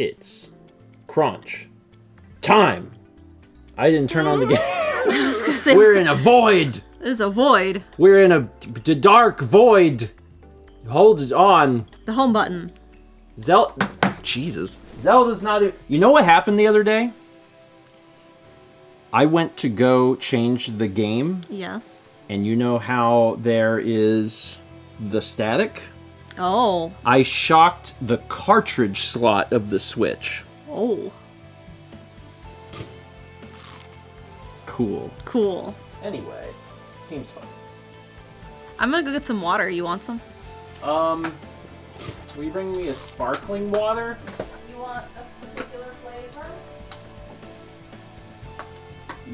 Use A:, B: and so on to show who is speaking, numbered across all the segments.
A: It's crunch time. I didn't turn on the game.
B: I was gonna say,
A: We're in a void.
B: there's a void.
A: We're in a d- dark void. Hold it on.
B: The home button.
A: Zel. Jesus. Zelda's not. You know what happened the other day? I went to go change the game,
B: Yes.
A: and you know how there is the static?
B: Oh.
A: I shocked the cartridge slot of the Switch.
B: Oh.
A: Cool.
B: Cool.
A: Anyway, seems fun.
B: I'm gonna go get some water. You want some?
A: Um, will you bring me a sparkling water?
B: You want a particular flavor?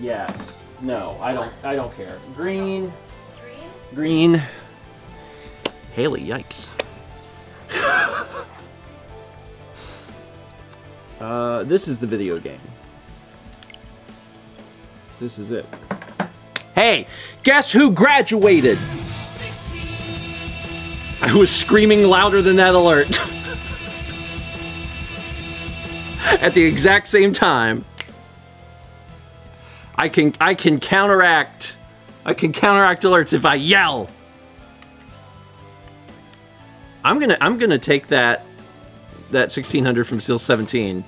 A: Yes. No, I don't. I don't care. Green.
B: Green.
A: Green. Haley, yikes. uh, this is the video game. This is it. Hey, guess who graduated? I was screaming louder than that alert. At the exact same time. I can I can counteract I can counteract alerts if I yell. I'm gonna I'm gonna take that that 1600 from Seal 17,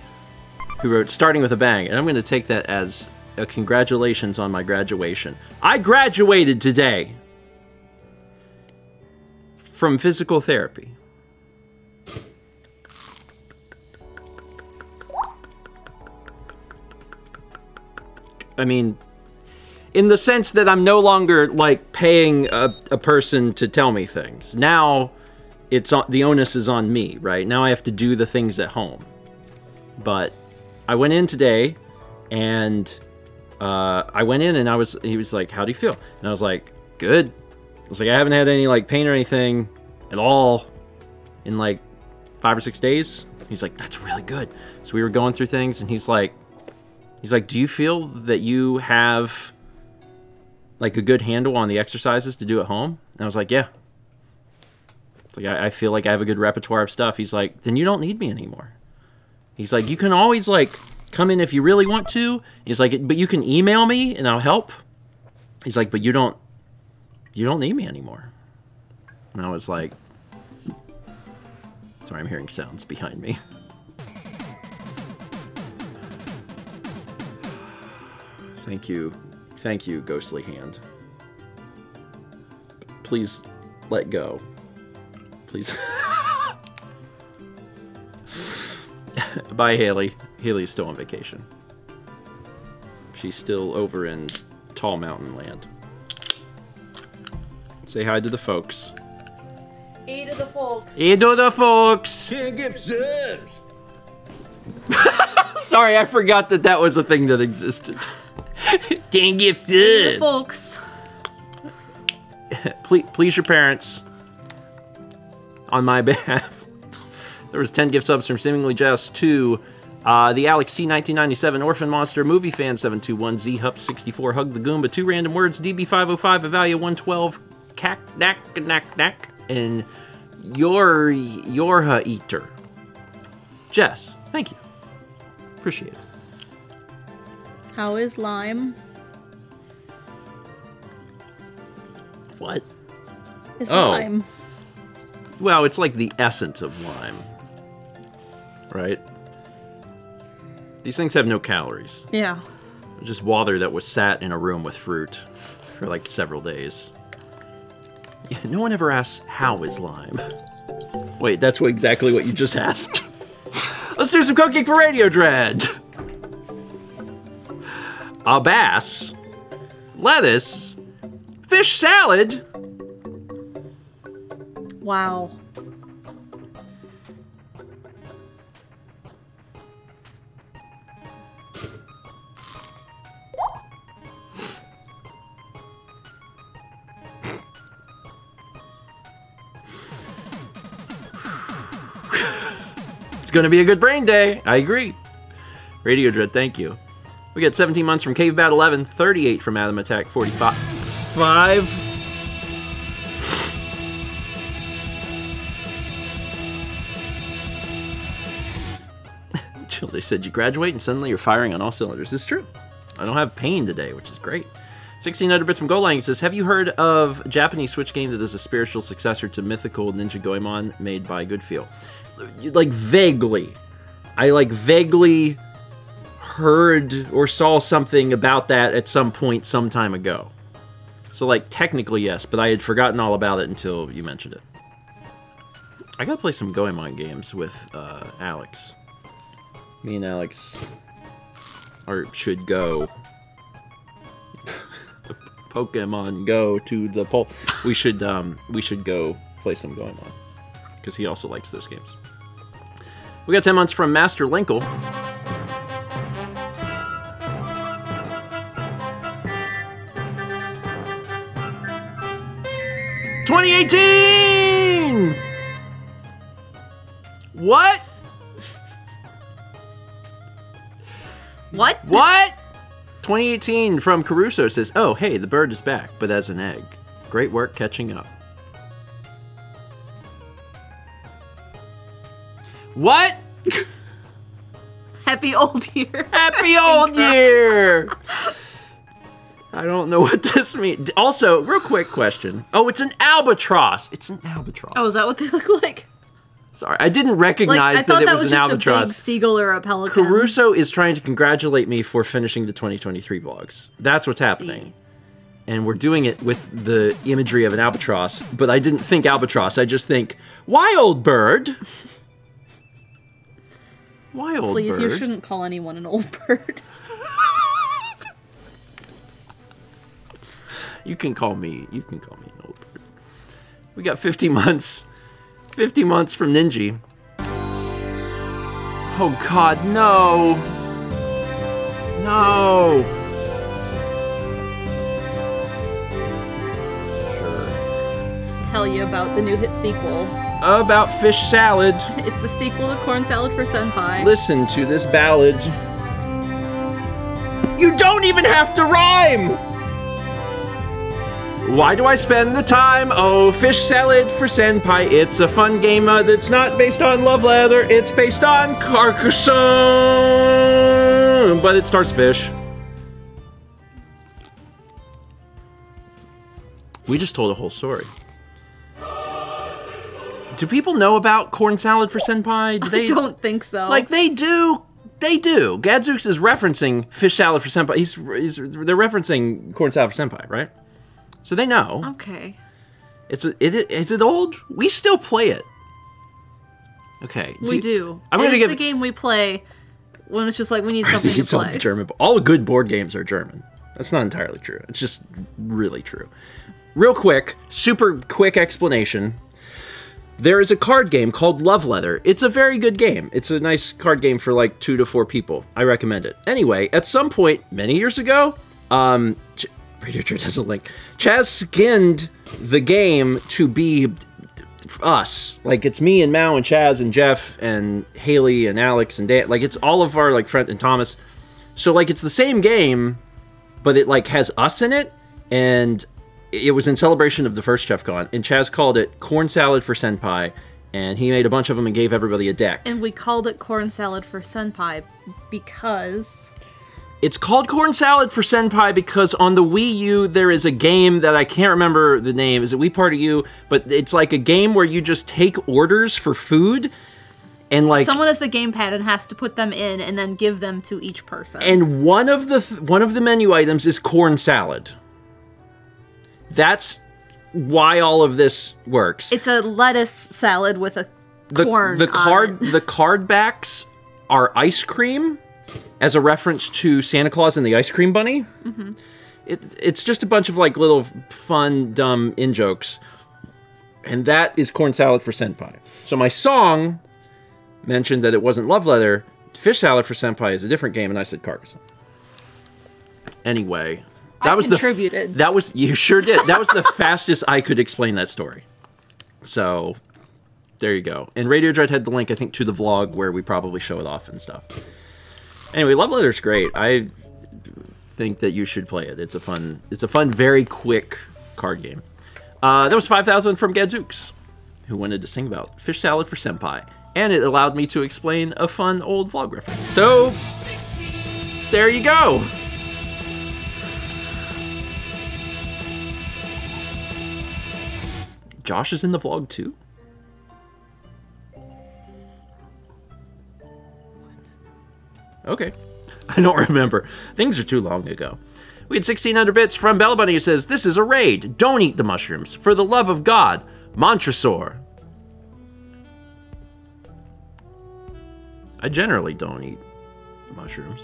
A: who wrote starting with a bang, and I'm gonna take that as a congratulations on my graduation. I graduated today from physical therapy. I mean, in the sense that I'm no longer like paying a, a person to tell me things. Now, it's on, the onus is on me, right? Now I have to do the things at home. But I went in today, and uh, I went in and I was he was like, "How do you feel?" And I was like, "Good." I was like, "I haven't had any like pain or anything at all in like five or six days." He's like, "That's really good." So we were going through things, and he's like, he's like, "Do you feel that you have?" like a good handle on the exercises to do at home? And I was like, yeah. It's like I, I feel like I have a good repertoire of stuff. He's like, then you don't need me anymore. He's like, you can always like come in if you really want to. He's like, but you can email me and I'll help. He's like, but you don't, you don't need me anymore. And I was like, sorry, I'm hearing sounds behind me. Thank you. Thank you, ghostly hand. Please let go. Please. Bye, Haley. Haley's still on vacation. She's still over in Tall Mountain Land. Say hi to the folks.
B: Eight to the folks.
A: Hey to the folks!
C: Can't get subs.
A: Sorry, I forgot that that was a thing that existed. Can't give
B: Eight of the folks.
A: please, please your parents on my behalf. There was 10 gift subs from Seemingly Jess to uh, the Alex C 1997 Orphan Monster Movie Fan 721 Z Hup 64 Hug the Goomba two random words DB 505 Evalia 112 Cack Knack Knack Knack and your Yorha Eater. Jess, thank you. Appreciate it.
B: How is lime?
A: What?
B: Is
A: Oh.
B: lime.
A: Well, it's like the essence of lime. Right? These things have no calories.
B: Yeah.
A: Just water that was sat in a room with fruit for like several days. Yeah, no one ever asks, how is lime? Wait, that's what, exactly what you just asked. Let's do some cooking for Radio Dread. A bass, lettuce, fish salad,
B: Wow.
A: It's gonna be a good brain day. I agree. Radio Dread, thank you. We get 17 months from Cave Bat 11, 38 from Adam Attack 45. Five. They said you graduate and suddenly you're firing on all cylinders. It's true. I don't have pain today, which is great. 1600 bits from Golang says, Have you heard of Japanese Switch game that is a spiritual successor to Mythical Ninja Goemon made by Goodfeel? Like, vaguely. I, like, vaguely heard or saw something about that at some point some time ago. So, like, technically, yes, but I had forgotten all about it until you mentioned it. I gotta play some Goemon games with uh, Alex. Me and Alex or should go Pokemon Go to the poll. We should um we should go play some Goemon because he also likes those games. We got 10 months from Master Linkle. Twenty eighteen. What?
B: What?
A: What? 2018 from Caruso says, Oh, hey, the bird is back, but as an egg. Great work catching up. What?
B: Happy old year.
A: Happy old year! I don't know what this means. Also, real quick question. Oh, it's an albatross. It's an albatross.
B: Oh, is that what they look like?
A: Sorry, I didn't recognize Like
B: I
A: that
B: thought
A: it
B: that
A: was,
B: was,
A: an
B: just
A: albatross.
B: a big seagull or a pelican.
A: Caruso is trying to congratulate me for finishing the 2023 vlogs. That's what's happening.
B: See.
A: And we're doing it with the imagery of an albatross, but I didn't think albatross. I just think wild bird. Wild
B: Please,
A: bird.
B: Please, you shouldn't call anyone an old bird.
A: You can call me. You can call me an old bird. We got 50 months. 50 months from Ninja. Oh God, no. No. Sure.
B: Tell you about the new hit sequel.
A: About fish salad.
B: It's the sequel to Corn Salad for Senpai.
A: Listen to this ballad. You don't even have to rhyme! Why do I spend the time? Oh, fish salad for Senpai. It's a fun game uh, that's not based on Love Letter. It's based on Carcassonne. But it stars fish. We just told a whole story. Do people know about corn salad for Senpai? Do they
B: I don't think so.
A: like they do. They do. Gadzooks is referencing fish salad for senpai. He's, he's they're referencing corn salad for senpai, right? So they know.
B: okay.
A: It's a, it, is it old? We still play it. Okay.
B: We
A: you-
B: do.
A: I'm gonna
B: it's
A: give-
B: the game we play when it's just like we need something to
A: it's all
B: play.
A: German. All good board games are German. That's not entirely true. It's just really true. Real quick, super quick explanation. There is a card game called Love Letter. It's a very good game. It's a nice card game for like two to four people. I recommend it. Anyway, at some point many years ago, um, Has a link. Chaz skinned the game to be us. Like it's me and Mal and Chaz and Jeff and Haley and Alex and Dan. Like it's all of our like friend and Thomas. So like it's the same game, but it like has us in it, and it was in celebration of the first ChefCon, and Chaz called it Corn Salad for Senpai, and he made a bunch of them and gave everybody a deck.
B: And we called it Corn Salad for Senpai because
A: It's called Corn Salad for Senpai because on the Wii U there is a game that I can't remember the name. Is it Wii Party U? But it's like a game where you just take orders for food, and like
B: someone has the gamepad and has to put them in and then give them to each person.
A: and one of the th- one of the menu items is corn salad. That's why all of this works.
B: it's a lettuce salad with a
A: the,
B: corn.
A: the card the card backs are ice cream as a reference to Santa Claus and the Ice Cream Bunny.
B: Mm-hmm.
A: It, it's just a bunch of like little fun dumb in jokes, and that is corn salad for senpai. So my song mentioned that it wasn't love letter. Fish salad for senpai is a different game, and I said Carcassonne. Anyway, that
B: I
A: was
B: contributed.
A: the that was you sure did. That was the fastest I could explain that story. So there you go. And Radio Dread had the link, I think, to the vlog where we probably show it off and stuff. Anyway, Love Letter's great. I think that you should play it. It's a fun, it's a fun, very quick card game. Uh, that was five thousand from Gadzooks, who wanted to sing about fish salad for senpai. and it allowed me to explain a fun old vlog reference. So, there you go. Josh is in the vlog too? Okay. I don't remember. Things are too long ago. We had 1600 bits from Bella Bunny who says, This is a raid. Don't eat the mushrooms. For the love of God. Montresor. I generally don't eat mushrooms.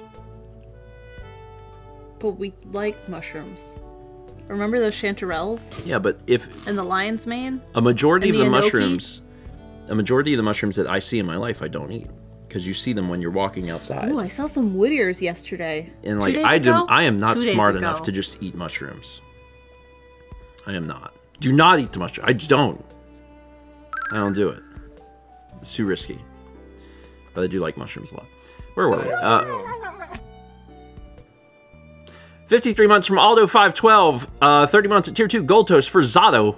B: But we like mushrooms. Remember those chanterelles
A: Yeah, but if
B: and the lion's mane?
A: a majority of the
B: the
A: mushrooms, a majority of the mushrooms that I see in my life, I don't eat because you see them when you're walking outside.
B: Oh, I saw some Whittiers yesterday.
A: and like I do. I am not
B: Two
A: smart enough to just eat mushrooms. I am not. Do not eat the mushroom. I don't. I don't do it. It's too risky. But I do like mushrooms a lot. Where were we? Uh, 53 months from Aldo512. Uh, 30 months at Tier 2 Gold Toast for Zato.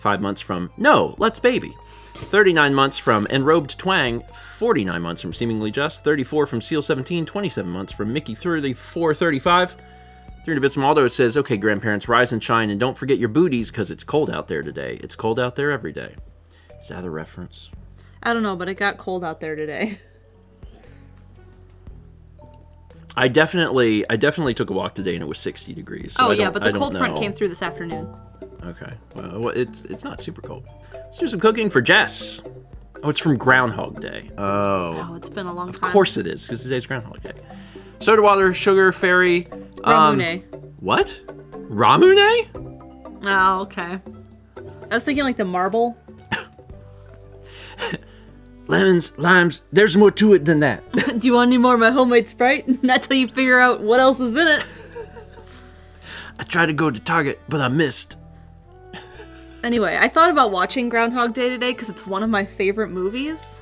A: 5 months from No, Let's Baby. 39 months from Enrobed Twang. 49 months from Seemingly Jess. 34 from Seal 17. 27 months from Mickey 3435. 300 bits from Aldo. It says, Okay, grandparents, rise and shine, and don't forget your booties because it's cold out there today. It's cold out there every day. Is that a reference?
B: I don't know, but it got cold out there today.
A: I definitely, I definitely took a walk today and it was 60 degrees. so
B: oh yeah, but the cold front came through this afternoon.
A: Okay. Well, well, it's it's not super cold. Let's do some cooking for Jess. Oh, it's from Groundhog Day. Oh,
B: Oh, it's been a long
A: of
B: time.
A: Of course it is, because today's Groundhog Day. Soda water, sugar, fairy. Um,
B: Ramune.
A: what? Ramune?
B: Oh, okay. I was thinking like the marble.
A: Lemons, limes. There's more to it than that.
B: Do you want any more of my homemade Sprite? Not till you figure out what else is in it.
A: I tried to go to Target, but I missed.
B: Anyway, I thought about watching Groundhog Day today because it's one of my favorite movies.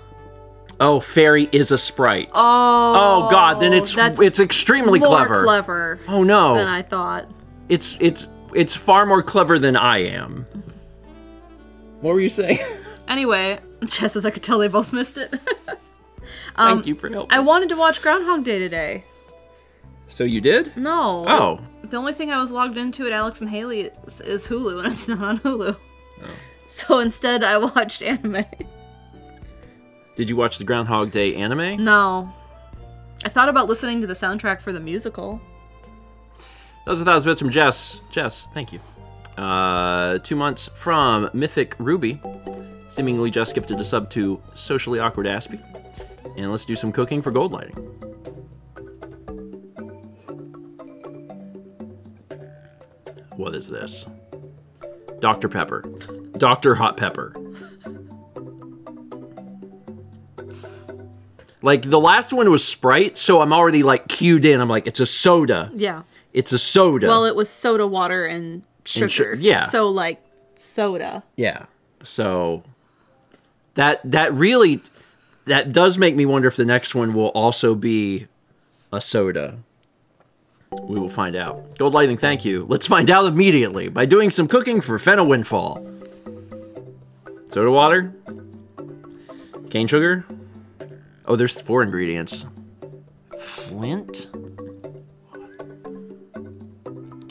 A: Oh, fairy is a sprite.
B: Oh,
A: Oh, God, then it's oh,
B: that's
A: it's extremely
B: more
A: clever.
B: clever
A: Oh no.
B: than I thought.
A: It's it's it's far more clever than I am. What were you saying?
B: Anyway, just as I could tell they both missed it.
A: Um, Thank you for helping.
B: I wanted to watch Groundhog Day today.
A: so you did?
B: No.
A: Oh,
B: The only thing I was logged into at Alex and Haley is, is Hulu, and it's not on Hulu. So instead, I watched anime.
A: did you watch the Groundhog Day anime?
B: No. I thought about listening to the soundtrack for the musical.
A: That was a thousand bits from Jess. Jess, thank you. Uh, two months from Mythic Ruby. Seemingly Jess gifted a sub to Socially Awkward Aspie. And let's do some cooking for gold lighting. What is this? Dr. Pepper. Dr. Hot Pepper. Like the last one was Sprite, so I'm already like cued in. I'm like, it's a soda.
B: Yeah.
A: It's a soda.
B: Well, it was soda water and sugar.
A: su- yeah.
B: So like soda.
A: Yeah. So that that really that does make me wonder if the next one will also be a soda. We will find out. Gold Lightning, thank you. Let's find out immediately by doing some cooking for Fenna Windfall. Soda water? Cane sugar? Oh, there's four ingredients. Flint?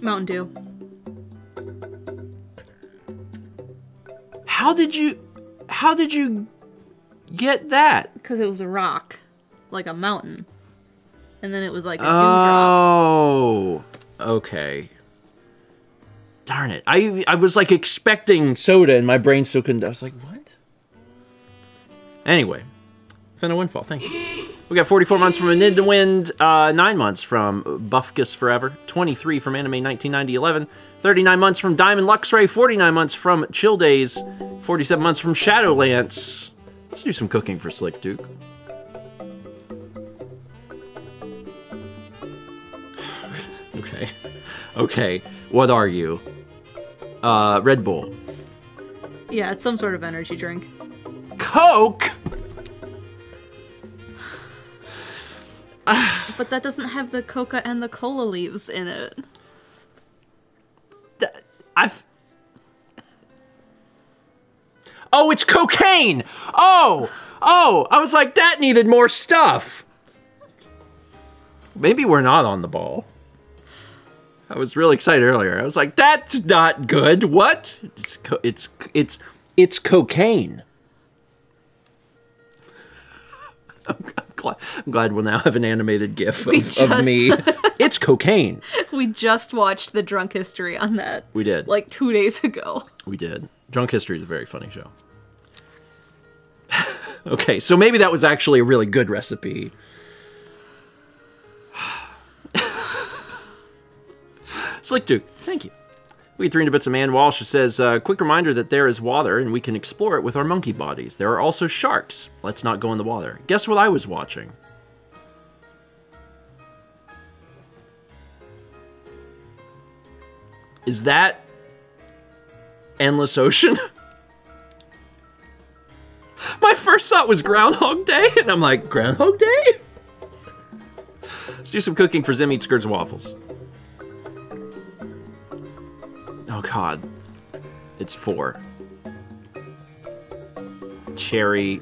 B: Mountain Dew.
A: How did you how did you get that?
B: Because it was a rock. Like a mountain. And then it was like a.
A: Oh, okay. Darn it! I I was like expecting soda, and my brain still couldn't. I was like, what? Anyway, Fenna Windfall, thank you. We got 44 months from Ninja Wind, uh, 9 months from Buffkus Forever, 23 from Anime 1990 11, 39 months from Diamond Luxray, 49 months from Chill Days, 47 months from Shadowlance. Let's do some cooking for Slick Duke. Okay. Okay. What are you? Uh, Red Bull.
B: Yeah, it's some sort of energy drink.
A: Coke?
B: But that doesn't have the coca and the cola leaves in it.
A: I've. Oh, it's cocaine! Oh! Oh, I was like, that needed more stuff. Maybe we're not on the ball. I was really excited earlier. I was like, that's not good. What? It's co- it's it's it's cocaine. I'm, glad, I'm glad we'll now have an animated GIF of,
B: just-
A: of me. it's cocaine.
B: We just watched the drunk history on that.
A: We did.
B: Like two days ago.
A: We did. Drunk History is a very funny show. okay, so maybe that was actually a really good recipe. Slick Duke, thank you. We get three into bits of Man Walsh says, uh, quick reminder that there is water and we can explore it with our monkey bodies. There are also sharks. Let's not go in the water. Guess what I was watching? Is that Endless Ocean? My first thought was Groundhog Day, and I'm like, Groundhog Day? Let's do some cooking for Zim Eats Skirts Waffles. Oh god. It's four. Cherry.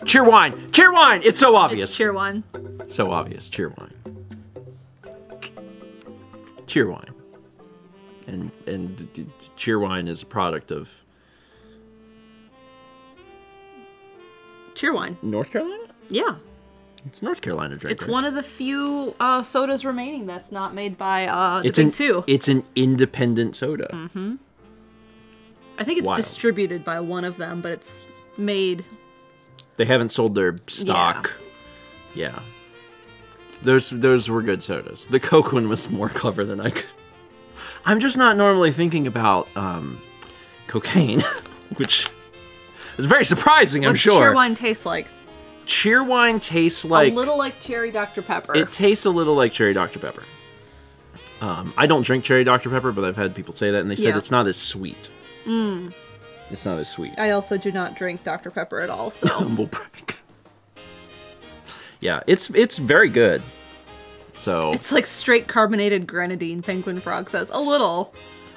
A: Cheerwine! Cheer wine! It's so obvious.
B: It's cheer one.
A: So obvious. Cheer wine. Cheerwine. And and Cheerwine is a product of
B: Cheerwine.
A: North Carolina?
B: Yeah.
A: It's North Carolina drink.
B: It's
A: right?
B: one of the few uh, sodas remaining that's not made by uh, the
A: It's
B: big
A: an
B: two.
A: it's an independent soda.
B: I think it's
A: wild.
B: distributed by one of them, but it's made.
A: They haven't sold their stock. Yeah. Those those were good sodas. The Coke one was more clever than I could. I'm just not normally thinking about um, cocaine, which is very surprising. I'm
B: What's
A: sure.
B: wine tastes like?
A: Cheerwine tastes like
B: a little like cherry Dr Pepper.
A: it tastes a little like cherry Dr Pepper. Um, I don't drink cherry Dr Pepper, but I've had people say that, and they said
B: Yeah.
A: it's not as sweet.
B: Mm.
A: It's not as sweet.
B: I also do not drink Dr Pepper at all, so
A: humble brag. Yeah, it's it's very good. So
B: it's like straight carbonated grenadine. Penguin Frog says a little.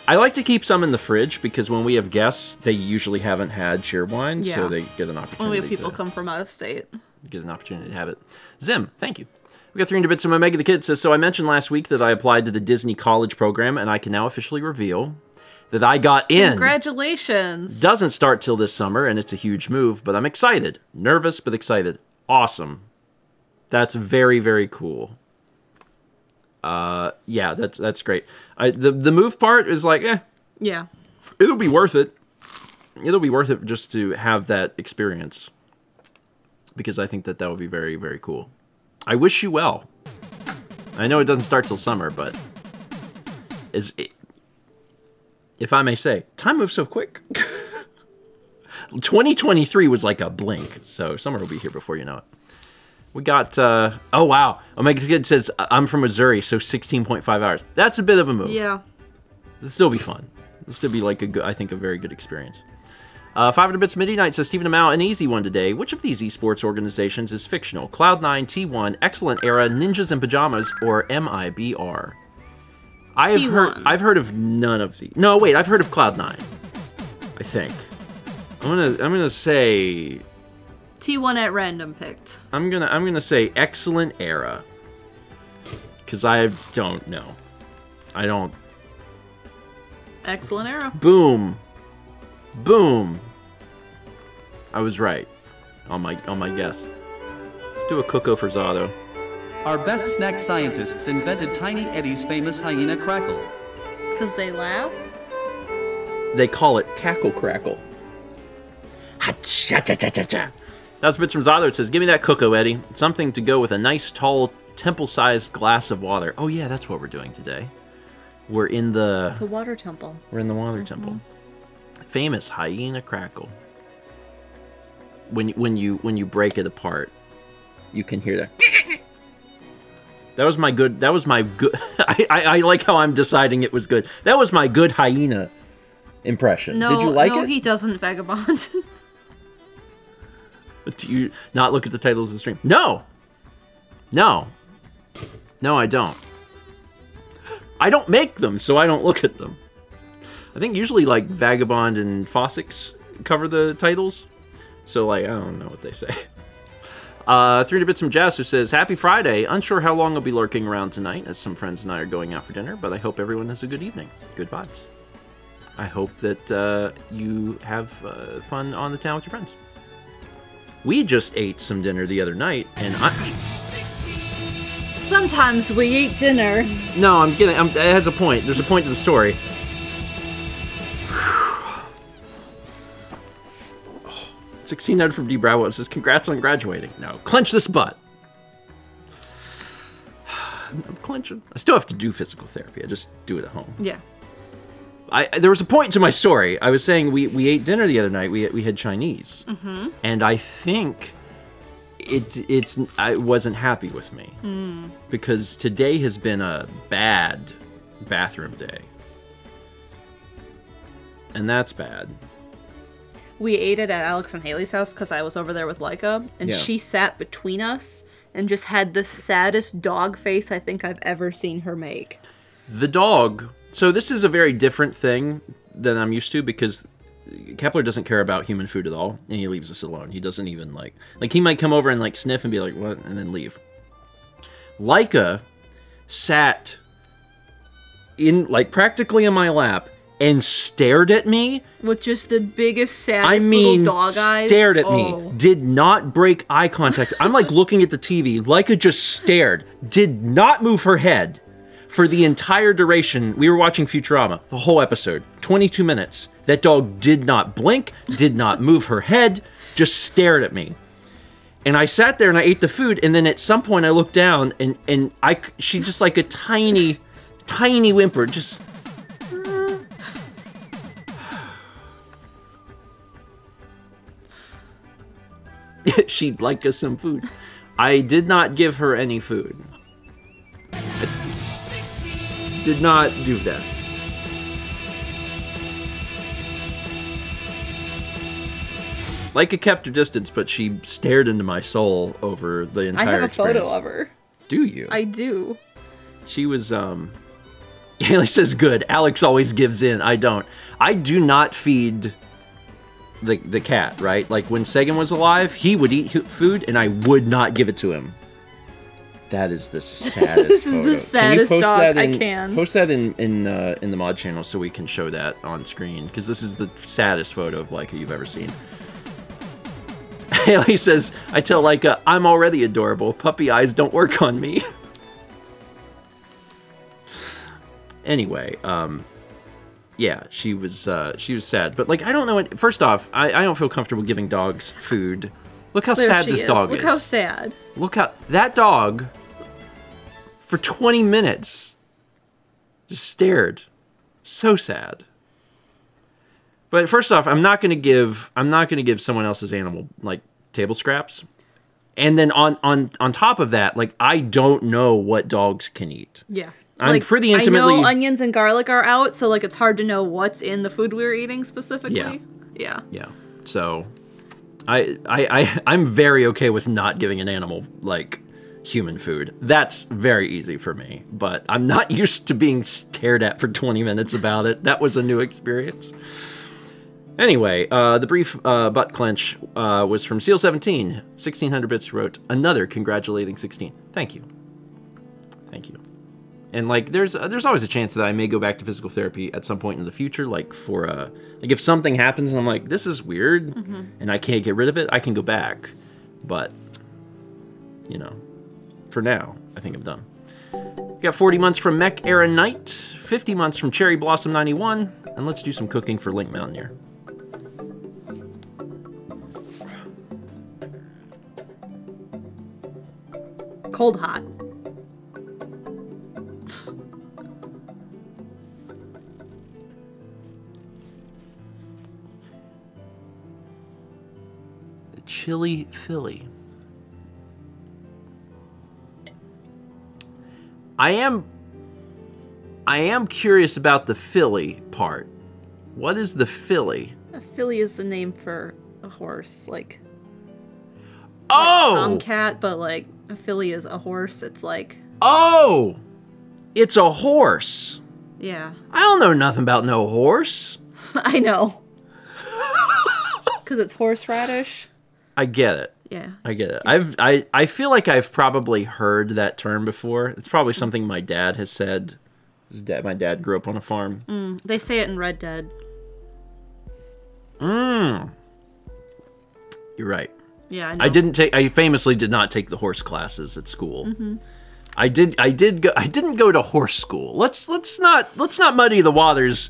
A: I like to keep some in the fridge because when we have guests, they usually haven't had Cheerwine, so they get an
B: When
A: opportunity
B: we have people
A: to
B: come from out of state.
A: get an opportunity to have it. Zim, thank you. We got 300 bits from Omega the Kid says, so I mentioned last week that I applied to the Disney College program, and I can now officially reveal that I got in.
B: Congratulations.
A: Doesn't start till this summer, and it's a huge move, but I'm excited. Nervous, but excited. Awesome. That's very, very cool. Uh, yeah, that's that's great. I, the the move part is like, eh,
B: yeah.
A: it'll be worth it. It'll be worth it just to have that experience because I think that that would be very, very cool. I wish you well. I know it doesn't start till summer, but is it, if I may say, time moves so quick. 2023 was like a blink, so summer will be here before you know it. We got, uh, oh wow, Omega Kid says, I'm from Missouri, so 16.5 hours. That's a bit of a move.
B: Yeah.
A: It'll still be fun. It'll still be like a good, I think, a very good experience. Uh, 500 Bits Midnight says Stephen Amau, an easy one today. Which of these esports organizations is fictional? Cloud9, T1, Excellent Era, Ninjas in Pajamas, or MIBR? I have heard.
B: T1.
A: I've heard of none of these. No, wait, I've heard of Cloud9. I think. I'm gonna. I'm gonna say.
B: T1 at random picked.
A: I'm gonna. I'm gonna say Excellent Era. Because I don't know. I don't.
B: Excellent era.
A: Boom. Boom. I was right on my on my guess. Let's do a Coco for Zado.
C: Our best snack scientists invented Tiny Eddie's famous hyena crackle.
B: Because they laugh?
A: They call it cackle crackle. Ha-cha-cha-cha-cha-cha. That's bits from Zado. It says, "Give me that Coco, Eddie. Something to go with a nice, tall, temple-sized glass of water." Oh yeah, that's what we're doing today. We're in the
B: The water temple.
A: We're in the water mm-hmm. temple. Famous hyena crackle. When when you when you break it apart, you can hear that. That was my good. That was my good. I, I I like how I'm deciding it was good. That was my good hyena impression.
B: No,
A: Did you like
B: no,
A: it?
B: No, he doesn't, Vagabond.
A: Do you not look at the titles of the stream? No. No. No, I don't. I don't make them, so I don't look at them. I think usually like Vagabond and Fossix cover the titles. So like I don't know what they say. Uh, 300 Bits from Jazz who says, Happy Friday. Unsure how long I'll be lurking around tonight, as some friends and I are going out for dinner, but I hope everyone has a good evening. Good vibes. I hope that uh, you have uh, fun on the town with your friends. We just ate some dinner the other night, and I.
B: Sometimes we eat dinner.
A: No, I'm kidding. I'm, it has a point. There's a point to the story. 1600 from D Bravo says, Congrats on graduating. Now, clench this butt. I'm clenching. I still have to do physical therapy. I just do it at home.
B: Yeah.
A: I, there was a point to my story. I was saying we, we ate dinner the other night. We, we had Chinese, mm-hmm. and I think it it's I wasn't happy with me because today has been a bad bathroom day, and that's bad.
B: We ate it at Alex and Haley's house because I was over there with Leica, and
A: Yeah.
B: she sat between us and just had the saddest dog face I think I've ever seen her make.
A: The dog. So this is a very different thing than I'm used to because Kepler doesn't care about human food at all, and he leaves us alone. He doesn't even like like he might come over and like sniff and be like what, and then leave. Leica sat in like practically in my lap and stared at me.
B: With just the biggest, saddest
A: I mean,
B: little dog eyes.
A: stared at
B: Oh.
A: me. Did not break eye contact. I'm like looking at the TV. Leica just stared. Did not move her head for the entire duration. We were watching Futurama, the whole episode, 22 minutes. That dog did not blink, did not move her head, just stared at me. And I sat there and I ate the food, and then at some point I looked down and and I she just like a tiny, tiny whimper, just. She'd like us some food. I did not give her any food. Did not do that. Leica kept her distance, but she stared into my soul over the entire.
B: I have a
A: experience.
B: photo of her.
A: Do you?
B: I do.
A: She was um Haley says good. Alex always gives in. I don't. I do not feed the the cat, right? Like when Sagan was alive, he would eat food and I would not give it to him. That is the saddest
B: This is the
A: photo. Can
B: saddest
A: post
B: dog
A: that
B: I can.
A: Post that in in uh, in the mod channel so we can show that on screen because this is the saddest photo of Leica you've ever seen. Haley says, "I tell Leica I'm already adorable. Puppy eyes don't work on me." anyway, um, yeah, she was uh, she was sad, but like I don't know. What, first off, I, I don't feel comfortable giving dogs food. Look how
B: There
A: sad this
B: is.
A: dog
B: Look
A: is.
B: Look how sad.
A: Look how that dog for 20 minutes just stared. So sad. But first off, I'm not going to give I'm not going to give someone else's animal like table scraps. And then on on on top of that, like I don't know what dogs can eat.
B: Yeah.
A: I'm pretty
B: I
A: intimately-
B: know onions and garlic are out, so like it's hard to know what's in the food we're eating specifically.
A: Yeah.
B: Yeah.
A: Yeah. So I I, I I'm very okay with not giving an animal like human food. That's very easy for me. But I'm not used to being stared at for 20 minutes about it. That was a new experience. Anyway, uh, the brief uh, butt clench uh, was from Seal17. 1600 bits wrote another congratulating 16. Thank you. Thank you. And like, there's uh, there's always a chance that I may go back to physical therapy at some point in the future. Like for uh, like if something happens and I'm like, this is weird, and I can't get rid of it, I can go back. But you know, for now, I think I'm done. Got 40 months from Mech Era Knight, 50 months from Cherry Blossom 91, and let's do some cooking for Link Mountaineer.
B: Cold hot.
A: Chili Philly. I am I am curious about the filly part. What is the filly?
B: A uh, filly is the name for a horse, like
A: Oh!
B: tomcat, but like a filly is a horse. It's like
A: Oh! It's a horse.
B: yeah.
A: I don't know nothing about no horse.
B: I know. Cause it's horseradish.
A: I get it.
B: Yeah.
A: I get it. I've I I feel like I've probably heard that term before. It's probably something my dad has said. His dad, my dad grew up on a farm.
B: Mm, they say it in Red Dead. Mm.
A: You're right.
B: Yeah, I know.
A: I didn't take. I famously did not take the horse classes at school. Mm-hmm. I did. I did go. I didn't go to horse school. Let's let's not let's not muddy the waters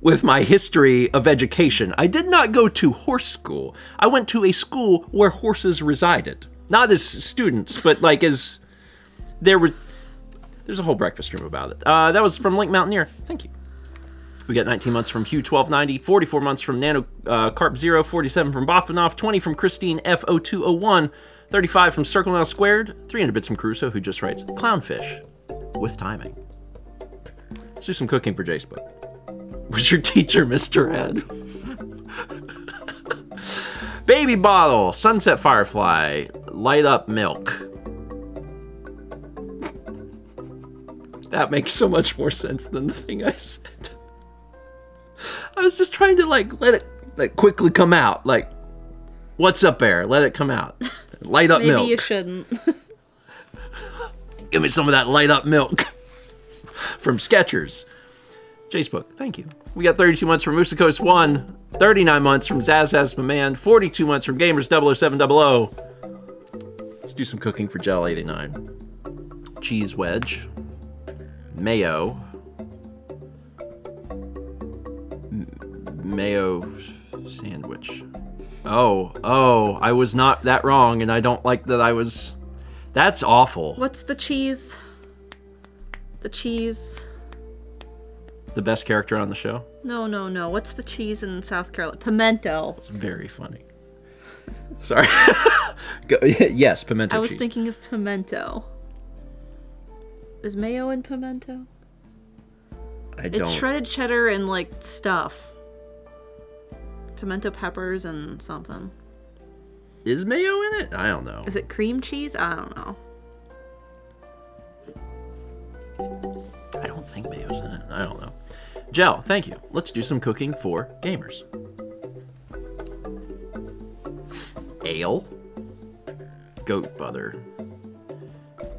A: with my history of education. I did not go to horse school. I went to a school where horses resided, not as students, but like as there was. There's a whole breakfast room about it. Uh, that was from Link Mountaineer. Thank you. We got 19 months from Hugh 1290, 44 months from Nano uh, Carp Zero, 47 from Bofanoff, 20 from Christine F0201, 35 from Circle Now Squared, 300 bits from Crusoe, who just writes Clownfish with timing. Let's do some cooking for Jace Book. Was your teacher Mr. Ed? Baby bottle, Sunset Firefly, light up milk. That makes so much more sense than the thing I said. I was just trying to like let it like quickly come out. Like, what's up there? Let it come out. Light up
B: Maybe
A: milk.
B: Maybe you shouldn't.
A: Give me some of that light up milk from Skechers. Jace Book, thank you. We got 32 months from Musa Coast 1, 39 months from Zazaz Man, 42 months from Gamers 00700. Let's do some cooking for Gel 89. Cheese wedge, mayo, m- mayo sandwich. Oh, oh, I was not that wrong, and I don't like that I was. That's awful.
B: What's the cheese? The cheese.
A: The best character on the show.
B: No, no, no. What's the cheese in South Carolina? Pimento.
A: It's very funny. Sorry. Go, yes, pimento
B: I was
A: cheese.
B: thinking of pimento. Is mayo in pimento?
A: I don't.
B: It's shredded cheddar and like stuff. Pimento peppers and something.
A: Is mayo in it? I don't know.
B: Is it cream cheese? I don't know.
A: I don't in it. I don't know. Gel, thank you. Let's do some cooking for gamers. Ale, goat butter,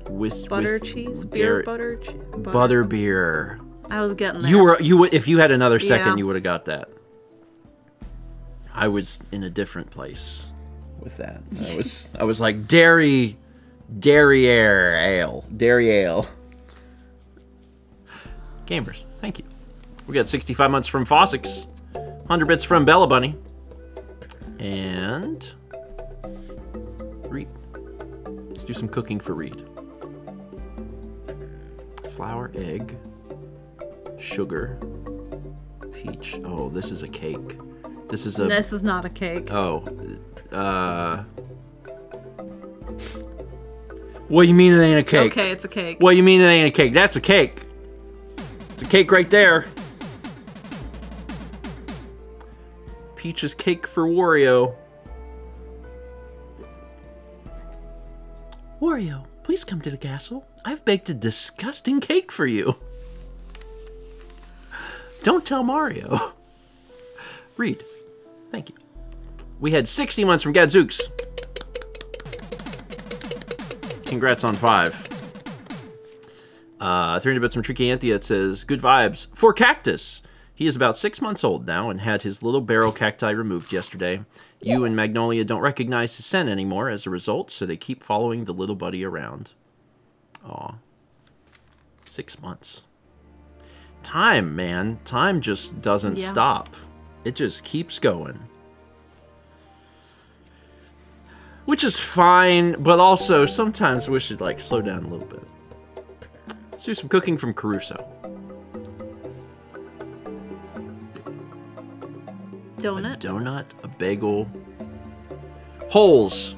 A: whis-
B: Butter
A: whis-
B: cheese? Beer
A: dairy-
B: butter? Che-
A: butter beer.
B: I was getting there.
A: You were you would if you had another second
B: Yeah.
A: you would have got that. I was in a different place with that. I was I was like dairy Derriere ale. Dairy ale. Gamers, thank you. We got 65 months from Fossix, 100 bits from Bella Bunny, and Reed. Let's do some cooking for Reed. Flour, egg, sugar, peach. Oh, this is a cake. This is a.
B: This is not a cake.
A: Oh, uh. What do you mean it ain't a cake?
B: Okay, it's a cake.
A: What do you mean it ain't a cake? That's a cake. It's a cake right there. Peach's cake for Wario. Wario, please come to the castle. I've baked a disgusting cake for you. Don't tell Mario. Read. Thank you. We had 60 months from Gadzooks. Congrats on five. Uh, 300 bits from Tricky Anthea. It says, Good vibes. For Cactus. He is about six months old now and had his little barrel cacti removed yesterday. You and Magnolia don't recognize his scent anymore as a result, so they keep following the little buddy around. Aw. Six months. Time, man. Time just doesn't
B: Yeah.
A: stop. It just keeps going. Which is fine, but also sometimes we should like slow down a little bit. Let's do some cooking from Caruso.
B: Donut.
A: Donut, a bagel. Holes.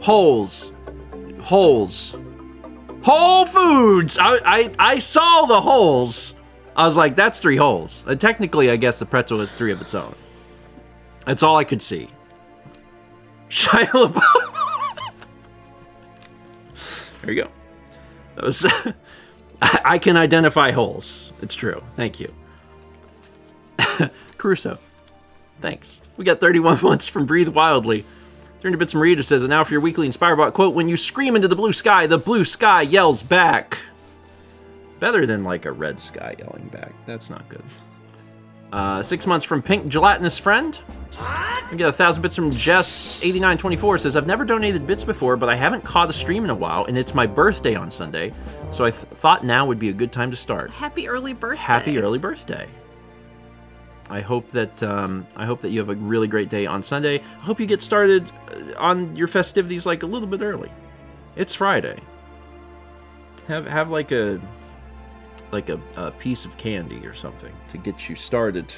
A: Holes. Holes. Whole Foods! I, I, I saw the holes. I was like, that's three holes. And technically, I guess the pretzel is three of its own. That's all I could see. Shia LaBeouf. there you go. That was. I, can identify holes. It's true. Thank you. Crusoe. Thanks. We got 31 months from Breathe Wildly. 300 Bits Marita says, and now for your weekly Inspirebot quote, when you scream into the blue sky, the blue sky yells back. Better than like a red sky yelling back. That's not good. Uh, six months from Pink Gelatinous Friend. We get a thousand bits from Jess8924 says, I've never donated bits before, but I haven't caught a stream in a while, and it's my birthday on Sunday, so I th- thought now would be a good time to start.
B: Happy early birthday.
A: Happy early birthday. I hope that um, I hope that you have a really great day on Sunday. I hope you get started uh, on your festivities like a little bit early. It's Friday. Have have like a like a, a piece of candy or something to get you started.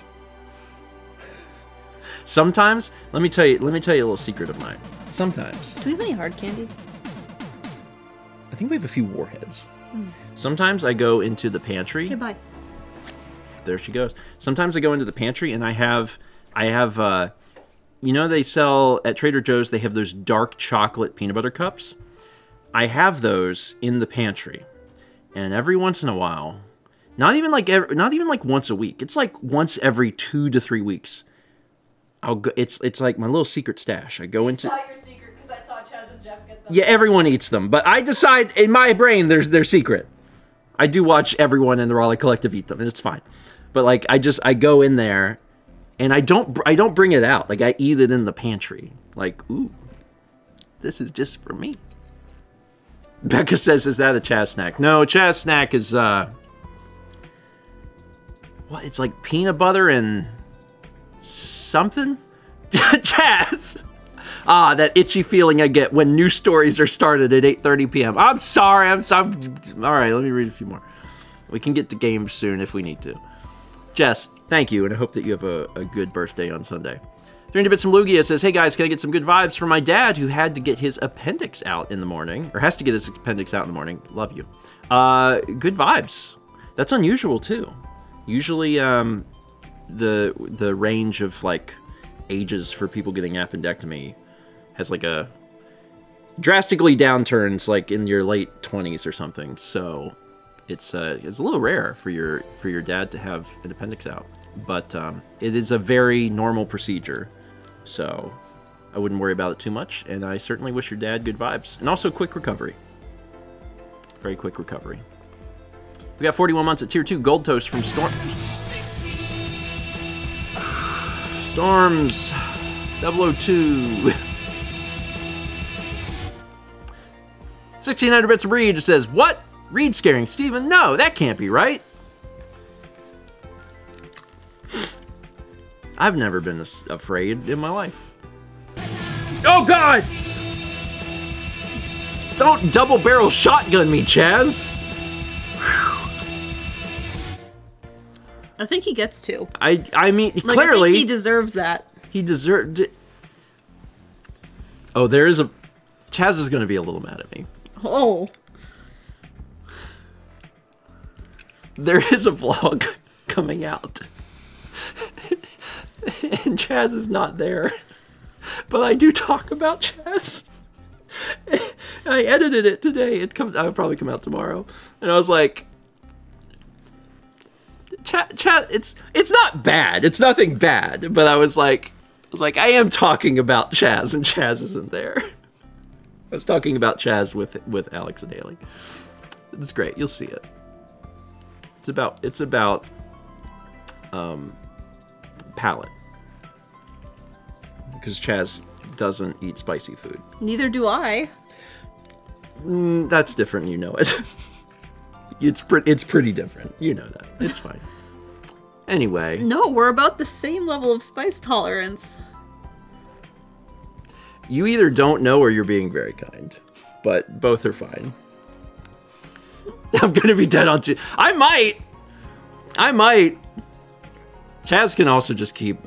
A: Sometimes, let me tell you, let me tell you a little secret of mine. Sometimes,
B: Do we have any hard candy?
A: I think we have a few warheads. Sometimes I go into the pantry.
B: Okay, bye.
A: there she goes. Sometimes I go into the pantry and I have I have uh you know they sell at Trader Joe's they have those dark chocolate peanut butter cups. I have those in the pantry. And every once in a while, not even like ev not even like once a week. It's like once every 2 to 3 weeks. I'll go it's it's like my little secret stash. I go into
D: secret because I saw Chaz and Jeff get them.
A: yeah, everyone eats them, but I decide in my brain there's they're secret. I do watch everyone in the Raleigh Collective eat them, and it's fine. But like, I just I go in there, and I don't I don't bring it out. Like I eat it in the pantry. Like, ooh, this is just for me. Becca says, "Is that a Chaz snack?" No, Chaz snack is uh, what? It's like peanut butter and something. Chaz. Ah, that itchy feeling I get when new stories are started at 8:30 p.m. I'm sorry. I'm sorry. All right, let me read a few more. We can get to games soon if we need to. Jess, thank you, and I hope that you have a, a good birthday on Sunday. 300 bits from Lugia says, Hey guys, can I get some good vibes from my dad who had to get his appendix out in the morning, or has to get his appendix out in the morning? Love you. Uh, good vibes. That's unusual too. Usually, um, the the range of like ages for people getting appendectomy has like a drastically downturns like in your late 20s or something. So it's uh, it's a little rare for your for your dad to have an appendix out, but um, it is a very normal procedure. So I wouldn't worry about it too much, and I certainly wish your dad good vibes and also quick recovery. Very quick recovery. We got 41 months at tier 2 gold toast from Storm. Storms 002. 1600 bits of Reed just says, What? Reed scaring Stephen? No, that can't be right. I've never been this afraid in my life. Oh, God! Don't double barrel shotgun me, Chaz!
B: I think he gets to.
A: I I mean,
B: Like, I
A: clearly
B: think he deserves that.
A: he deserved it. Oh, there is a. Chaz is going to be a little mad at me.
B: Oh.
A: There is a vlog coming out. and Chaz is not there. But I do talk about Chaz. I edited it today. It comes I'll probably come out tomorrow. And I was like Chaz, Chaz it's it's not bad. It's nothing bad, but I was like I was like I am talking about Chaz and Chaz isn't there. I was talking about Chaz with with Alex and Haley. It's great. You'll see it. It's about it's about um palate. Because Chaz doesn't eat spicy food.
B: Neither do I.
A: Mm, that's different, you know it. it's pretty it's pretty different. You know that. It's fine. Anyway,
B: No, we're about the same level of spice tolerance.
A: you either don't know or you're being very kind. But both are fine. I'm gonna be dead on two. I might. I might. Chaz can also just keep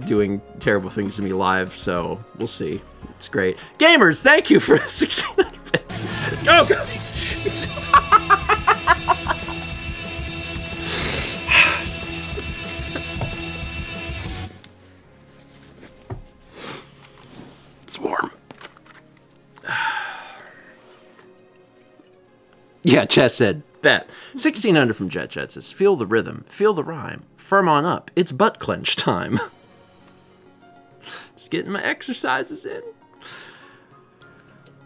A: doing terrible things to me live, so we'll see. It's great. Gamers, thank you for 1600 bits. Oh god. it's warm. Yeah, Chess said, bet. 1600 from Jet Jet says, feel the rhythm, feel the rhyme, firm on up, it's butt clench time. Just getting my exercises in.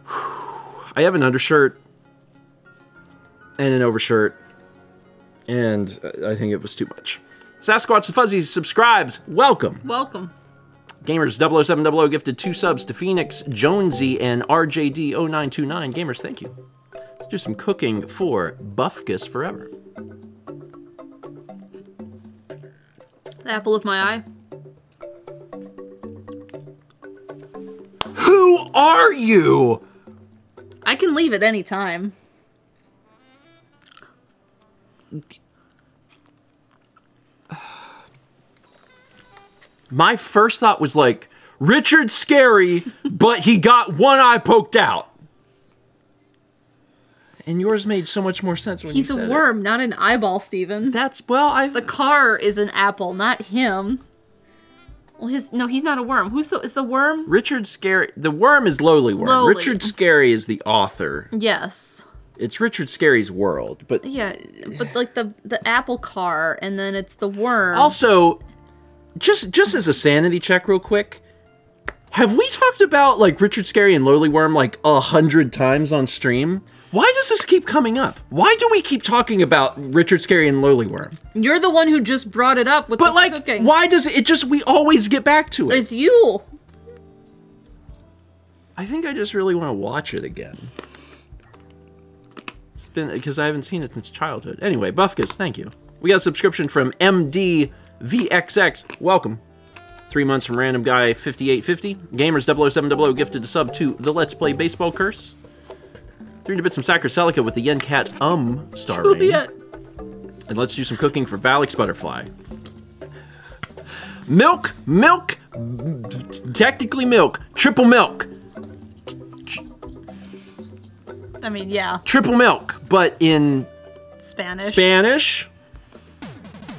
A: I have an undershirt and an overshirt, and I think it was too much. Sasquatch the Fuzzy subscribes. Welcome.
B: Welcome.
A: Gamers 00700 gifted two subs to Phoenix, Jonesy, and RJD0929. Gamers, thank you. Let's do some cooking for Buffkus Forever.
B: The apple of my eye.
A: Who are you?
B: I can leave at any time.
A: My first thought was like, Richard Scarry, but he got one eye poked out. And yours made so much more sense when
B: He's
A: you
B: a
A: said it.
B: worm, not an eyeball, Stephen.
A: That's well, I
B: The car is an apple, not him. Well, his no, he's not a worm. Who's the is the worm?
A: Richard Scarry. The worm is Lowly Worm.
B: Lowly.
A: Richard Scarry is the author.
B: Yes.
A: It's Richard Scarry's world, but
B: Yeah, but like the the apple car, and then it's the worm.
A: also, just just as a sanity check, real quick. Have we talked about like Richard Scarry and Lowly Worm like a hundred times on stream? Why does this keep coming up? Why do we keep talking about Richard Scarry and Lowly Worm?
B: You're the one who just brought it up with
A: But
B: the
A: like,
B: cooking.
A: why does it, it just we always get back to it?
B: It's you.
A: I think I just really want to watch it again. It's been because I haven't seen it since childhood. Anyway, Buffkus, thank you. We got a subscription from MDVXX. Welcome. Three months from Random Guy 5850. Gamers 00700 gifted a sub to the Let's Play Baseball Curse. Three to bits some Sacra Celica with the Yen Cat Um star.
B: Juliet.
A: And let's do some cooking for Valix Butterfly. Milk, milk, technically milk, triple milk,
B: I mean, yeah,
A: triple milk, but in
B: Spanish.
A: Spanish.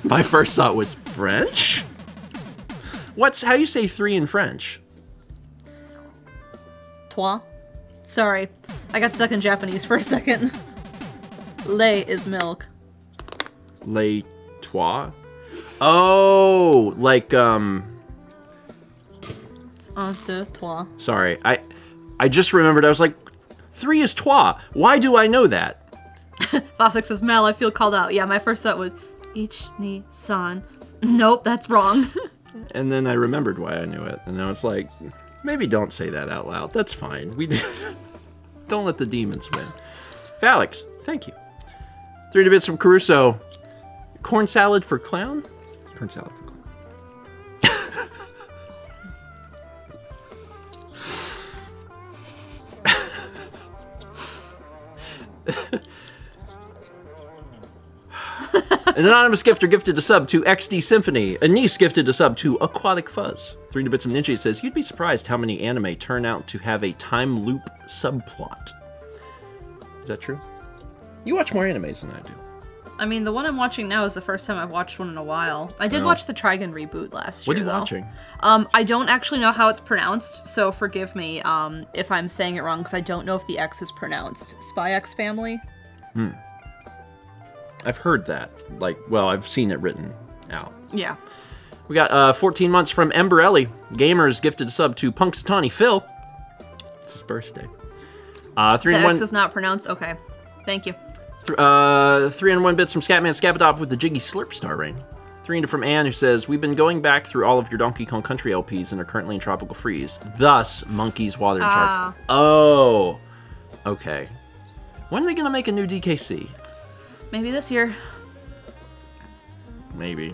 A: My first thought was French. What's how you say three in French?
B: Toi. Sorry, I got stuck in Japanese for a second. Lait is milk.
A: Les trois. Oh, like um.
B: It's un, deux, trois.
A: Sorry, I I just remembered. I was like, three is trois. Why do I know that?
B: Fossick says, Mel, I feel called out. Yeah, my first thought was, Ich, ni, san. Nope, that's wrong.
A: And then I remembered why I knew it, and I was like, maybe don't say that out loud. That's fine. We don't let the demons win. Valix, thank you. Three to bits from Caruso. Corn salad for clown. Corn salad for clown. An anonymous gifter gifted a sub to XD Symphony. A niece gifted a sub to Aquatic Fuzz. Three to bits of Ninja says, You'd be surprised how many anime turn out to have a time loop subplot. Is that true? You watch more animes than I do.
B: I mean, the one I'm watching now is the first time I've watched one in a while. I did
A: Oh.
B: watch the Trigun reboot last year.
A: What are you
B: though.
A: watching?
B: Um, I don't actually know how it's pronounced, so forgive me um, if I'm saying it wrong because I don't know if the X is pronounced. Spy X Family.
A: I've heard that. Like, well, I've seen it written out.
B: Yeah.
A: We got uh, 14 months from Emberelli. Gamers gifted a sub to Punxsutawney Phil. It's his birthday. Uh, three
B: The
A: and one.
B: X is not pronounced. Okay. Thank you.
A: Th- Uh, three and one bits from Scatman Scabadop with the Jiggy Slurp star rating. Three and from Anne who says, We've been going back through all of your Donkey Kong Country LPs and are currently in Tropical Freeze. Thus, monkeys, water, and
B: Ah.
A: sharks. Oh. Okay. When are they going to make a new DKC?
B: Maybe this year.
A: Maybe.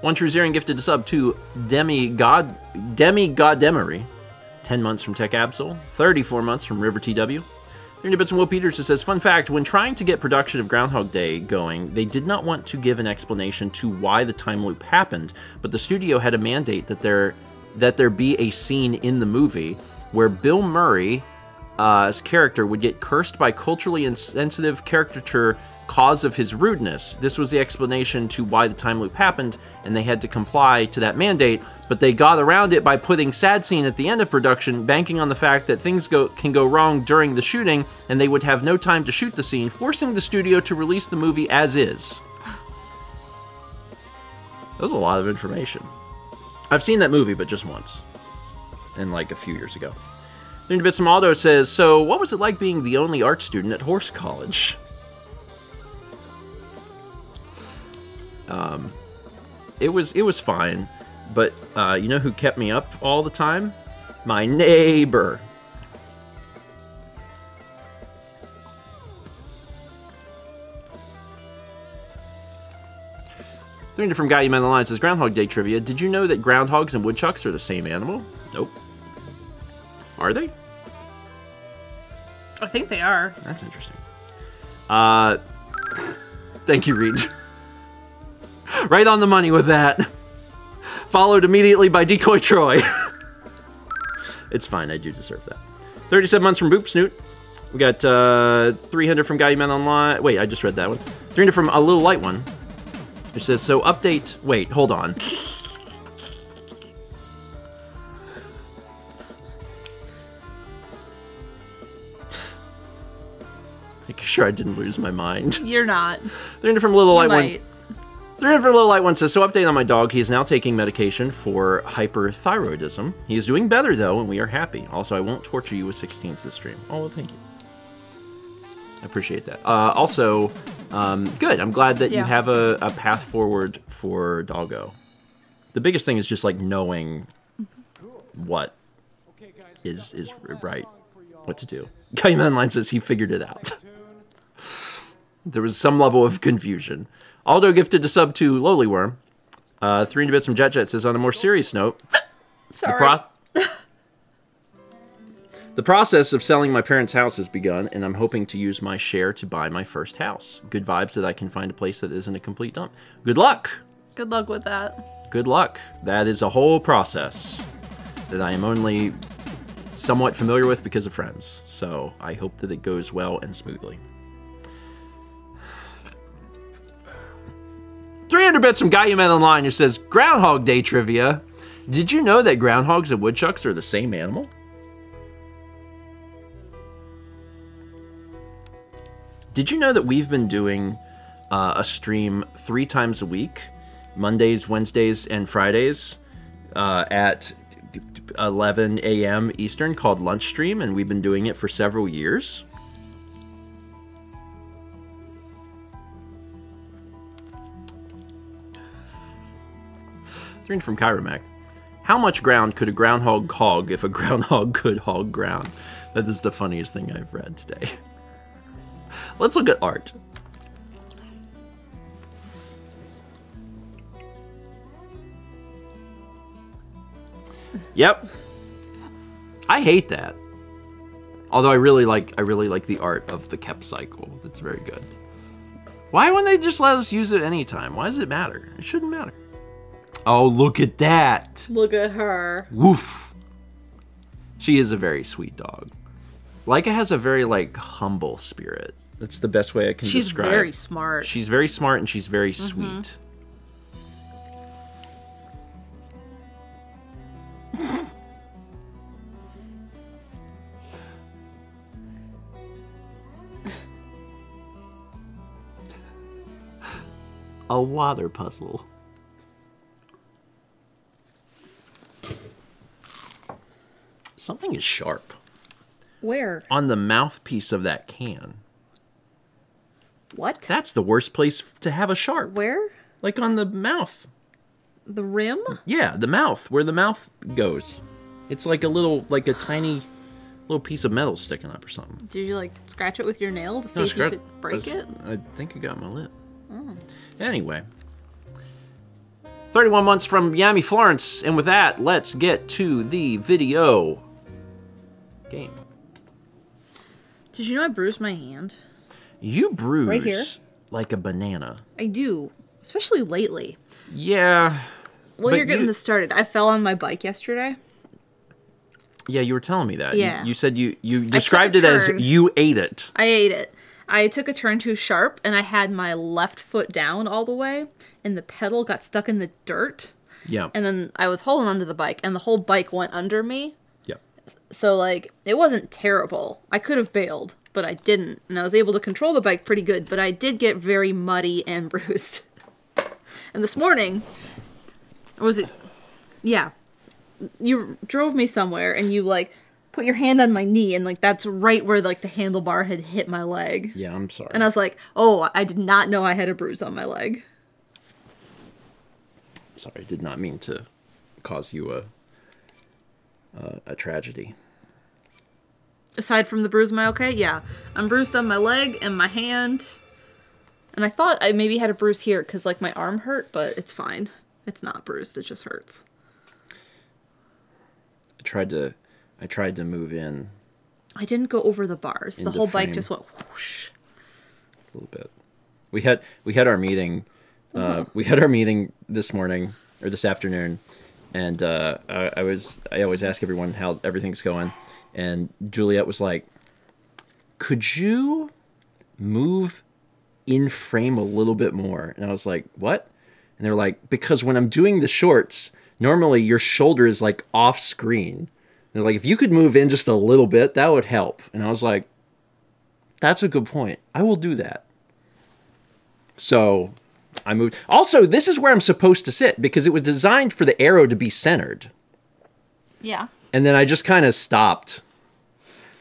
A: One True Zerian gifted a sub to Demi God Demi Godemery. 10 months from Tech Absol. 34 months from River TW. 30 bits from Will Peters who says, Fun fact, when trying to get production of Groundhog Day going, they did not want to give an explanation to why the time loop happened, but the studio had a mandate that there that there be a scene in the movie where Bill Murray uh, character would get cursed by culturally insensitive caricature cause of his rudeness. This was the explanation to why the time loop happened, and they had to comply to that mandate. But they got around it by putting sad scene at the end of production, banking on the fact that things go can go wrong during the shooting, and they would have no time to shoot the scene, forcing the studio to release the movie as is. That was a lot of information. I've seen that movie, but just once, and like a few years ago. Three bits from Aldo says, "So, what was it like being the only art student at Horse College?" Um, it was it was fine, but uh, you know who kept me up all the time? My neighbor. Three different guy you met on the line says Groundhog Day trivia. Did you know that groundhogs and woodchucks are the same animal? Nope. Are they?
B: I think they are.
A: That's interesting. Uh, thank you, Reed. right on the money with that. Followed immediately by Decoy Troy. it's fine, I do deserve that. 37 months from Boop Snoot. We got uh, 300 from Guy Online. Wait, I just read that one. 300 from A Little Light One. Which says, so update. Wait, hold on. Making sure I didn't lose my mind.
B: You're not.
A: 300 from a Little Light One. 300 from Little Light One says, so update on my dog. He is now taking medication for hyperthyroidism. He is doing better, though, and we are happy. Also, I won't torture you with 16s this stream. Oh, well, thank you. I appreciate that. Uh, also, um, good. I'm glad that you have a, a path forward for Doggo. The biggest thing is just like knowing what is is right, what to do. Guy Line says he figured it out. there was some level of confusion. Aldo gifted a sub to Lowly Worm. Uh, 300 bits from Jet Jet says, on a more serious note, the, pro- the process of selling my parents' house has begun, and I'm hoping to use my share to buy my first house. Good vibes that I can find a place that isn't a complete dump. Good luck!
B: Good luck with that.
A: Good luck. That is a whole process that I am only somewhat familiar with because of friends. So I hope that it goes well and smoothly. 300 bits from Guy You Met Online who says, Groundhog Day trivia. Did you know that groundhogs and woodchucks are the same animal? Did you know that we've been doing uh, a stream three times a week, Mondays, Wednesdays, and Fridays, uh, at 11 a.m. Eastern, called Lunch Stream, and we've been doing it for several years? Three from Chiromac. How much ground could a groundhog hog if a groundhog could hog ground? That is the funniest thing I've read today. Let's look at art. Yep. I hate that. Although I really like I really like the art of the kept cycle. It's very good. Why wouldn't they just let us use it anytime? Why does it matter? It shouldn't matter. Oh, look at that.
B: Look at her.
A: Woof. She is a very sweet dog. Leica has a very like humble spirit. That's the best way I can
B: She's
A: describe.
B: She's very smart.
A: She's very smart and she's very mm-hmm. sweet. A water puzzle. Something is sharp
B: Where?
A: on the mouthpiece of that can.
B: What?
A: That's the worst place to have a sharp.
B: Where?
A: Like on the mouth.
B: The rim?
A: Yeah, the mouth, where the mouth goes. It's like a little, like a tiny little piece of metal sticking up or something.
B: Did you like scratch it with your nail to see
A: No,
B: if you could break
A: I-
B: it?
A: I think it got my lip. Oh. Anyway. 31 months from Yami Florence, and with that, let's get to the video game.
B: Did you know I bruised my hand?
A: You bruise
B: here?
A: like a banana.
B: I do, especially lately.
A: Yeah.
B: Well, you're getting
A: you-
B: this started. I fell on my bike yesterday.
A: Yeah, you were telling me that. You-
B: Yeah.
A: You, said you you described it as you ate it.
B: I ate it. I took a turn too sharp and I had my left foot down all the way and the pedal got stuck in the dirt.
A: Yeah.
B: And then I was holding onto the bike and the whole bike went under me. So like it wasn't terrible. I could have bailed, but I didn't. And I was able to control the bike pretty good, but I did get very muddy and bruised. and this morning or was it yeah. You drove me somewhere and you like put your hand on my knee, and like that's right where like the handlebar had hit my leg.
A: Yeah, I'm sorry.
B: And I was like, oh, I did not know I had a bruise on my leg.
A: sorry, I did not mean to cause you a a, a tragedy.
B: Aside from the bruise, am I okay? Yeah. I'm bruised on my leg and my hand. And I thought I maybe had a bruise here because like my arm hurt, but it's fine. It's not bruised, it just hurts.
A: I tried to I tried to move in
B: I didn't go over the bars. The whole bike just went whoosh.
A: a little bit. We had we had our meeting. Uh, we had our meeting this morning or this afternoon, and uh, I, I was I always ask everyone how everything's going, and Juliet was like, "Could you move in frame a little bit more?" And I was like, "What?" And they're like, "Because when I'm doing the shorts, normally your shoulder is like off screen." They're like, "If you could move in just a little bit, that would help." And I was like, "That's a good point. I will do that." So I moved. Also, this is where I'm supposed to sit because it was designed for the arrow to be centered.
B: Yeah.
A: And then I just kind of stopped.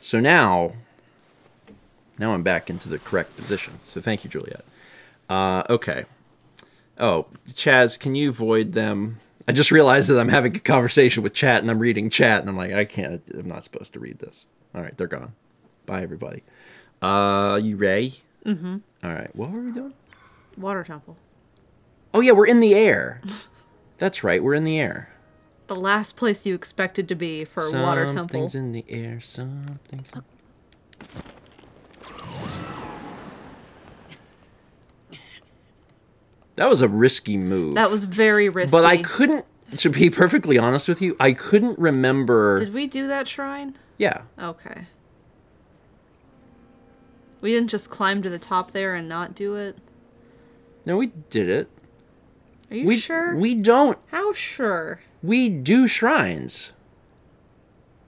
A: So now, now I'm back into the correct position. So thank you, Juliet. Uh, okay. Oh, Chaz, can you void them? I just realized that I'm having a conversation with chat and I'm reading chat and I'm like, I can't, I'm not supposed to read this. All right, they're gone. Bye, everybody. Uh, you Ray? Mm-hmm. All right, what were we doing?
B: Water temple.
A: Oh yeah, we're in the air. That's right, we're in the air.
B: The last place you expected to be for a water temple.
A: Something's in the air. Something's. In... That was a risky move.
B: That was very risky.
A: But I couldn't. To be perfectly honest with you, I couldn't remember.
B: Did we do that shrine?
A: Yeah.
B: Okay. We didn't just climb to the top there and not do it.
A: No, we did it.
B: Are you
A: We
B: sure?
A: we don't.
B: How sure?
A: We do shrines.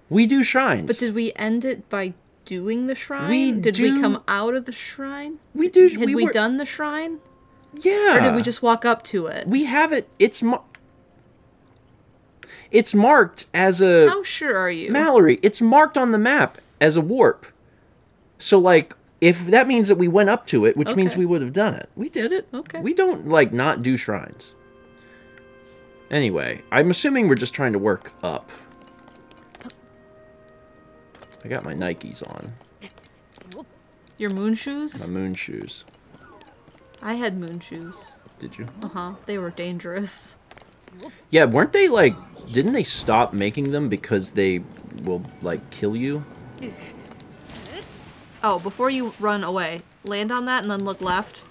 A: We do shrines.
B: But did we end it by doing the shrine?
A: We
B: did we come out of the shrine?
A: we do?
B: Had we,
A: were-
B: done the shrine?
A: Yeah.
B: Or did we just walk up to it?
A: We have it. It's mar- It's marked as a.
B: How sure are you?
A: Mallory, it's marked on the map as a warp. So like if that means that we went up to it, which means we would have done it. We did it.
B: Okay.
A: We don't like not do shrines. Anyway, I'm assuming we're just trying to work up. I got my Nikes on.
B: Your moon shoes?
A: My moon shoes.
B: I had moon shoes.
A: Did you?
B: Uh huh. They were dangerous.
A: Yeah, weren't they like didn't they stop making them because they will like kill you?
B: Oh, before you run away, land on that and then look left.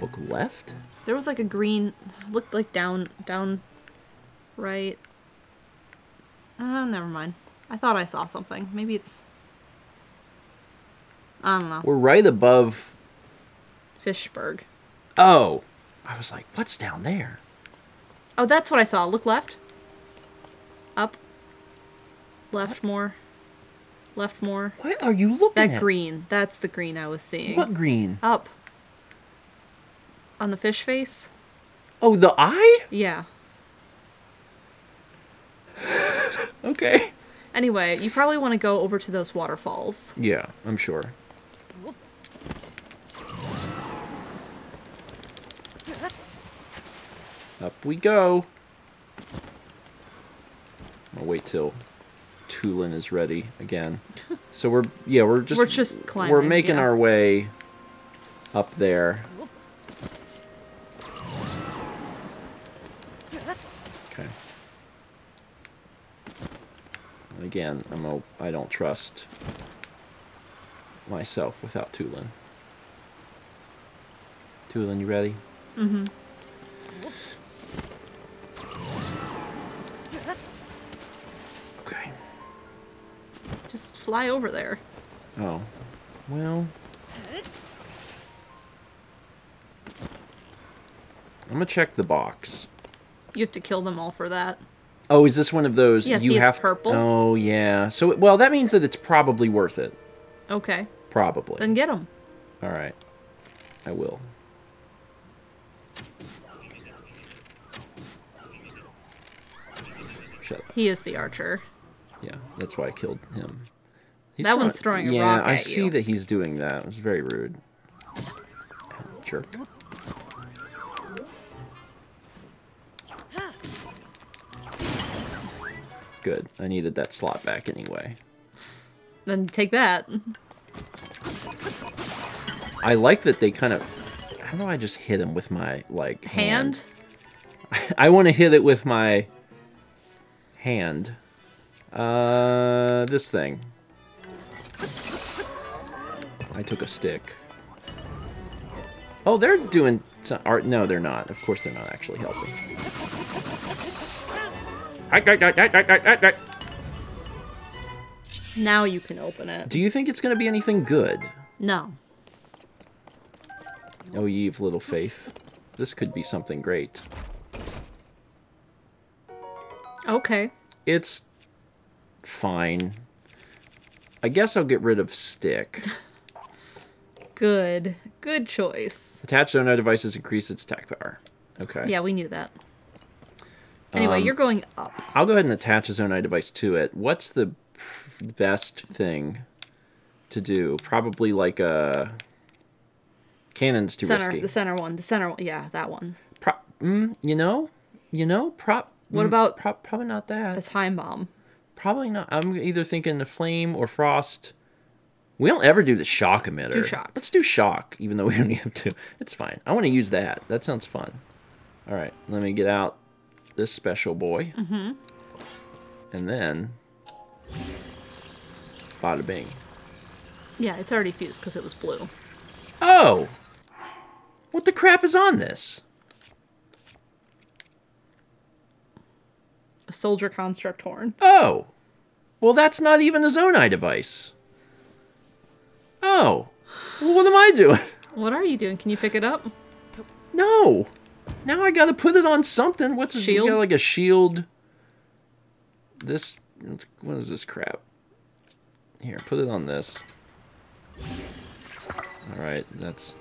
A: Look left?
B: There was like a green, looked like down, down, right. Uh, never mind. I thought I saw something. Maybe it's. I don't know.
A: We're right above
B: Fishburg.
A: Oh. I was like, what's down there?
B: Oh, that's what I saw. Look left. Up. Left more. Left more.
A: What are you looking
B: That
A: at?
B: That green. That's the green I was seeing.
A: What green?
B: Up. On the fish face?
A: Oh, the eye?
B: Yeah.
A: Okay.
B: Anyway, you probably want to go over to those waterfalls.
A: Yeah, I'm sure. Up we go. I'll wait till Tulin is ready again. So we're yeah we're just
B: We're just
A: we're making
B: yeah.
A: our way up there. Again, I'm a, I don't trust myself without Tulin. Tulin, you ready? Mm-hmm. Okay.
B: Just fly over there.
A: Oh. Well. I'm gonna check the box.
B: You have to kill them all for that.
A: Oh, is this one of those
B: Yeah,
A: you
B: see, it's
A: have to- Oh, yeah. So well, that means that it's probably worth it.
B: Okay.
A: Probably.
B: Then get them.
A: All right. I will. Shut up.
B: He is the archer.
A: Yeah, that's why I killed him. He's
B: That one's throwing a
A: yeah,
B: rock
A: I
B: at
A: see that he's doing that. It was very rude. Jerk. Good. I needed that slot back anyway.
B: Then take that.
A: I like that they kind of. How do I just hit him with my like hand?
B: Hand.
A: I want to hit it with my hand. Uh, this thing. I took a stick. Oh, they're doing some art. No, they're not. Of course, they're not actually helping.
B: Now you can open it.
A: Do you think it's going to be anything good?
B: No.
A: Oh, ye of little faith. This could be something great.
B: Okay.
A: It's fine. I guess I'll get rid of stick.
B: Good. Good choice.
A: Attach Zonai devices increase its attack power. Okay.
B: Yeah, we knew that. Anyway,
A: Um,
B: you're going up.
A: I'll go ahead and attach a Zonai device to it. What's the best thing to do? Probably like a cannon's too
B: Center,
A: risky.
B: the center one, the center one. Yeah, that one.
A: Pro- mm, you know, you know, prop.
B: What
A: mm,
B: about
A: pro- probably not that.
B: The time bomb.
A: Probably not. I'm either thinking the flame or frost. We don't ever do the shock emitter.
B: Do shock.
A: Let's do shock, even though we don't have two. It's fine. I want to use that. That sounds fun. All right, let me get out this special boy. Mm-hmm. And then, bada bing.
B: Yeah, it's already fused because it was blue.
A: Oh! What the crap is on this?
B: A soldier construct horn.
A: Oh! Well, that's not even a Zonai device. Oh! Well, what am I doing?
B: What are you doing? Can you pick it up?
A: No! Now I gotta put it on something. What's a
B: Shield?
A: You got like a shield. This. What is this crap? Here, put it on this. Alright, that's.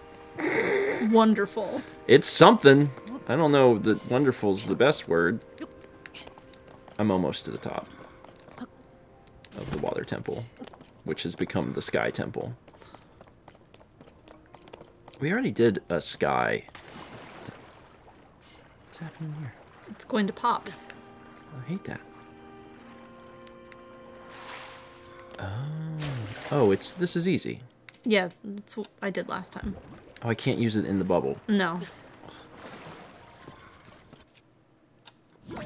B: Wonderful.
A: It's something. I don't know that wonderful's the best word. I'm almost to the top of the water temple, which has become the sky temple. We already did a sky. What's happening here?
B: It's going to pop.
A: I hate that. Oh, oh, it's this is easy.
B: Yeah, that's what I did last time.
A: Oh, I can't use it in the bubble.
B: No.
A: There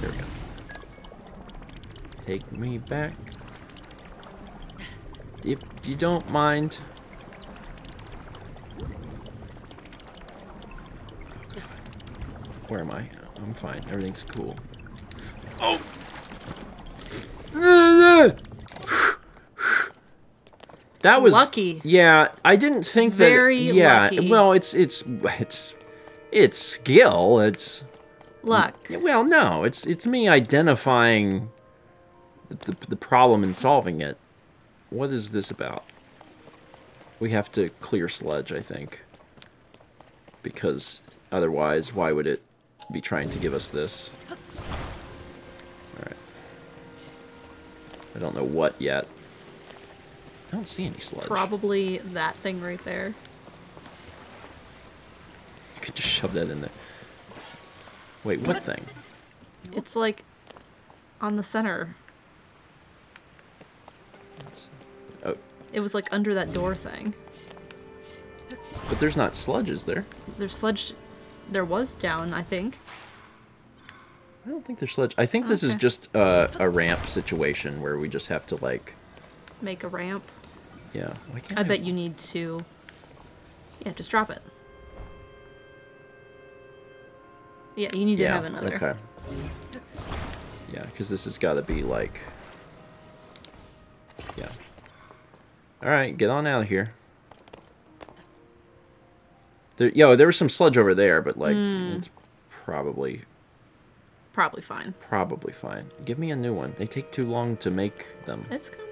A: we go. Take me back. If you don't mind. Where am I? I'm fine. Everything's cool. Oh! That was
B: Lucky.
A: Yeah, I didn't think that.
B: Very
A: yeah,
B: lucky.
A: well, it's it's it's it's skill. It's
B: Luck.
A: well, no, it's it's me identifying the, the, the problem and solving it. What is this about? We have to clear sludge, I think. Because otherwise, why would it be trying to give us this? Alright. I don't know what yet. I don't see any sludge.
B: Probably that thing right there.
A: You could just shove that in there. Wait, what thing?
B: It's like on the center.
A: Oh,
B: It was like under that door thing.
A: but there's not sludge, is there?
B: There's sludge. There was down, I think.
A: I don't think there's sludge. I think this is just uh, a ramp situation where we just have to like,
B: Make a ramp.
A: yeah. Can't
B: I bet you need to. Yeah, just drop it. Yeah, you need to
A: Yeah.
B: have another.
A: Okay. Yeah, because this has got to be like. Yeah. All right, get on out of here. There, yo, there was some sludge over there, but like,
B: Hmm.
A: it's probably
B: Probably fine.
A: probably fine. Give me a new one. They take too long to make them.
B: It's coming.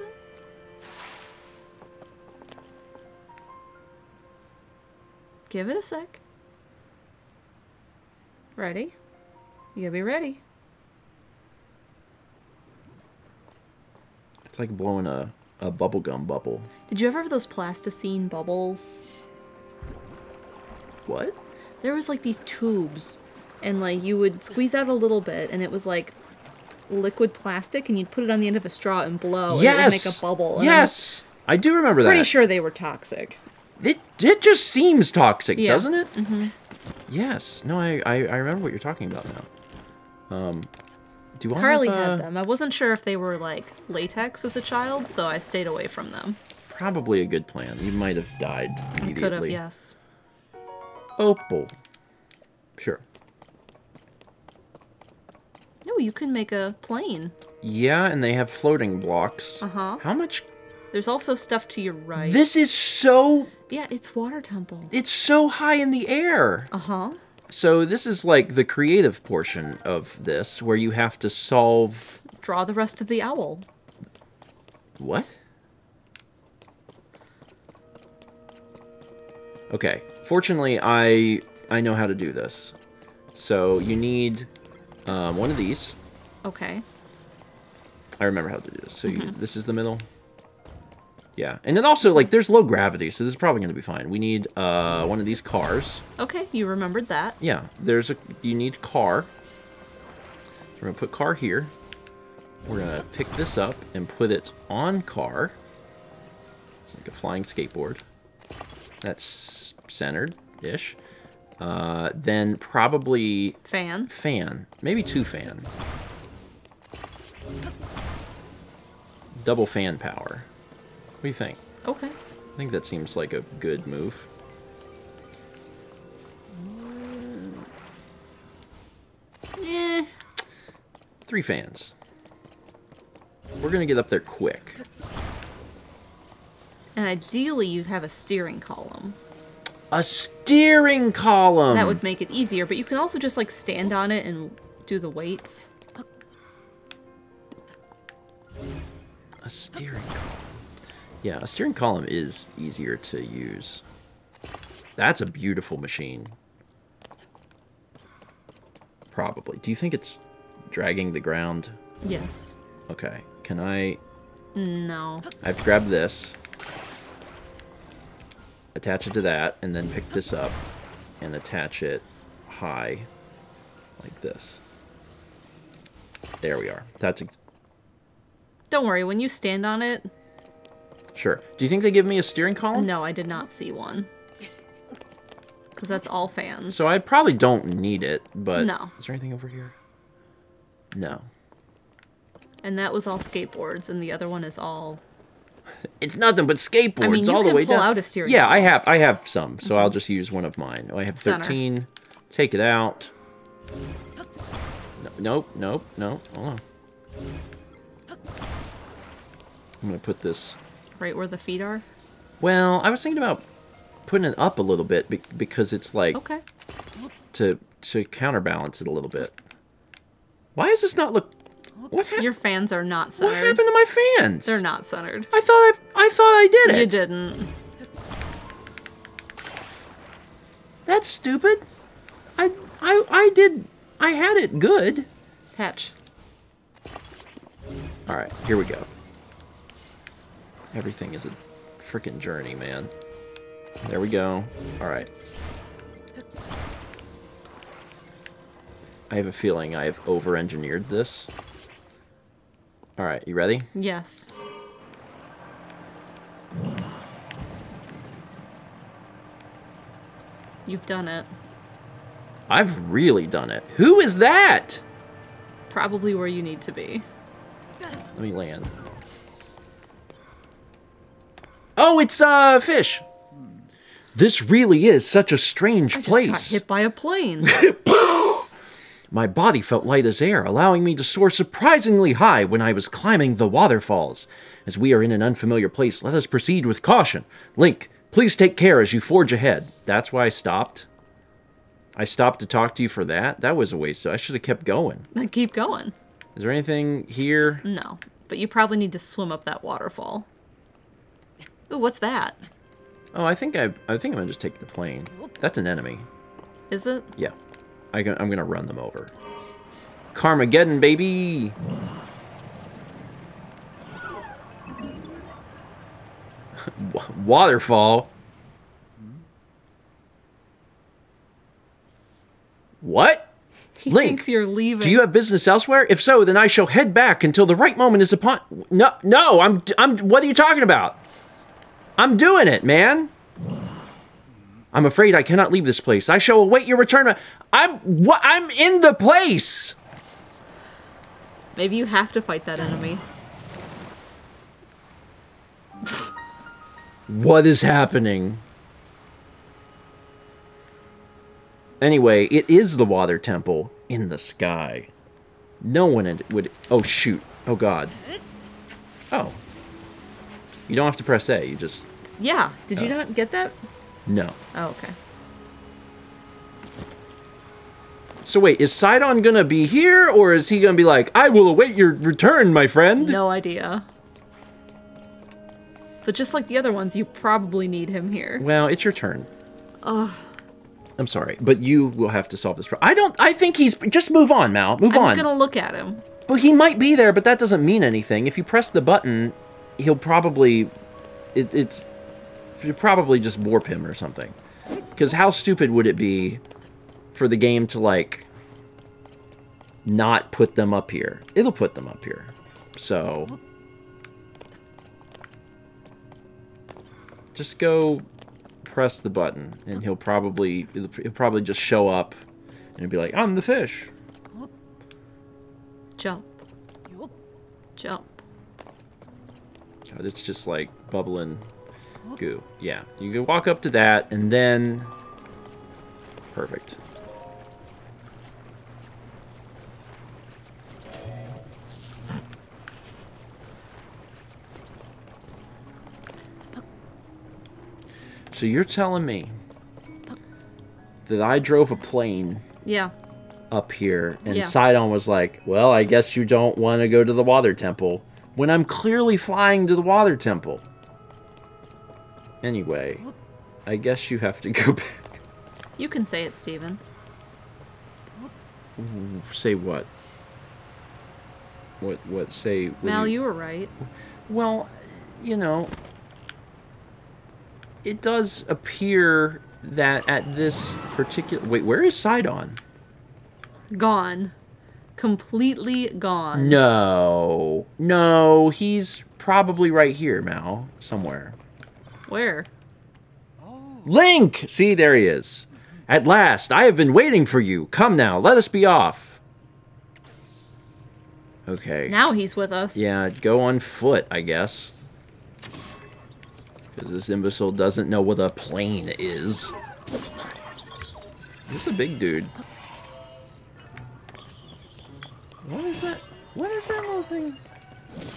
B: Give it a sec. Ready? You gotta be ready.
A: It's like blowing a, a bubblegum bubble.
B: Did you ever have those plasticine bubbles?
A: What?
B: There was like these tubes, and like you would squeeze out a little bit, and it was like liquid plastic, and you'd put it on the end of a straw and blow, and it would
A: yes.
B: make a bubble. and
A: Yes. I do remember that.
B: pretty sure they were toxic.
A: It it just seems toxic,
B: Yeah.
A: doesn't it? Mm-hmm. Yes. No, I, I I remember what you're talking about now. Um, do I
B: Carly
A: have, uh,
B: had them. I wasn't sure if they were like latex as a child, so I stayed away from them.
A: Probably a good plan. You might have died
B: I
A: immediately.
B: could have, yes.
A: Opal. Sure.
B: No, you can make a plane.
A: Yeah, and they have floating blocks.
B: Uh-huh.
A: How much?
B: There's also stuff to your right.
A: This is so.
B: Yeah, it's water temple.
A: It's so high in the air.
B: Uh huh.
A: So this is like the creative portion of this, where you have to solve
B: Draw the rest of the owl.
A: what? Okay. Fortunately, I I know how to do this. So you need um, one of these.
B: Okay.
A: I remember how to do this. So you, this is the middle. Yeah, and then also like there's low gravity, so this is probably gonna be fine. We need uh, one of these cars.
B: Okay, you remembered that.
A: Yeah, there's a you need car. So we're gonna put car here. We're gonna pick this up and put it on car. It's like a flying skateboard. That's centered-ish. Uh, then probably
B: Fan.
A: fan, maybe two fan. Double fan power. What do you think?
B: Okay.
A: I think that seems like a good move.
B: Eh.
A: Three fans. We're gonna get up there quick.
B: And ideally, you'd have a steering column.
A: A steering column.
B: That would make it easier, but you can also just like stand on it and do the weights.
A: a steering column. Yeah, a steering column is easier to use. That's a beautiful machine. Probably. Do you think it's dragging the ground?
B: Yes.
A: Okay. Can I
B: No.
A: I have grabbed this, attach it to that, and then pick this up and attach it high like this. There we are. That's ex-
B: Don't worry, when you stand on it,
A: sure. Do you think they give me a steering column?
B: no, I did not see one. Because that's all fans.
A: So I probably don't need it, but
B: No.
A: is there anything over here? No.
B: And that was all skateboards, and the other one is all.
A: It's nothing but skateboards
B: I mean,
A: all the way
B: pull
A: down.
B: out a steering
A: yeah, I have I have some, so I'll mm-hmm. just use one of mine. Oh, I have
B: Center.
A: 13. Take it out. No, nope, nope, nope. Hold on. I'm gonna put this.
B: Right where the feet are?
A: Well, I was thinking about putting it up a little bit be- because it's like
B: Okay.
A: to to counterbalance it a little bit. Why does this not look? What?
B: Your fans are not centered.
A: What happened to my fans?
B: They're not centered.
A: I thought I I thought I did it.
B: You didn't.
A: That's stupid. I I I did. I had it good.
B: Hatch.
A: All right, here we go. Everything is a freaking journey, man. There we go. All right. I have a feeling I have over-engineered this. All right, you ready?
B: Yes. You've done it.
A: I've really done it. Who is that?
B: Probably where you need to be.
A: Let me land. Oh, it's uh fish. This really is such a strange
B: I just
A: place.
B: got hit by a plane.
A: My body felt light as air, allowing me to soar surprisingly high when I was climbing the waterfalls. As we are in an unfamiliar place, let us proceed with caution. Link, please take care as you forge ahead. That's why I stopped. I stopped to talk to you for that. That was a waste. I should have kept going.
B: then keep going.
A: Is there anything here?
B: No, but you probably need to swim up that waterfall. Ooh, what's that?
A: Oh, I think I I think I'm gonna just take the plane. That's an enemy.
B: Is it?
A: Yeah, I can, I'm gonna run them over. Carmageddon, baby. Waterfall. What?
B: He
A: Link,
B: thinks you're leaving.
A: Do you have business elsewhere? If so, then I shall head back until the right moment is upon. No, no, I'm, I'm. What are you talking about? I'm doing it, man. I'm afraid I cannot leave this place. I shall await your return. I'm what? I'm in the place.
B: Maybe you have to fight that enemy.
A: What is happening? Anyway, it is the water temple in the sky. No one would. Oh shoot! Oh god! Oh. You don't have to press A. You just
B: Yeah. Did you
A: Oh.
B: not get that?
A: No.
B: Oh, okay.
A: So wait, is Sidon gonna be here, or is he gonna be like, "I will await your return, my friend"?
B: No idea. But just like the other ones, you probably need him here.
A: Well, it's your turn.
B: Ugh.
A: I'm sorry, but you will have to solve this problem. I don't. I think he's. Just move on, Mal. Move
B: I'm
A: on.
B: gonna look at him.
A: Well, he might be there, but that doesn't mean anything. If you press the button, he'll probably. It, it's. You probably just warp him or something. Because how stupid would it be for the game to, like, not put them up here? It'll put them up here. So. Just go press the button, and he'll probably. He'll he'll probably just show up and he'll be like, I'm the fish.
B: Jump. Jump.
A: God, it's just like bubbling goo. Yeah, you can walk up to that and then. Perfect. So you're telling me that I drove a plane
B: Yeah.
A: up here, and
B: Yeah.
A: Sidon was like, "Well, I guess you don't want to go to the water temple when I'm clearly flying to the water temple." Anyway, I guess you have to go back.
B: You can say it, Stephen.
A: Say what? What? What? Say? what
B: Mal,
A: you-
B: you were right.
A: Well, you know, it does appear that at this particular. Wait, where is Sidon?
B: Gone. Completely gone.
A: No, no, he's probably right here, Mal, somewhere.
B: Where?
A: Link! See, there he is. At last, I have been waiting for you. Come now, let us be off. Okay.
B: Now he's with us.
A: Yeah, go on foot, I guess. Because this imbecile doesn't know what a plane is. This is a big dude. What is that? What is that little thing?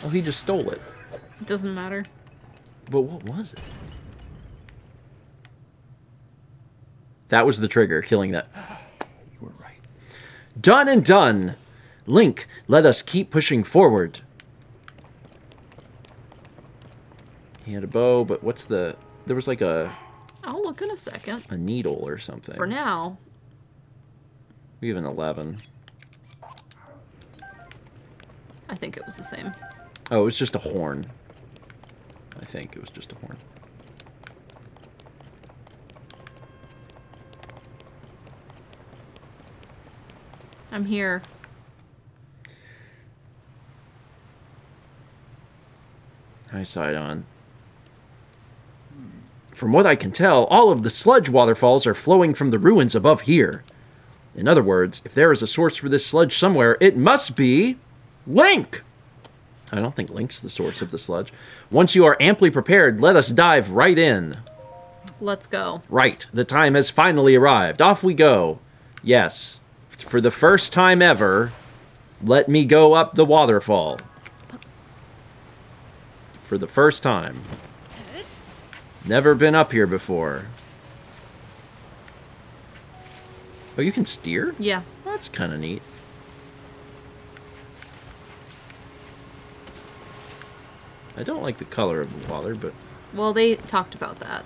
A: Oh, he just stole it.
B: Doesn't matter.
A: But what was it? That was the trigger, killing that. You were right. Done and done. Link, let us keep pushing forward. He had a bow, but what's the... There was like a,
B: I'll look in a second.
A: a needle or something.
B: For now,
A: We have an 11.
B: I think it was the same.
A: Oh, it was just a horn. I think it was just a horn.
B: I'm here.
A: Hi, Sidon. From what I can tell, all of the sludge waterfalls are flowing from the ruins above here. In other words, if there is a source for this sludge somewhere, it must be Link! I don't think Link's the source of the sludge. Once you are amply prepared, let us dive right in.
B: Let's go.
A: Right, the time has finally arrived. Off we go. Yes, for the first time ever, let me go up the waterfall. For the first time. Never been up here before. Oh, you can steer?
B: Yeah.
A: That's kind of neat. I don't like the color of the water, but
B: Well, they talked about that.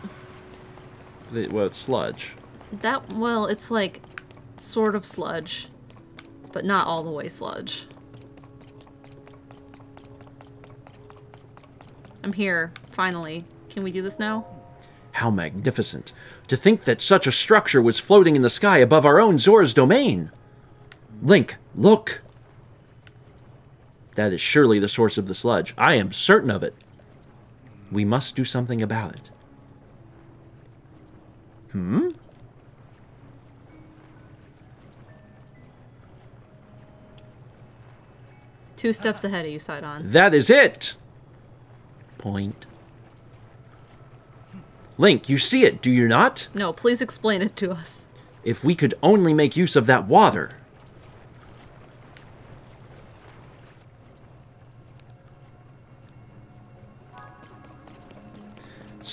A: the, well, it's sludge.
B: That well, it's like sort of sludge. but not all the way sludge. I'm here, finally. Can we do this now?
A: How magnificent. To think that such a structure was floating in the sky above our own Zora's domain. Link, look. That is surely the source of the sludge. I am certain of it. We must do something about it. Hmm?
B: Two steps ahead of you, Sidon.
A: That is it! Point. Link, you see it, do you not?
B: No, please explain it to us.
A: If we could only make use of that water.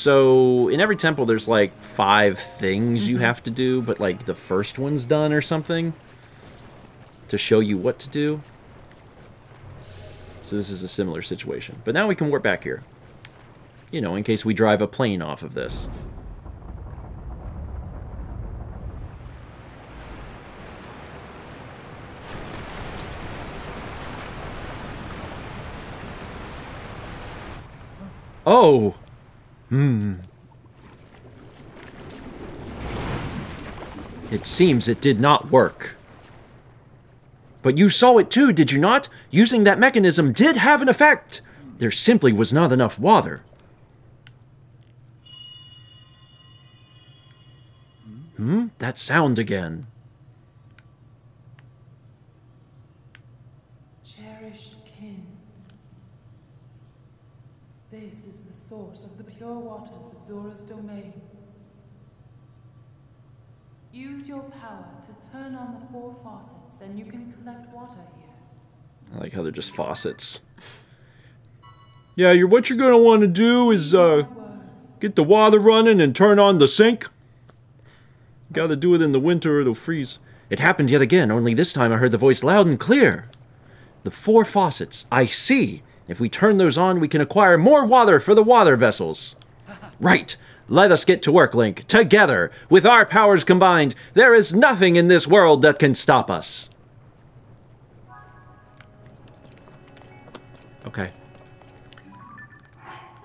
A: So, in every temple, there's like five things you mm-hmm. have to do, but like the first one's done or something to show you what to do. So, this is a similar situation. But now we can warp back here. You know, in case we drive a plane off of this. Oh! Hmm. It seems it did not work. But you saw it too, did you not? Using that mechanism did have an effect. There simply was not enough water. Hmm? That sound again.
E: Cherished kin. This is the source of the pure waters of Zora's domain. Use your power to turn on the four faucets and you can collect water here.
A: I like how they're just faucets. Yeah, you're, what you're gonna want to do is uh, get the water running and turn on the sink. Gotta do it in the winter or it'll freeze. It happened yet again, only this time I heard the voice loud and clear. The four faucets, I see. If we turn those on, we can acquire more water for the water vessels. Right. Let us get to work, Link. Together, with our powers combined, there is nothing in this world that can stop us. Okay.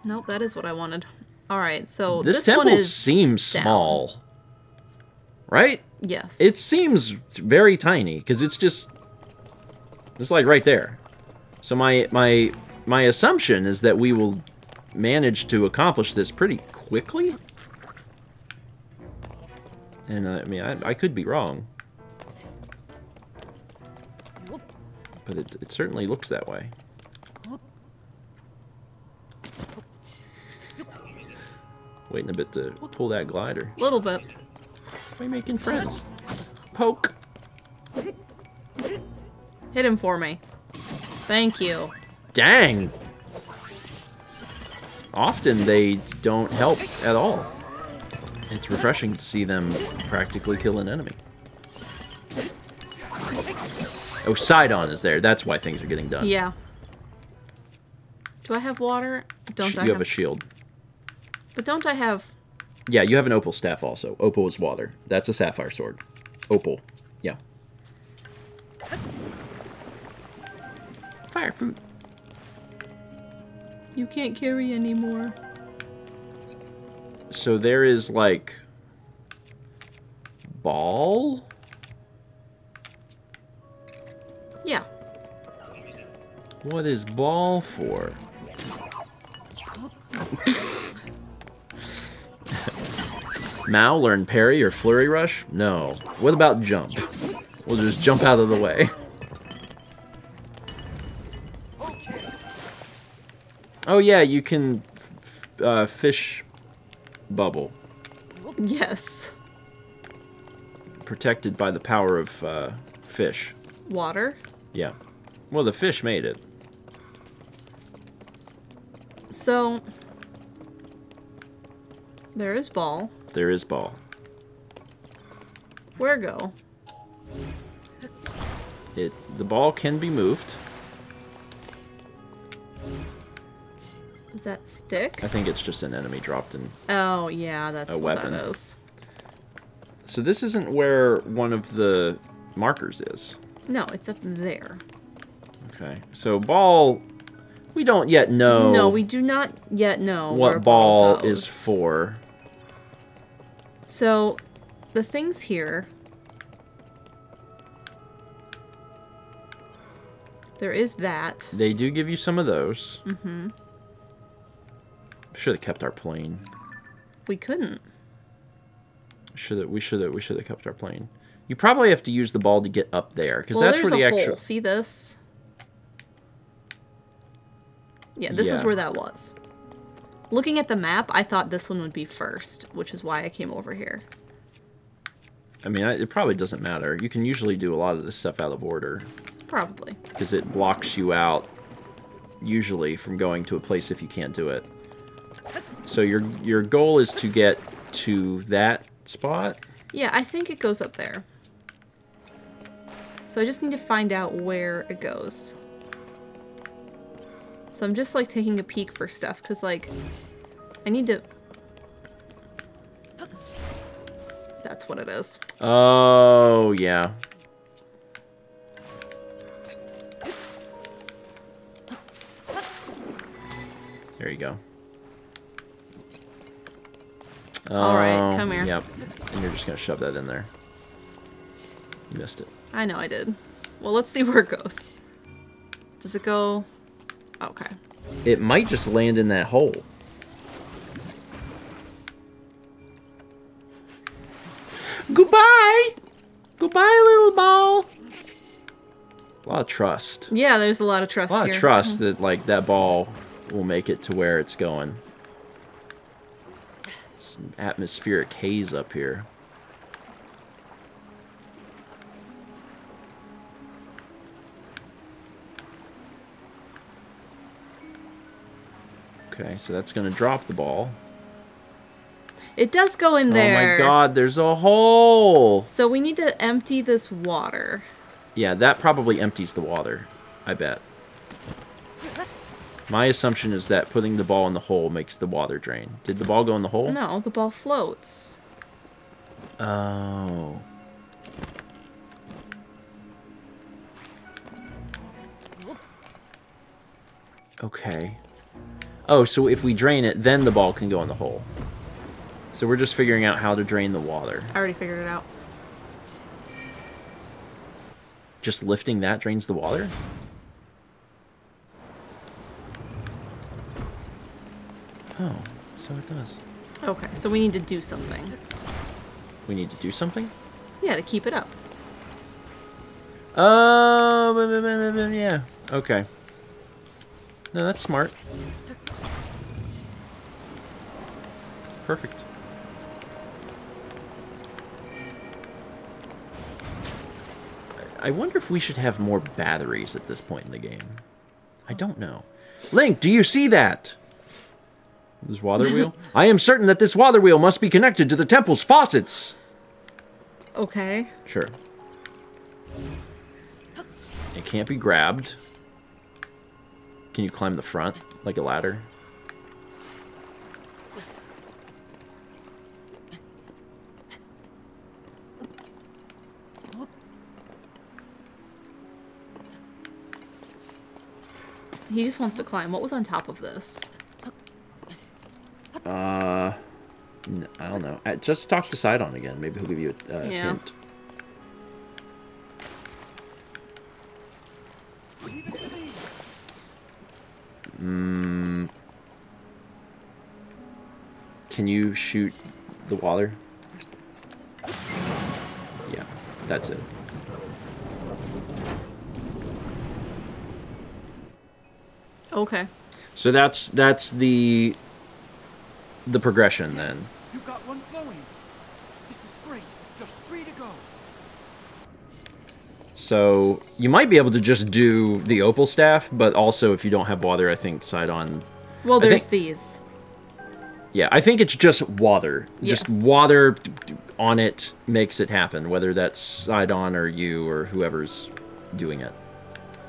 B: Nope, that is what I wanted. Alright, so
A: This,
B: this,
A: temple
B: one is
A: seems
B: down.
A: small. Right?
B: Yes.
A: It seems very tiny because it's just it's like right there. So my my my assumption is that we will manage to accomplish this pretty quickly. And uh, I mean, I, I could be wrong, but it, it certainly looks that way. Waiting a bit to pull that glider.
B: a little bit.
A: We're making friends. Poke.
B: Hit him for me. Thank you.
A: Dang. Often they don't help at all. It's refreshing to see them practically kill an enemy. Oh, Sidon is there. That's why things are getting done.
B: Yeah. Do I have water? Don't
A: Sh-
B: I
A: you
B: have,
A: have a shield.
B: But don't I have
A: Yeah, you have an opal staff also. Opal is water. That's a sapphire sword. Opal. Yeah. Fire fruit.
B: You can't carry anymore.
A: So there is like ball.
B: Yeah.
A: What is ball for? Mal learn parry or flurry rush? No. What about jump? We'll just jump out of the way. Oh yeah, you can uh, fish bubble,
B: Yes.
A: protected by the power of uh, fish.
B: Water.
A: Yeah. Well, the fish made it.
B: So there is ball.
A: There is ball.
B: Where go?
A: It the ball can be moved.
B: Is that stick?
A: I think it's just an enemy dropped in.
B: Oh yeah, that's
A: A
B: what
A: weapon.
B: that is.
A: So this isn't where one of the markers is.
B: No, it's up there.
A: Okay. So ball, we don't yet know.
B: No, we do not yet know
A: what ball
B: goes.
A: is for.
B: So, the things here. There is that.
A: They do give you some of those. Mm-hmm. Should have kept our plane.
B: We couldn't.
A: Should have. We should have. We should have kept our plane. You probably have to use the ball to get up there because
B: Well,
A: that's where the actual.
B: hole. See this? Yeah, this is where that was. Looking at the map, I thought this one would be first, which is why I came over here.
A: I mean, I, it probably doesn't matter. You can usually do a lot of this stuff out of order
B: Probably.
A: because it blocks you out usually from going to a place if you can't do it. So your your goal is to get to that spot.
B: Yeah, I think it goes up there. So I just need to find out where it goes. So I'm just like taking a peek for stuff because like I need to. That's what it is.
A: Oh yeah. There you go.
B: All right,
A: Oh,
B: come here.
A: Yep. And you're just gonna shove that in there. You missed it.
B: I know I did. Well, let's see where it goes. Does it go? Okay.
A: It might just land in that hole. Goodbye! Goodbye, little ball! A lot of trust.
B: Yeah, there's a lot of trust
A: A lot
B: here.
A: of trust uh-huh. that, like, that ball will make it to where it's going. Atmospheric haze up here. Okay, so that's going to drop the ball.
B: It does go in there.
A: Oh my god, there's a hole!
B: So we need to empty this water.
A: Yeah, that probably empties the water. I bet. My assumption is that putting the ball in the hole makes the water drain. Did the ball go in the hole?
B: No, the ball floats.
A: Oh. Okay. Oh, so if we drain it, then the ball can go in the hole. So we're just figuring out how to drain the water.
B: I already figured it out.
A: Just lifting that drains the water? Oh, so it does.
B: Okay, so we need to do something.
A: We need to do something?
B: Yeah, to keep it up.
A: Oh, yeah. Okay. No, that's smart. Perfect. I wonder if we should have more batteries at this point in the game. I don't know. Link, do you see that? This water wheel? I am certain that this water wheel must be connected to the temple's faucets.
B: Okay.
A: Sure. It can't be grabbed. Can you climb the front like a ladder?
B: He just wants to climb. What was on top of this?
A: Uh, I don't know. Uh, Just talk to Sidon again. Maybe he'll give you a uh,
B: Yeah.
A: hint. Mm, can you shoot the water? Yeah, that's it.
B: Okay.
A: So that's that's the the progression then.
F: You got one flowing. This is great. Just three to go.
A: So you might be able to just do the opal staff, but also if you don't have water, I think Sidon.
B: Well, there's
A: think-
B: these.
A: Yeah, I think it's just water. Just
B: Yes.
A: water on it makes it happen, whether that's Sidon or you or whoever's doing it.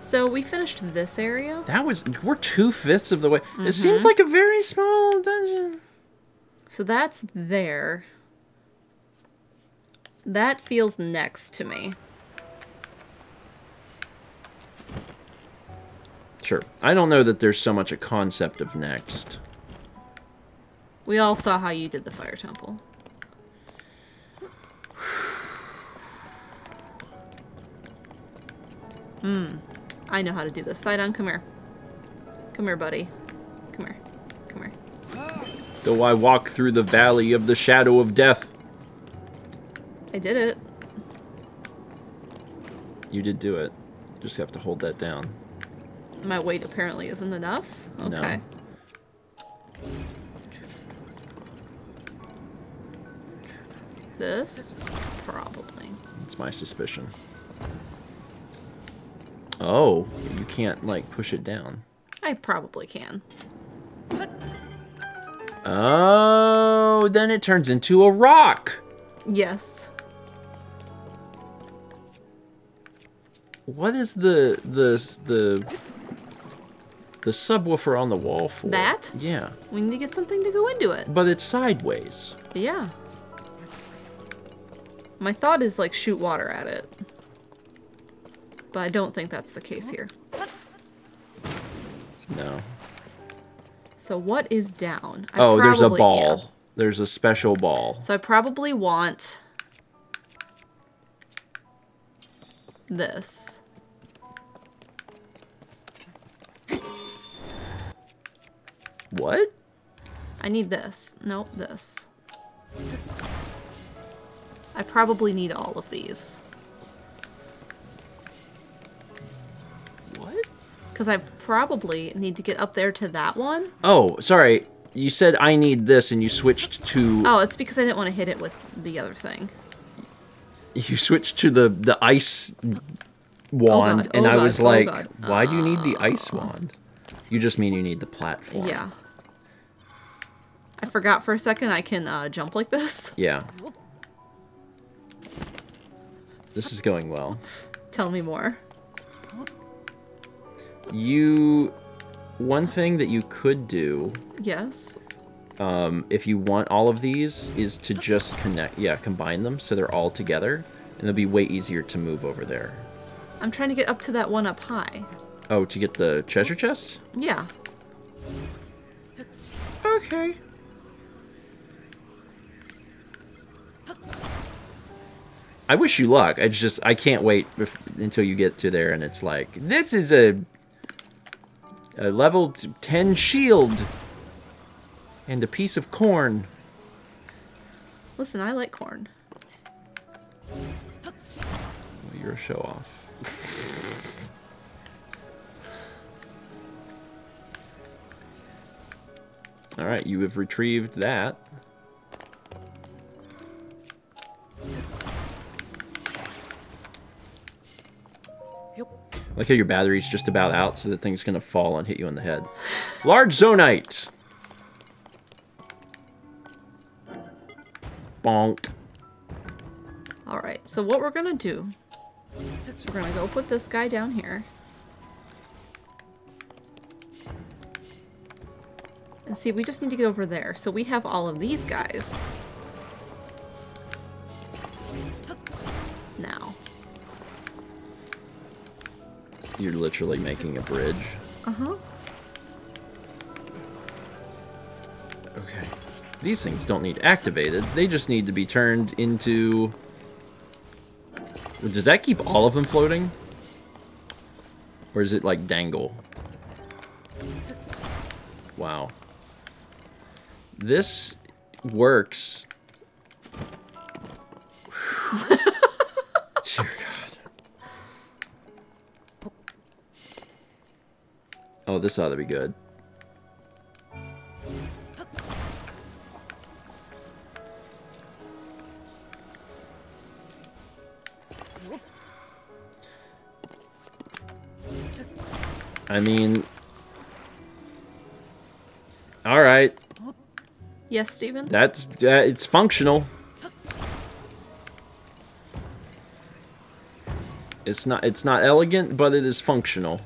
B: So we finished this area.
A: That was we're two fifths of the way. It seems
B: Mm-hmm.
A: like a very small dungeon.
B: So that's there. That feels next to me.
A: Sure. I don't know that there's so much a concept of next.
B: We all saw how you did the fire temple. Hmm. I know how to do this. Sidon, come here. Come here, buddy. Come here. Come here.
A: Though I walk through the valley of the shadow of death.
B: I did it.
A: You did do it. Just have to hold that down.
B: My weight apparently isn't enough.
A: No.
B: Okay. This? Probably.
A: It's my suspicion. Oh, you can't, like, push it down.
B: I probably can.
A: Oh, then it turns into a rock.
B: Yes.
A: What is the the the the subwoofer on the wall for?
B: That?
A: Yeah,
B: We need to get something to go into it.
A: but it's sideways.
B: Yeah. My thought is like shoot water at it. But I don't think that's the case here.
A: No.
B: So what is down? I
A: oh, there's a ball.
B: yeah.
A: There's a special ball.
B: So I probably want this.
A: What?
B: I need this. Nope, this. I probably need all of these. Because I probably need to get up there to that one.
A: Oh, sorry. You said I need this, and you switched to
B: Oh, it's because I didn't want to hit it with the other thing.
A: you switched to the the ice wand, and
B: oh
A: I
B: God,
A: was
B: oh
A: like,
B: God.
A: why do you need the ice wand? You just mean you need the platform.
B: Yeah. I forgot for a second I can uh, jump like this.
A: Yeah. This is going well.
B: Tell me more.
A: You one thing that you could do
B: Yes.
A: um, if you want all of these is to just connect yeah combine them so they're all together and it'll be way easier to move over there
B: I'm trying to get up to that one up high.
A: oh to get the treasure chest
B: Yeah.
A: okay i wish you luck i just i can't wait until you get to there and it's like this is a a level 10 shield and a piece of corn
B: Listen, I like corn.
A: Well, you're a show off. All right, you have retrieved that. Like how your battery's just about out, so the thing's gonna fall and hit you in the head. Large Zonaite. Bonk.
B: All right. So what we're gonna do is we're gonna go put this guy down here. And see, we just need to get over there. So we have all of these guys. Now.
A: You're literally making a bridge.
B: Uh-huh.
A: Okay. These things don't need activated. They just need to be turned into... Does that keep all of them floating? Or is it like dangle? Wow. This works. Oh, this ought to be good. I mean, all right,
B: Yes, Stephen?
A: that's uh, it's functional. It's not it's not elegant, but it is functional.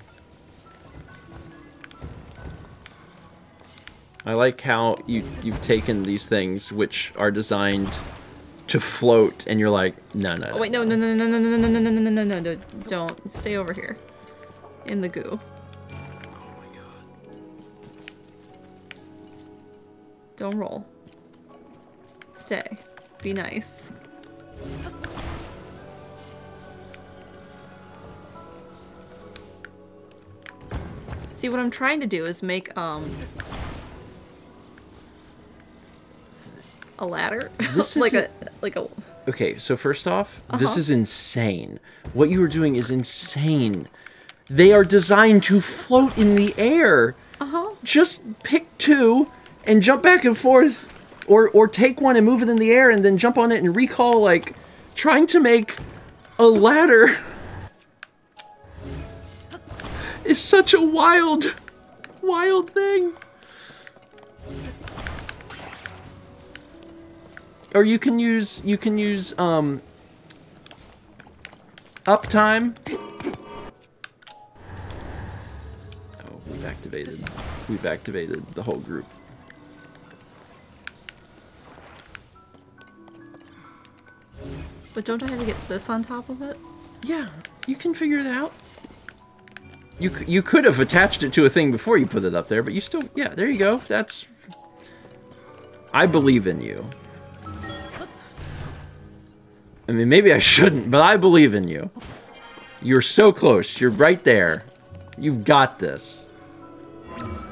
A: I like how you, you've taken these things which are designed to float and you're like, no, no, no.
B: Oh, wait, no, no, no, no, no, no, no, no, no, no, no, no, no, don't. Stay over here. In the goo. Oh my god. Don't roll. Stay. Be nice. See, what I'm trying to do is make, um, A ladder? Like a, like a...
A: Okay, so first off, this
B: Uh-huh.
A: is insane. What you are doing is insane. They are designed to float in the air.
B: Uh-huh.
A: Just pick two and jump back and forth, or or take one and move it in the air and then jump on it and recall. Like trying to make a ladder is such a wild, wild thing. Or you can use you can use um uptime. Oh, we've activated we've activated the whole group.
B: But don't I have to get this on top of it?
A: Yeah, you can figure it out. You you could have attached it to a thing before you put it up there, but you still yeah, there you go. That's I believe in you. I mean, maybe I shouldn't, but I believe in you. You're so close. You're right there. You've got this.
B: Oh,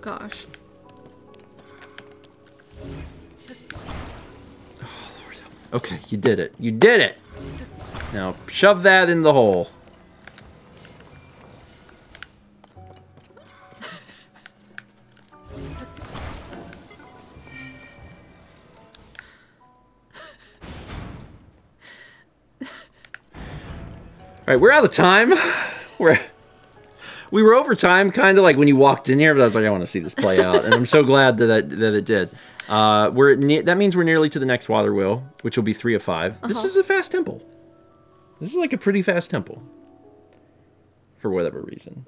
B: gosh.
A: Okay, you did it. You did it. Now shove that in the hole. Right, we're out of time. We're we were over time, kind of like when you walked in here, but I was like, I want to see this play out, and I'm so glad that it, that it did. Uh, we're ne- that means we're nearly to the next water wheel, which will be three of 5 This
B: Uh-huh.
A: is a fast temple. This is like a pretty fast temple, for whatever reason.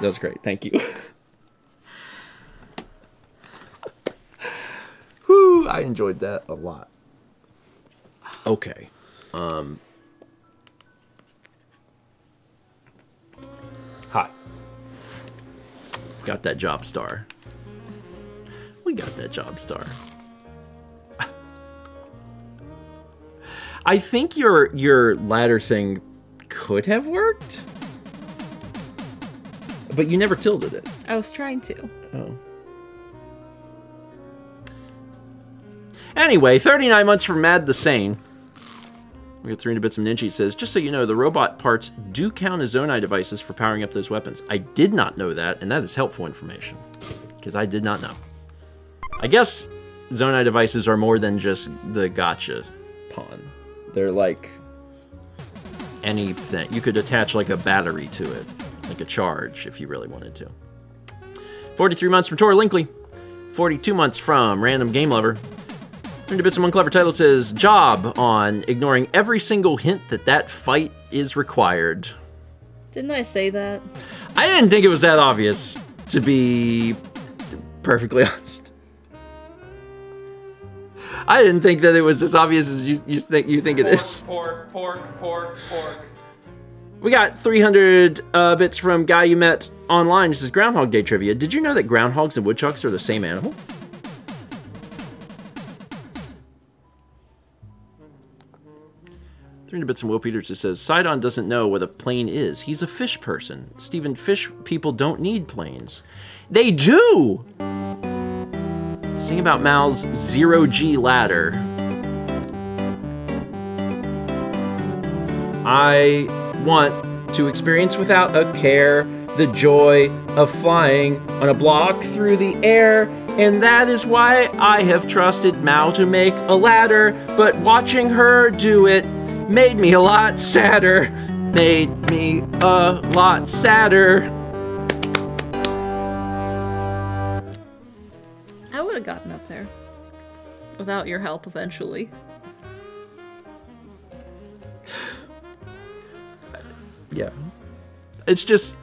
A: That was great. Thank you. Whoo! I enjoyed that a lot. Okay. Um. Hi. Got that job star. We got that job star. I think your your ladder thing could have worked. But you never tilted it.
B: I was trying to.
A: Oh. Anyway, 39 months from Mad the Sane. We got 300 bits of Ninja says, just so you know, the robot parts do count as Zonai devices for powering up those weapons. I did not know that, and that is helpful information. Because I did not know. I guess Zonai devices are more than just the gotcha pawn. They're like anything. You could attach like a battery to it, like a charge, if you really wanted to. 43 months from Tor Linkley. 42 months from Random Game Lover. 30 bits of one clever title says job on ignoring every single hint that that fight is required.
B: Didn't I say that?
A: I didn't think it was that obvious, to be perfectly honest. I didn't think that it was as obvious as you, you think you think it is.
F: Pork, pork, pork, pork.
A: We got 300 uh, bits from guy you met online. This is Groundhog Day trivia. Did you know that groundhogs and woodchucks are the same animal? Three hundred bits from Will Peters just says Sidon doesn't know what a plane is. He's a fish person. Stephen, fish people don't need planes. They do. Sing about Mal's zero G ladder. I want to experience without a care the joy of flying on a block through the air, and that is why I have trusted Mal to make a ladder, but watching her do it made me a lot sadder. Made me a lot sadder.
B: I would have gotten up there. Without your help eventually.
A: Yeah. It's just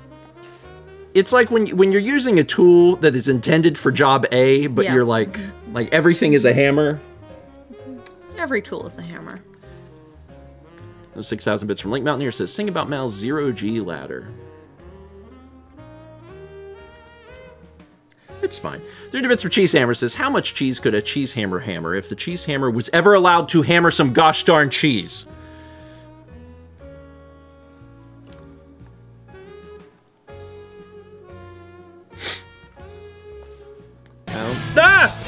A: it's like when when you're using a tool that is intended for job A, but
B: Yeah.
A: you're like like everything is a hammer.
B: Every tool is a hammer.
A: Those 6,000 bits from Link Mountaineer says, sing about Mal's zero G ladder. It's fine. 30 bits for Cheese Hammer says, How much cheese could a cheese hammer hammer if the cheese hammer was ever allowed to hammer some gosh darn cheese? Ah!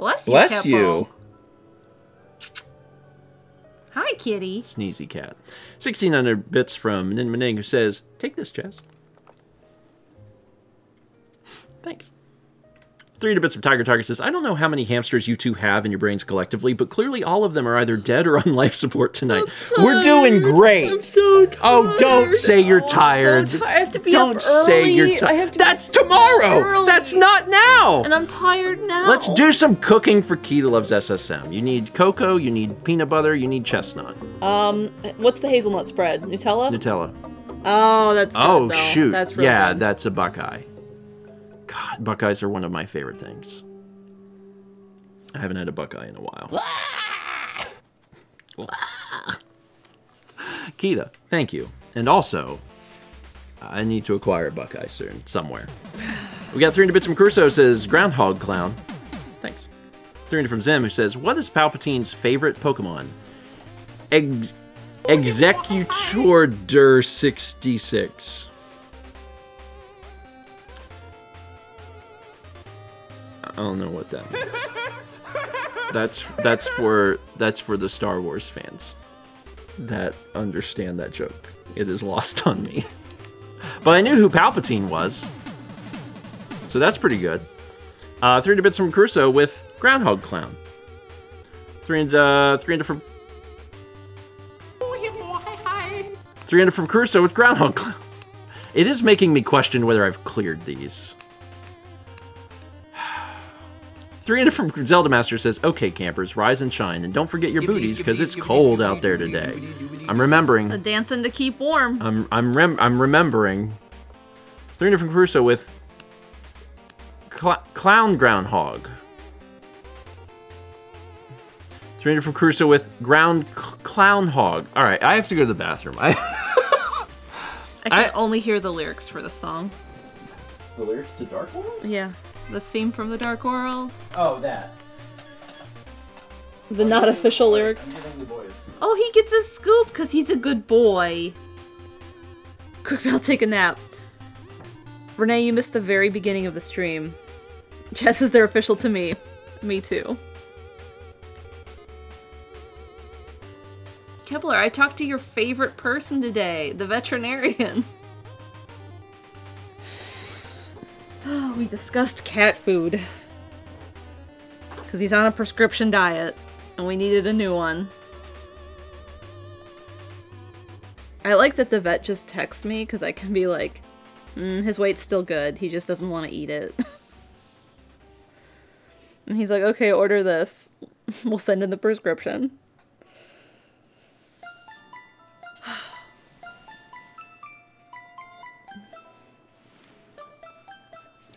B: Bless you.
A: Bless
B: Keppel.
A: you.
B: Hi, kitty.
A: Sneezy cat. 1600 bits from Ninmaning who says, Take this, Chess. Thanks. 300 bits of Tiger Tiger says, I don't know how many hamsters you two have in your brains collectively, but clearly all of them are either dead or on life support tonight. We're doing great.
B: so
A: Oh, don't say you're tired.
B: so ti- I have to be
A: don't
B: up
A: say you're tired.
B: to
A: That's tomorrow.
B: early.
A: That's not now.
B: And I'm tired now.
A: Let's do some cooking for Key that loves SSM. You need cocoa, you need peanut butter, you need chestnut,
B: Um, what's the hazelnut spread? Nutella?
A: Nutella.
B: oh, that's good,
A: Oh
B: though.
A: shoot!
B: That's
A: yeah,
B: good.
A: that's a Buckeye. God, Buckeyes are one of my favorite things. I haven't had a Buckeye in a while. Ah! Ah! Kita, thank you. And also, I need to acquire a Buckeye soon, somewhere. We got 300 bits from Crusoe says Groundhog Clown. Thanks. 300 from Zim who says, What is Palpatine's favorite Pokemon? Ex- Executor 66. I don't know what that means. that's that's for that's for the Star Wars fans that understand that joke. It is lost on me. But I knew who Palpatine was. So that's pretty good. Uh, 300 bits from Crusoe with Groundhog Clown. 300, uh, 300 from 300 from Crusoe with Groundhog Clown. It is making me question whether I've cleared these. 300 from Zelda Master says, Okay, campers, rise and shine, and don't forget your booties, because it's cold out there today. I'm remembering.
B: The dancing to keep warm.
A: I'm I'm rem- I'm remembering. 300 from Crusoe with Cl- Clown Groundhog. 300 from Crusoe with Ground c- Clown Hog. All right, I have to go to the bathroom. I
B: I can
A: I-
B: only hear the lyrics for the song.
A: the lyrics to Dark World?
B: Yeah, the theme from the Dark World.
A: Oh, that.
B: The not official lyrics. Oh, he gets a scoop because he's a good boy. Quick, I'll take a nap. Renee, you missed the very beginning of the stream. Chess is their official to me. Me too. Kepler, I talked to your favorite person today, the veterinarian. Oh, we discussed cat food. Because he's on a prescription diet, and we needed a new one. I like that the vet just texts me, because I can be like, mm, his weight's still good, he just doesn't want to eat it. and he's like, okay, order this. we'll send in the prescription.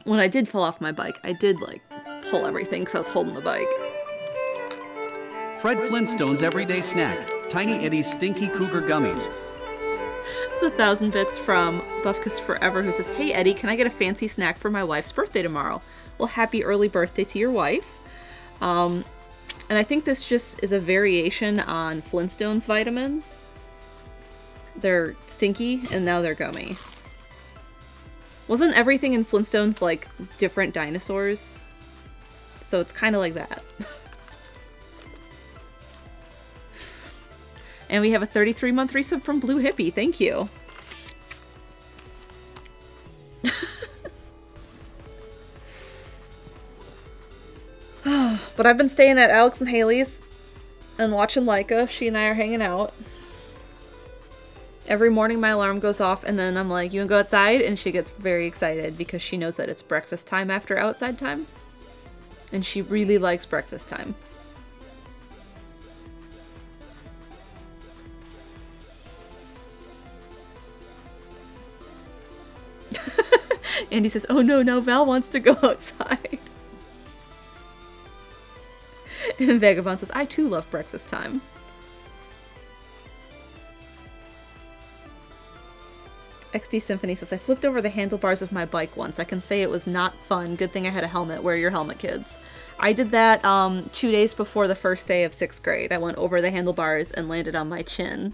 B: When I did fall off my bike, I did like pull everything because I was holding the bike.
C: Fred Flintstone's everyday snack Tiny Eddie's Stinky Cougar Gummies.
B: It's a thousand bits from Buffkus Forever who says, Hey Eddie, can I get a fancy snack for my wife's birthday tomorrow? Well, happy early birthday to your wife. Um, and I think this just is a variation on Flintstones vitamins. They're stinky and now they're gummy. Wasn't everything in Flintstones like different dinosaurs? So it's kind of like that. And we have a 33 month resub from Blue Hippie. Thank you. but I've been staying at Alex and Haley's and watching Leica. She and I are hanging out. Every morning my alarm goes off and then I'm like, you wanna go outside? And she gets very excited because she knows that it's breakfast time after outside time. And she really likes breakfast time. Andy says, Oh no, no, Val wants to go outside. and Vagabond says, I too love breakfast time. XD Symphony says, I flipped over the handlebars of my bike once. I can say it was not fun. Good thing I had a helmet. Wear your helmet, kids. I did that um, two days before the first day of sixth grade. I went over the handlebars and landed on my chin.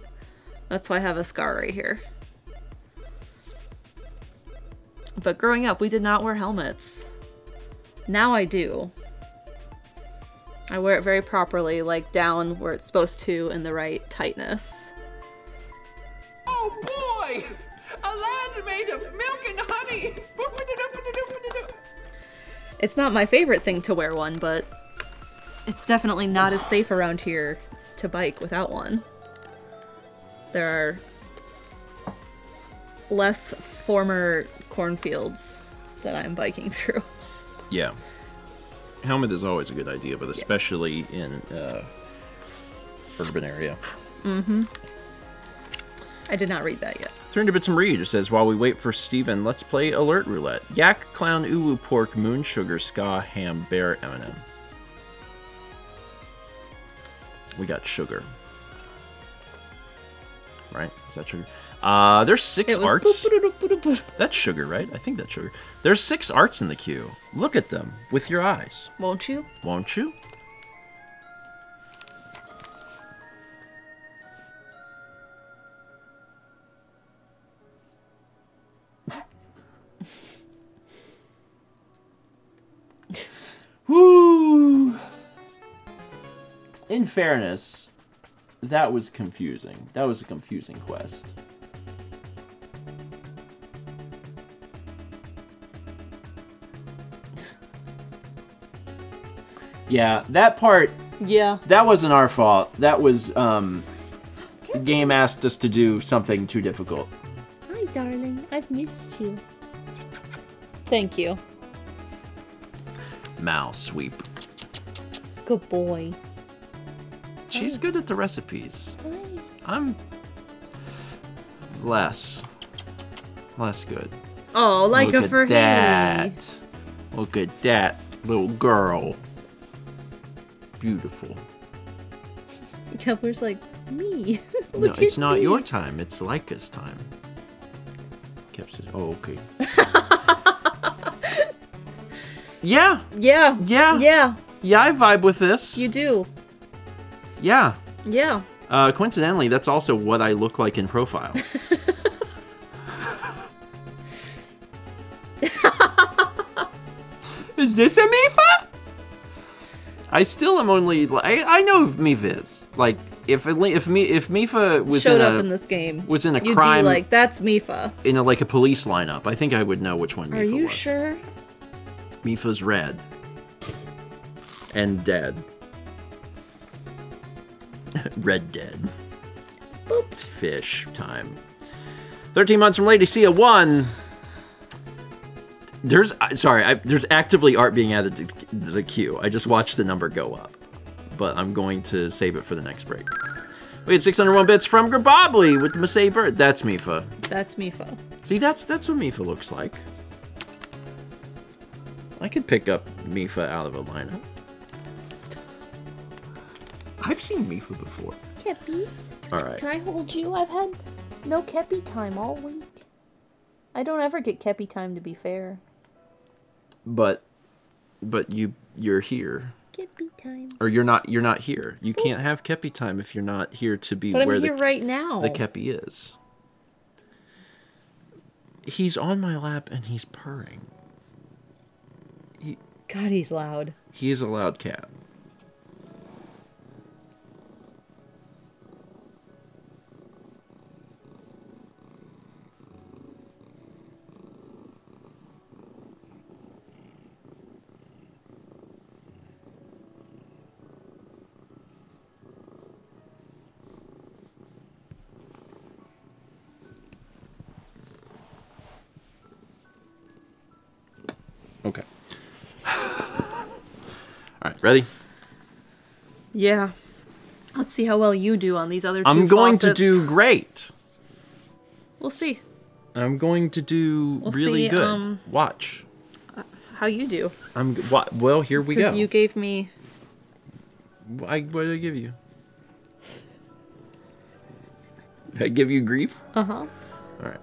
B: That's why I have a scar right here. But growing up, we did not wear helmets. Now I do. I wear it very properly, like down where it's supposed to in the right tightness.
F: Oh boy! A land made of milk and honey!
B: It's not my favorite thing to wear one, but it's definitely not as safe around here to bike without one. There are less former cornfields that I'm biking through.
A: Yeah. Helmet is always a good idea, but especially in uh, urban area. Mm-hmm.
B: I did not read that yet.
A: Turn to Bits and Read. It says, while we wait for Stephen, let's play Alert Roulette. Yak, Clown, Ulu, Pork, Moon, Sugar, Ska, Ham, Bear, M&M. We got Sugar. Right? Is that Sugar? Uh, there's six arts.
B: boop, boop, boop, boop, boop.
A: That's Sugar, right? I think that's Sugar. There's six arts in the queue. Look at them with your eyes,
B: Won't you?
A: won't you? Woo! In fairness, that was confusing. That was a confusing quest. Yeah, that part
B: Yeah.
A: that wasn't our fault. That was um the game asked us to do something too difficult.
B: Hi, darling. I've missed you. Thank you.
A: Mouse sweep.
B: Good boy.
A: She's oh. good at the recipes. I'm less less good.
B: Oh, like
A: Look
B: a for
A: that. Look at that little girl. Beautiful.
B: Kepler's like, me.
A: no, it's not
B: me.
A: your time. It's Leica's time. Kep says, "Oh, okay." yeah,
B: Yeah.
A: yeah,
B: Yeah,
A: yeah. I vibe with this.
B: you do.
A: yeah.
B: Yeah.
A: Uh, coincidentally, that's also what I look like in profile. is this a Mipha? I still am only. I, I know Mipha is. Like, if if me if Mipha was
B: Showed
A: in
B: up
A: a,
B: in this game.
A: was in a
B: You'd
A: crime
B: be like, that's Mipha.
A: in a like a police lineup, I think I would know which one Mipha
B: Are you
A: was.
B: sure?
A: Mipha's red and dead. red dead.
B: Boop.
A: Fish time. 13 months from Lady Sia 1. There's sorry, I, there's actively art being added to the queue. I just watched the number go up, but I'm going to save it for the next break. We had 601 bits from Grabobly with the Masay Bird. That's Mipha.
B: That's Mipha.
A: See, that's that's what Mipha looks like. I could pick up Mipha out of a lineup. I've seen Mipha before.
G: Keppies,
A: All right.
G: can I hold you? I've had no Keppy time all week. I don't ever get Keppy time to be fair.
A: But but you you're here.
G: Keppy time.
A: Or you're not you're not here. You can't have Kepi time if you're not here to be
B: But I'm here
A: the
B: right now.
A: the Kepi is. He's on my lap and he's purring.
B: God, he's loud.
A: He is a loud cat. Okay. All right, ready?
B: Yeah. Let's see how well you do on these other two
A: I'm going to do great.
B: We'll see
A: I'm going to do
B: We'll
A: really
B: see,
A: good.
B: um,
A: Watch.
B: how you do.
A: I'm well. Here we
B: Because
A: go.
B: you gave me
A: I, what did I give you? Did I give you grief?
B: Uh huh.
A: All right.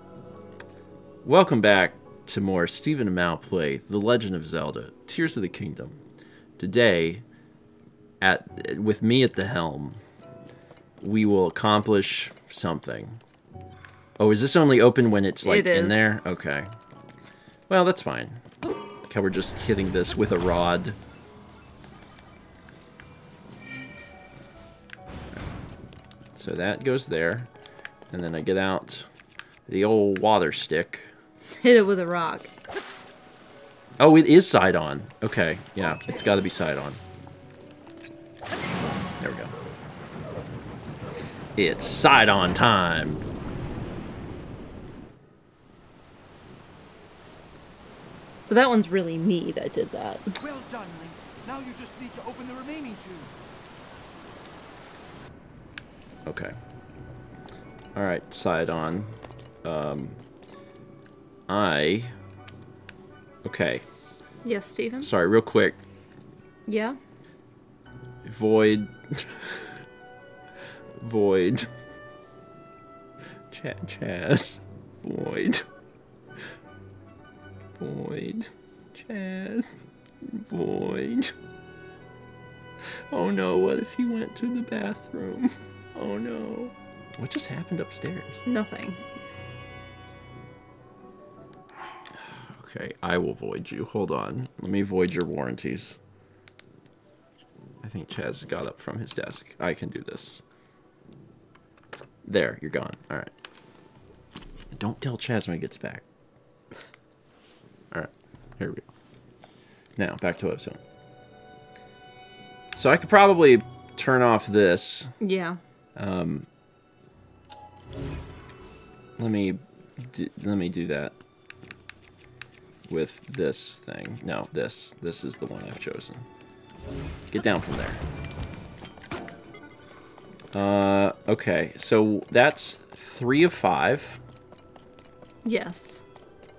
A: Welcome back to more Stephen and Mal play The Legend of Zelda: Tears of the Kingdom. Today, at with me at the helm, we will accomplish something. Oh, is this only open when it's like
B: It
A: in there? Okay. Well, that's fine. How we're just hitting this with a rod. So that goes there. And then I get out the old water stick.
B: Hit it with a rock.
A: Oh, it is Sidon. Okay, yeah, it's got to be Sidon. There we go. It's Sidon time.
B: So that one's really me that did that.
H: Well done, Link. Now you just need to open the remaining two.
A: Okay. All right, Sidon. Um, I. Okay,
B: Yes, Stephen?
A: sorry, real quick.
B: Yeah?
A: Void. Void. Ch- Chaz. Void. Void. Chaz. Void. Oh no, what if he went to the bathroom? Oh no. What just happened upstairs?
B: Nothing.
A: Okay, I will void you. Hold on. Let me void your warranties. I think Chaz got up from his desk. I can do this. There, you're gone. Alright. Don't tell Chaz when he gets back. Alright, here we go. Now, back to what I was doing. So I could probably turn off this.
B: Yeah.
A: Um, let me do, let me do that with this thing. No, this this is the one I've chosen. Get down from there. Uh, okay, so that's three of five.
B: Yes.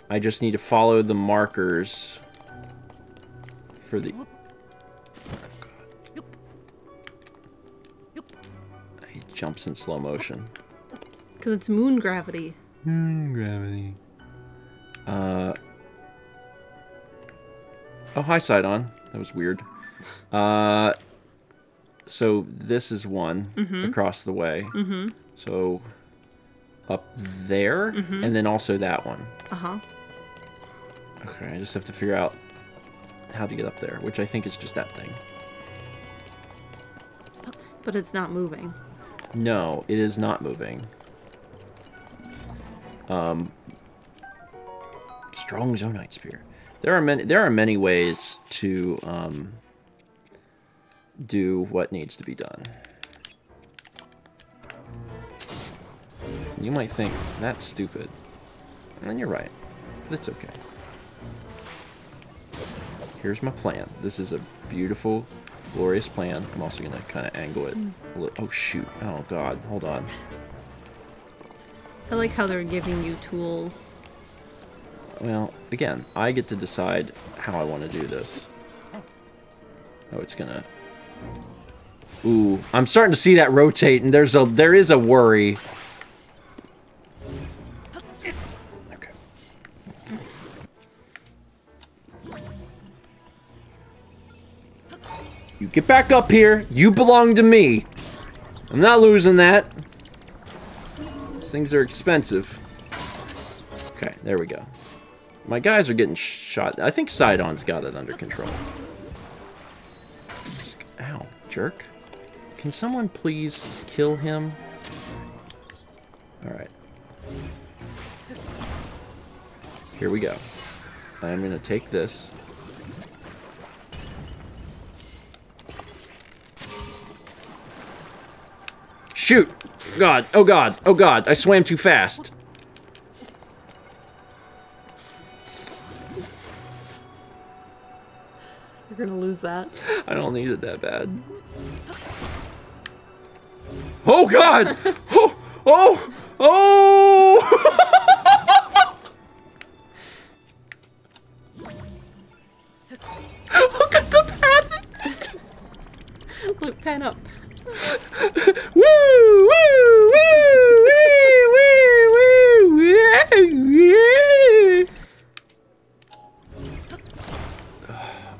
A: I just need to follow the markers for the. He jumps in slow motion.
B: Because it's moon gravity.
A: Moon gravity. Uh. Oh, hi, Sidon. That was weird. Uh. So this is one across the way.
B: Mm-hmm.
A: So up there, and then also that one.
B: Uh-huh.
A: Okay, I just have to figure out how to get up there, which I think is just that thing.
B: But it's not moving.
A: No, it is not moving. Um, strong Zonaite spear. There are many. There are many ways to um, do what needs to be done. You might think that's stupid, and you're right. But it's okay. Here's my plan. This is a beautiful, glorious plan. I'm also gonna kind of angle it. Oh shoot! Oh god! Hold on.
B: I like how they're giving you tools.
A: Well, again, I get to decide how I want to do this. Oh, it's gonna. Ooh, I'm starting to see that rotate, and there's a there is a worry. Okay. You get back up here. You belong to me. I'm not losing that. These things are expensive. Okay, there we go. My guys are getting shot. I think Sidon's got it under control. Ow, jerk. Can someone please kill him? Alright. Here we go. I'm gonna take this. Shoot! God, oh god, oh god, I swam too fast.
B: You're gonna lose that.
A: I don't need it that bad. Oh god! Oh! Oh! Oh! Look at the path!
B: flute pen up.
A: Woo! Woo!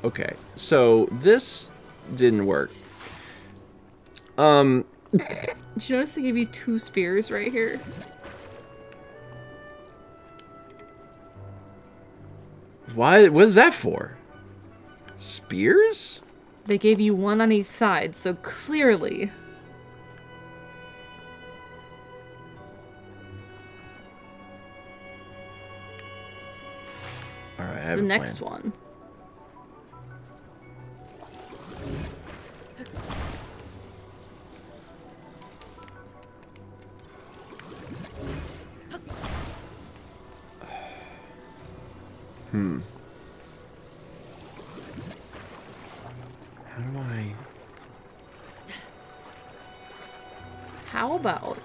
A: Okay, so this didn't work. Um,
B: Did you notice they give you two spears right here?
A: why? What is that for? Spears?
B: They gave you one on each side, so clearly.
A: All right, I have
B: The next
A: plan.
B: one.
A: Hmm. How do I?
B: How about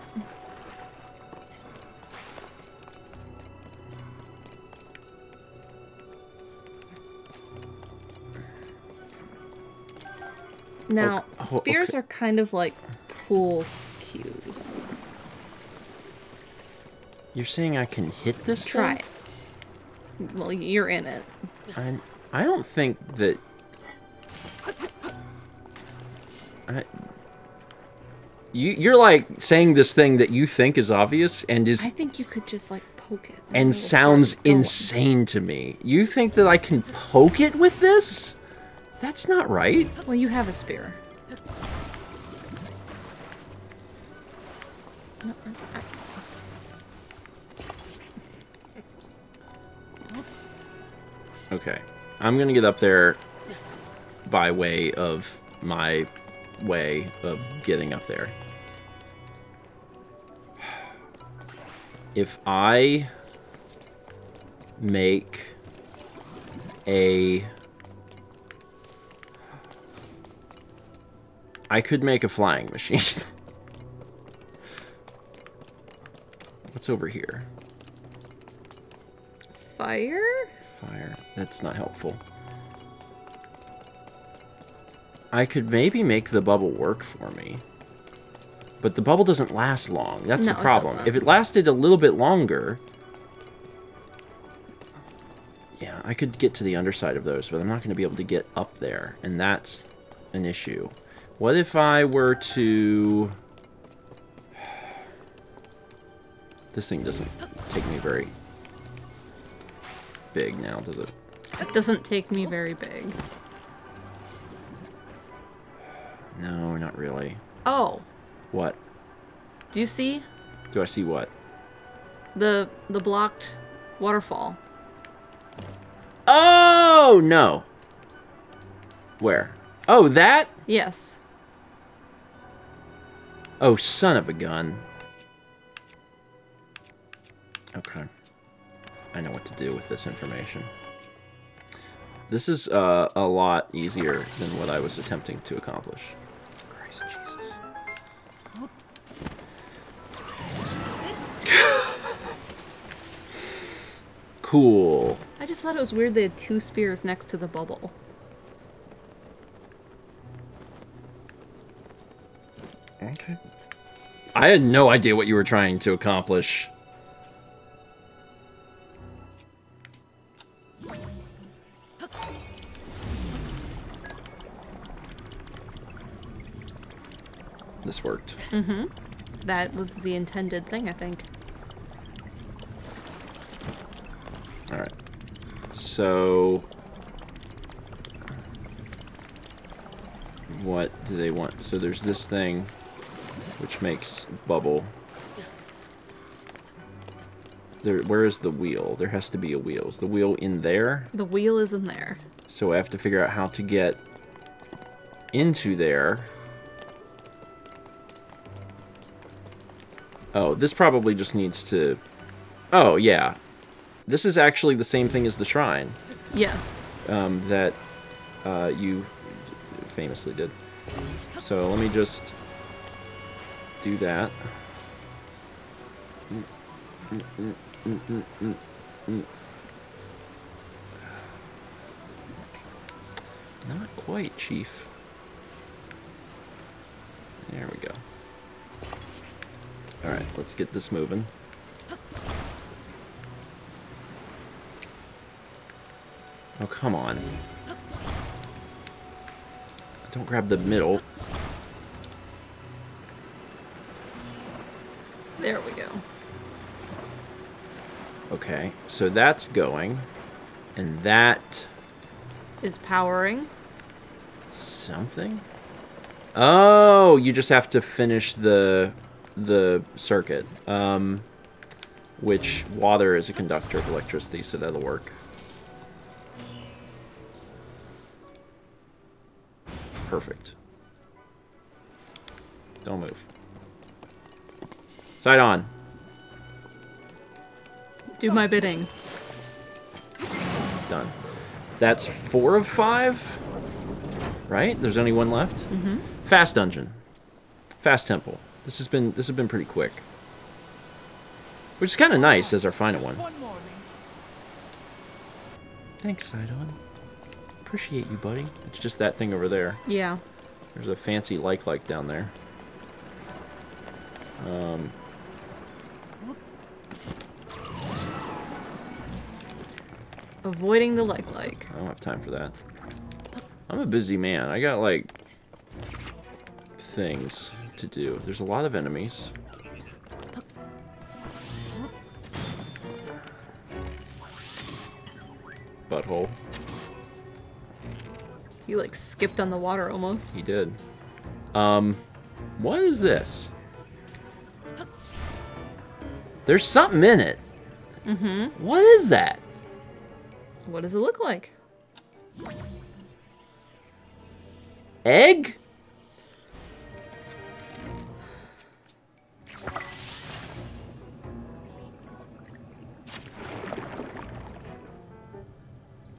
B: Now,
A: oh,
B: spears
A: okay.
B: are kind of like pool cues.
A: You're saying I can hit this?
B: Try
A: thing?
B: it. Well, you're in it.
A: I I don't think that. I, you you're like saying this thing that you think is obvious and is
B: I think you could just like poke it.
A: and sounds insane to me. You think that I can poke it with this? That's not right.
B: Well, you have a spear.
A: Okay. I'm going to get up there by way of my way of getting up there. If I make a I could make a flying machine. What's over here?
B: Fire?
A: Fire. That's not helpful. I could maybe make the bubble work for me. But the bubble doesn't last long. That's
B: No,
A: the problem.
B: doesn't.
A: If it lasted a little bit longer... Yeah, I could get to the underside of those, but I'm not going to be able to get up there. And that's an issue. What if I were to... This thing doesn't take me very big now, does it?
B: It doesn't take me very big.
A: No, not really.
B: Oh,
A: What?
B: do you see
A: Do I see what?
B: the the blocked waterfall?
A: Oh, no. Where? Oh, that?
B: Yes.
A: Oh, son of a gun. Okay. I know what to do with this information. This is uh, a lot easier than what I was attempting to accomplish. Christ Jesus. cool.
B: I just thought it was weird they had two spears next to the bubble.
A: Okay. I had no idea what you were trying to accomplish. This worked.
B: Mm-hmm. That was the intended thing, I think.
A: Alright. So... What do they want? So there's this thing, which makes bubble. There, where is the wheel? There has to be a wheel. Is the wheel in there?
B: The wheel is in there.
A: So I have to figure out how to get into there. Oh, this probably just needs to... Oh, yeah. This is actually the same thing as the shrine
B: Yes.
A: um, that uh, you famously did. So let me just do that. Mm, mm, mm. Not quite, Chief. There we go. Alright, let's get this moving. Oh, come on. Don't grab the middle.
B: There we go.
A: Okay, so that's going. And that
B: Is powering.
A: something? Oh, you just have to finish the the circuit. Um which water is a conductor of electricity, so that'll work. Perfect. Don't move. Sidon.
B: Do my bidding.
A: Done. That's four of five, right? There's only one left.
B: Mm-hmm.
A: Fast dungeon, fast temple. This has been this has been pretty quick, which is kind of nice as our final one.
H: One more, Link.
A: Thanks, Sidon. Appreciate you, buddy. It's just that thing over there.
B: Yeah.
A: There's a fancy like like down there. Um.
B: Avoiding the like like.
A: I don't have time for that. I'm a busy man. I got like things to do. There's a lot of enemies. Butthole.
B: You like skipped on the water almost.
A: He did. Um, what is this? There's something in it.
B: Mm-hmm.
A: What is that?
B: What does it look like?
A: Egg?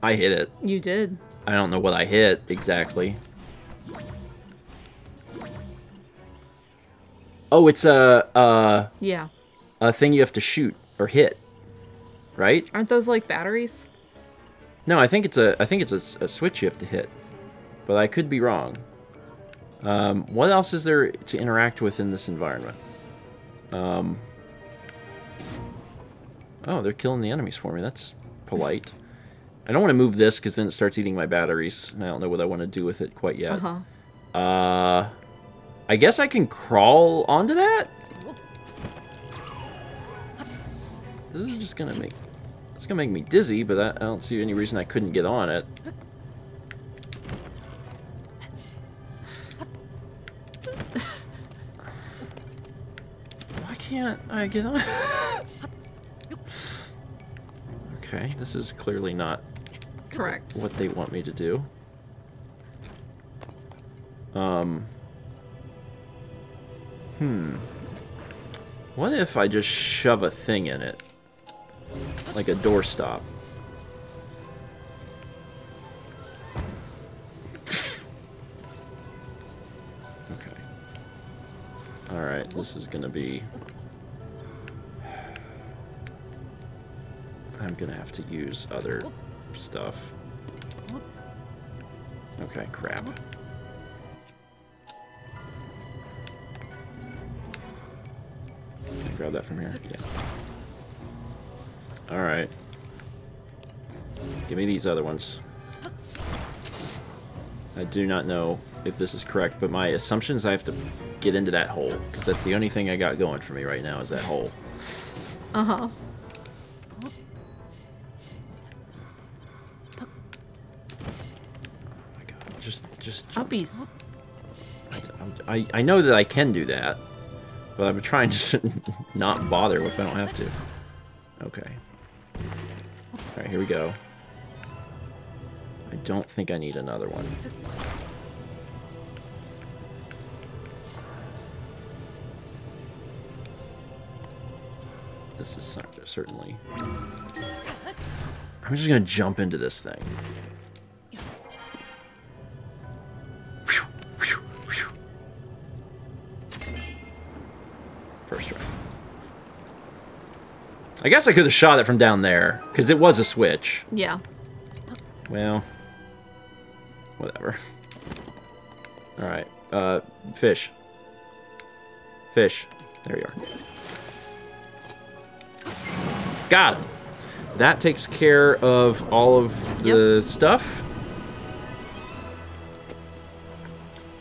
A: I hit it.
B: You did.
A: I don't know what I hit exactly. Oh, it's a a,
B: Yeah.
A: a thing you have to shoot or hit, right?
B: Aren't those like batteries?
A: No, I think it's a I think it's a, a switch you have to hit, but I could be wrong. Um, what else is there to interact with in this environment? Um, oh, they're killing the enemies for me. That's polite. I don't want to move this because then it starts eating my batteries, and I don't know what I want to do with it quite yet.
B: Uh-huh.
A: Uh, I guess I can crawl onto that. This is just gonna make it's gonna make me dizzy, but I, I don't see any reason I couldn't get on it. Why can't I get on? okay, this is clearly not
B: Correct.
A: what they want me to do. Um. Hmm. What if I just shove a thing in it? Like a doorstop. Okay. Alright, this is gonna be... I'm gonna have to use other stuff. Okay, crap. Can I grab that from here? Yeah. Alright. Give me these other ones. I do not know if this is correct, but my assumption is I have to get into that hole, because that's the only thing I got going for me right now is that hole.
B: Uh-huh.
A: Just, puppies. jump.
B: Uppies.
A: I, I, I know that I can do that, but I'm trying to not bother if I don't have to. Okay. Alright, here we go. I don't think I need another one. This is certainly... I'm just gonna jump into this thing. I guess I could have shot it from down there, because it was a switch.
B: Yeah.
A: Well, whatever. Alright, uh, fish. Fish. There you are. Got him. That takes care of all of the stuff.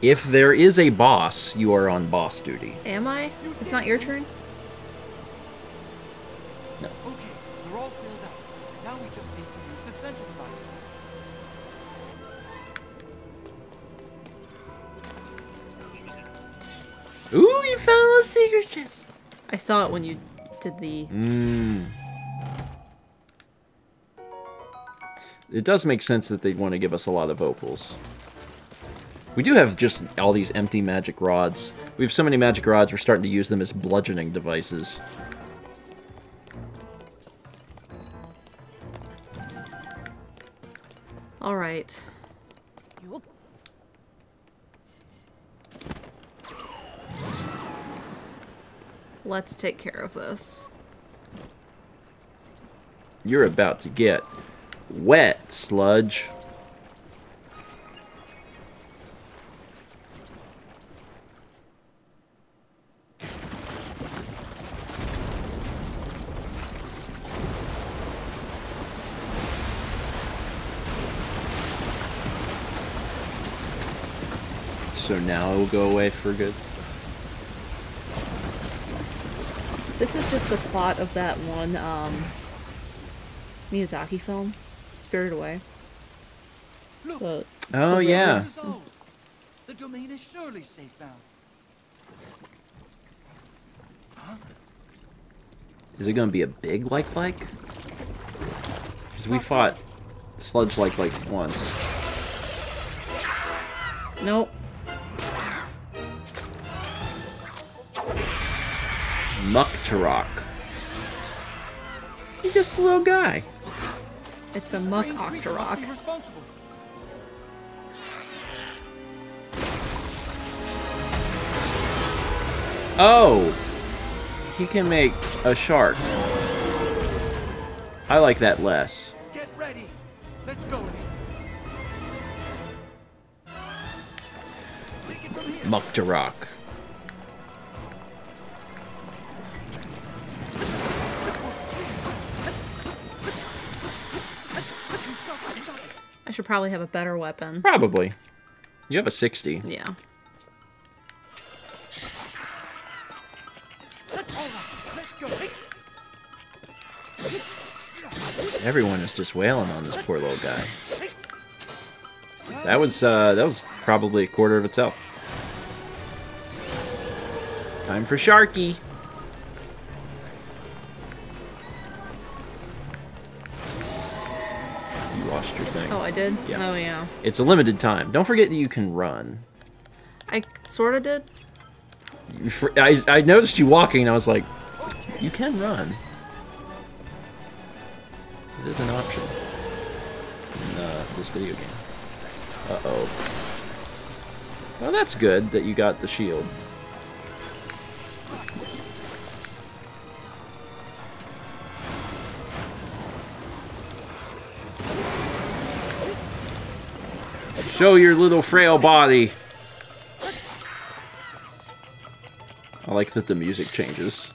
A: If there is a boss, you are on boss duty.
B: Am I? It's not your turn?
H: Okay, they're all filled up. Now we just need to use the central device.
A: Ooh, you found a secret chest.
B: I saw it when you did the.
A: Mmm. It does make sense that they'd want to give us a lot of opals. We do have just all these empty magic rods. We have so many magic rods, we're starting to use them as bludgeoning devices.
B: All right. Let's take care of this.
A: You're about to get wet, sludge. So now it will go away for good.
B: This is just the plot of that one um, Miyazaki film, Spirit Away.
H: Look,
B: So,
A: Oh yeah.
H: The domain is surely safe now.
A: Is it gonna be a big like like? Because we fought sludge like like once.
B: nope.
A: Mucktorok. You're just a little guy.
B: It's a muck
H: Strange creature must
B: octorok.
A: Oh! He can make a shark. I like that less.
H: Get ready. Let's go, Link. Take it.
A: Mucktorok.
B: I should probably have a better weapon.
A: Probably. You have a 60.
B: Yeah.
H: All right, let's go.
A: Everyone is just wailing on this poor little guy. That was uh that was probably a quarter of itself. Time for Sharky. Your thing.
B: Oh, I did?
A: Yeah.
B: Oh, yeah.
A: It's a limited time. Don't forget that you can run.
B: I sort of did.
A: I, I noticed you walking and I was like, you can run. It is an option in uh, this video game. Uh-oh. Well, that's good that you got the shield. Show your little frail body. I like that the music changes.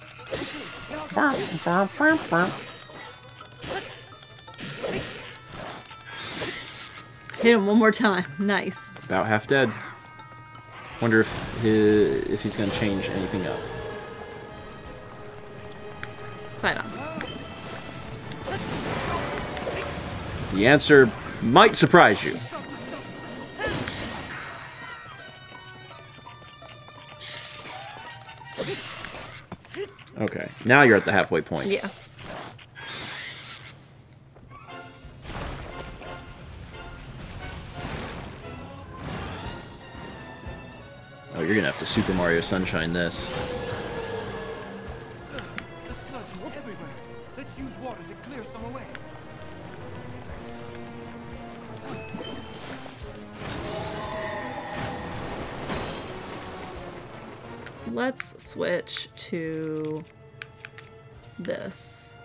B: Hit him one more time. Nice.
A: About half dead. Wonder if his, if he's gonna change anything up.
B: Sidon.
A: The answer might surprise you. Okay, now you're at the halfway point.
B: Yeah.
A: Oh, you're gonna have to Super Mario Sunshine this.
H: Let's
B: switch to this.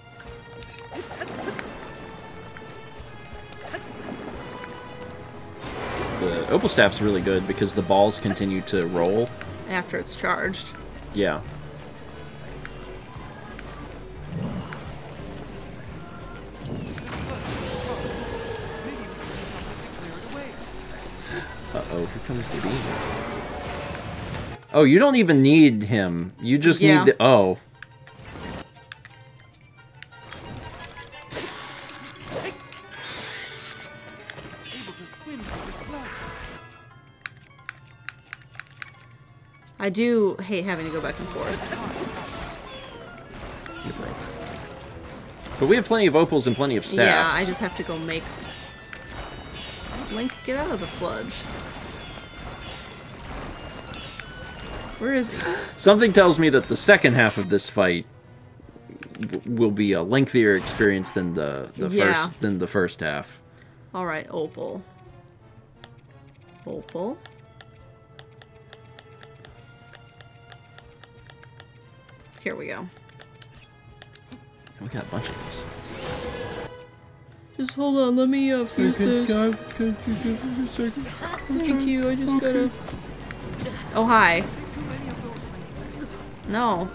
A: The Opal Staff's really good because the balls continue to roll.
B: After it's charged.
A: Yeah.
H: Maybe we can do something to clear it away.
A: Uh-oh, here comes the beam. Oh, you don't even need him. You just
B: Yeah.
A: need the... Oh.
H: It's able to swim through the sludge.
B: I do hate having to go back and forth.
A: You broke. But we have plenty of opals and plenty of staffs.
B: Yeah, I just have to go make. Link, get out of the sludge. Where is he?
A: Something tells me that the second half of this fight will be a lengthier experience than the, the
B: Yeah.
A: first than the first half.
B: All right, Opal. Opal. Here we go.
A: We got a bunch of these.
B: Just hold on, let me uh, fuse this. Thank you, I just gotta. Oh, hi. No.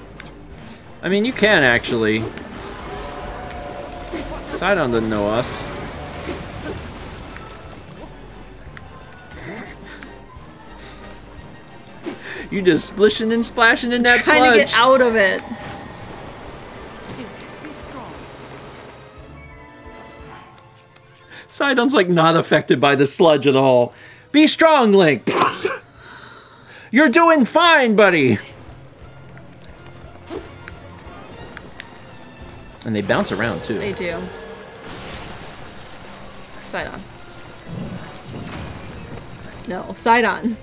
A: I mean, you can actually. Sidon doesn't know us. You just splishing and splashing in that
B: Trying
A: sludge.
B: to get out of it.
H: Be strong.
A: Sidon's like not affected by the sludge at all. Be strong, Link. You're doing fine, buddy. And they bounce around too.
B: They do. Sidon. No, Sidon.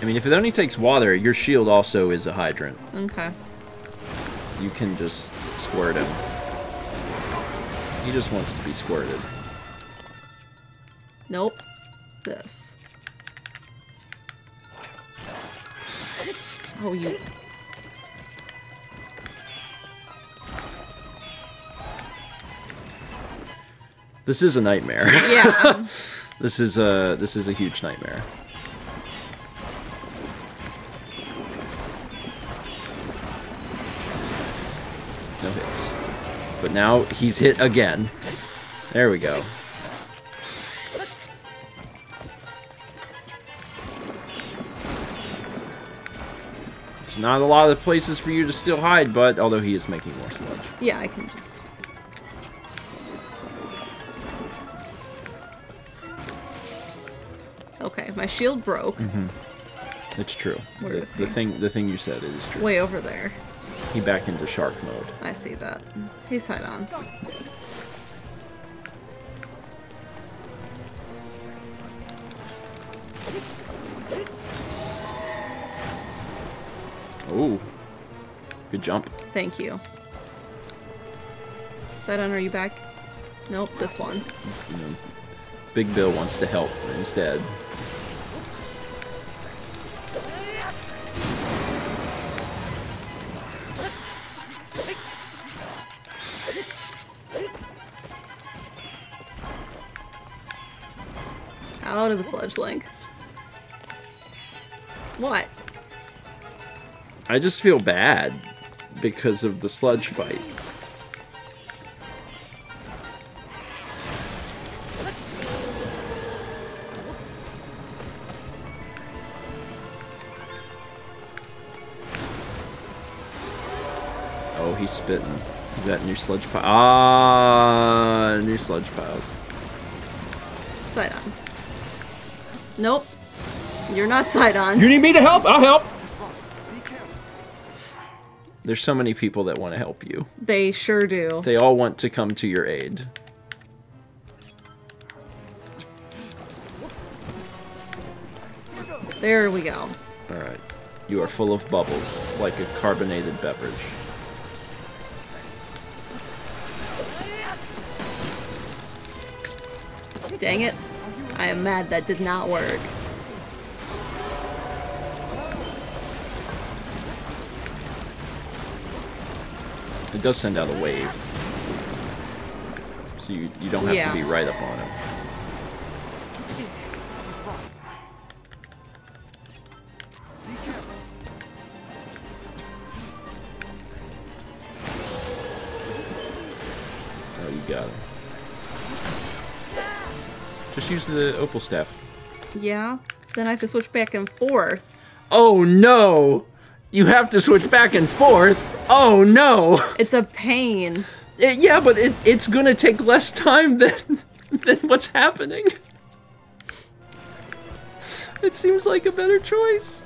A: I mean, if it only takes water, your shield also is a hydrant.
B: Okay.
A: You can just squirt him. He just wants to be squirted.
B: Nope. This. Oh, you.
A: This is a nightmare.
B: Yeah.
A: this is a this is a huge nightmare. No hits. But now he's hit again. There we go. There's not a lot of places for you to still hide, but although he is making more sludge.
B: yeah, I can just. Okay, my shield broke. Mm-hmm.
A: It's true.
B: Where
A: the,
B: is
A: the thing the thing you said is true.
B: Way over there.
A: He back into shark mode.
B: I see that. He's Sidon.
A: Ooh. Good jump.
B: Thank you. Sidon, are you back? Nope, this one.
A: You know, Big Bill wants to help instead.
B: Out of the sludge link. What?
A: I just feel bad because of the sludge fight. Oh, he's spitting. Is that new sludge pile? Ah, new sludge piles.
B: Sidon. Nope. You're not Sidon. You
A: need me to help? I'll help.
H: It's rough. Be careful.
A: There's so many people that want to help you.
B: They sure do.
A: They all want to come to your aid.
B: There we go.
A: All right. You are full of bubbles, like a carbonated beverage.
B: Dang it. I am mad that did not work.
A: It does send out a wave. So you, you don't have
B: yeah.
A: to be right up on it.
H: Oh, you
A: got it. Just use the opal staff.
B: Yeah. Then I have to switch back and forth.
A: Oh no! You have to switch back and forth. Oh no!
B: It's a pain.
A: Eh, yeah, but it, it's gonna take less time than than what's happening. It seems like a better choice.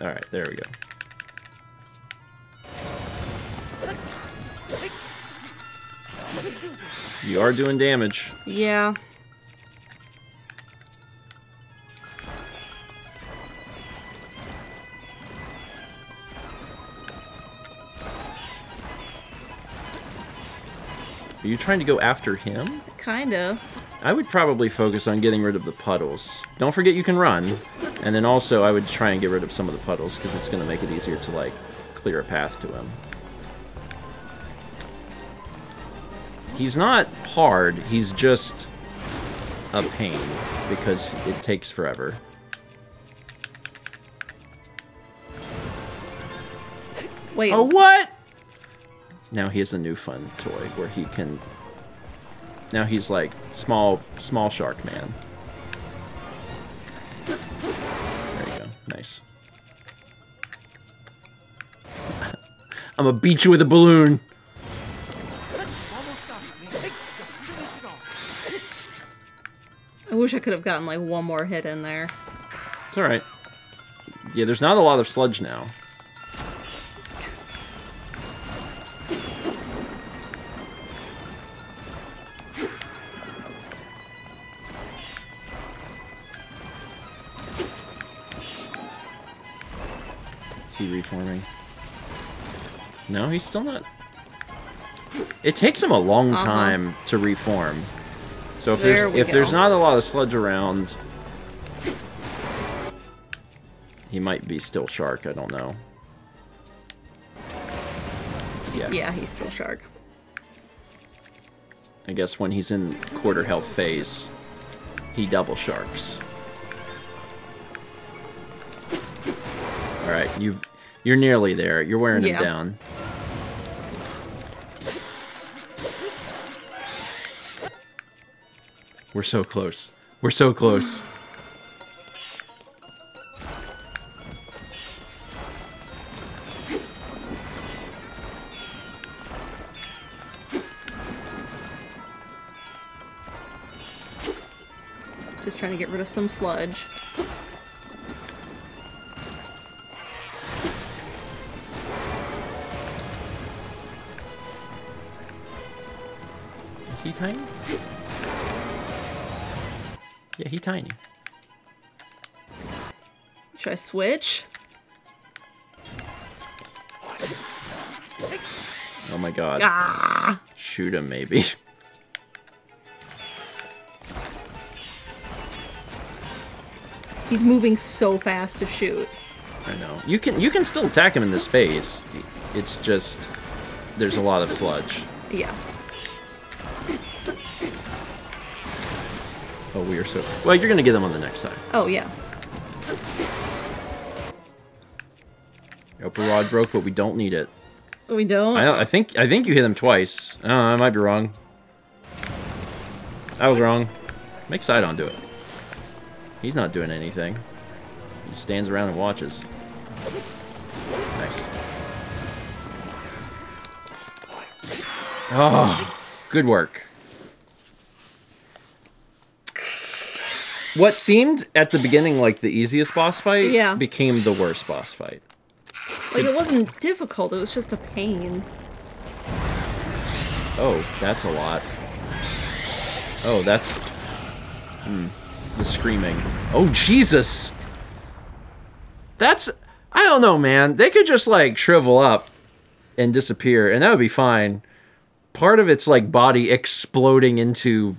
A: All right, there we go. You are doing damage.
B: Yeah.
A: Are you trying to go after him?
B: Kinda.
A: I would probably focus on getting rid of the puddles. Don't forget you can run. And then also I would try and get rid of some of the puddles because it's going to make it easier to like clear a path to him. He's not hard, he's just a pain because it takes forever.
B: Wait.
A: Oh, what? Now he has a new fun toy where he can. Now he's like small, small shark man. There you go. Nice. I'm gonna beat you with a balloon.
B: I wish I could have gotten like one more hit in there.
A: It's alright. Yeah, there's not a lot of sludge now. Is he reforming? No, he's still not. It takes him a long
B: Uh-huh.
A: time to reform. So if
B: There
A: there's if there's not a lot of sludge around, he might be still shark. I don't know. Yeah.
B: Yeah, he's still shark.
A: I guess when he's in quarter health phase, he double sharks. All right, you you're nearly there. You're wearing
B: Yeah.
A: him down. We're so close. We're so close.
B: Just trying to get rid of some sludge.
A: Is he tiny? Yeah, he tiny.
B: Should I switch?
A: Oh my god.
B: Ah!
A: Shoot him, maybe.
B: He's moving so fast to shoot.
A: I know. You can you can still attack him in this phase. It's just there's a lot of sludge.
B: Yeah.
A: Oh, we are so well. You're gonna get them on the next time.
B: Oh, yeah.
A: Upper rod broke, but we don't need it.
B: We don't?
A: I, I think I think you hit him twice. Oh, I might be wrong. I was wrong. Make Sidon do it. He's not doing anything. He just stands around and watches. Nice. Oh, good work. What seemed at the beginning like the easiest boss fight
B: Yeah.
A: became the worst boss fight.
B: Like, it wasn't difficult, it was just a pain.
A: Oh, that's a lot. Oh, that's... Hmm. The screaming. Oh, Jesus! That's... I don't know, man. They could just, like, shrivel up and disappear, and that would be fine. Part of its, like, body exploding into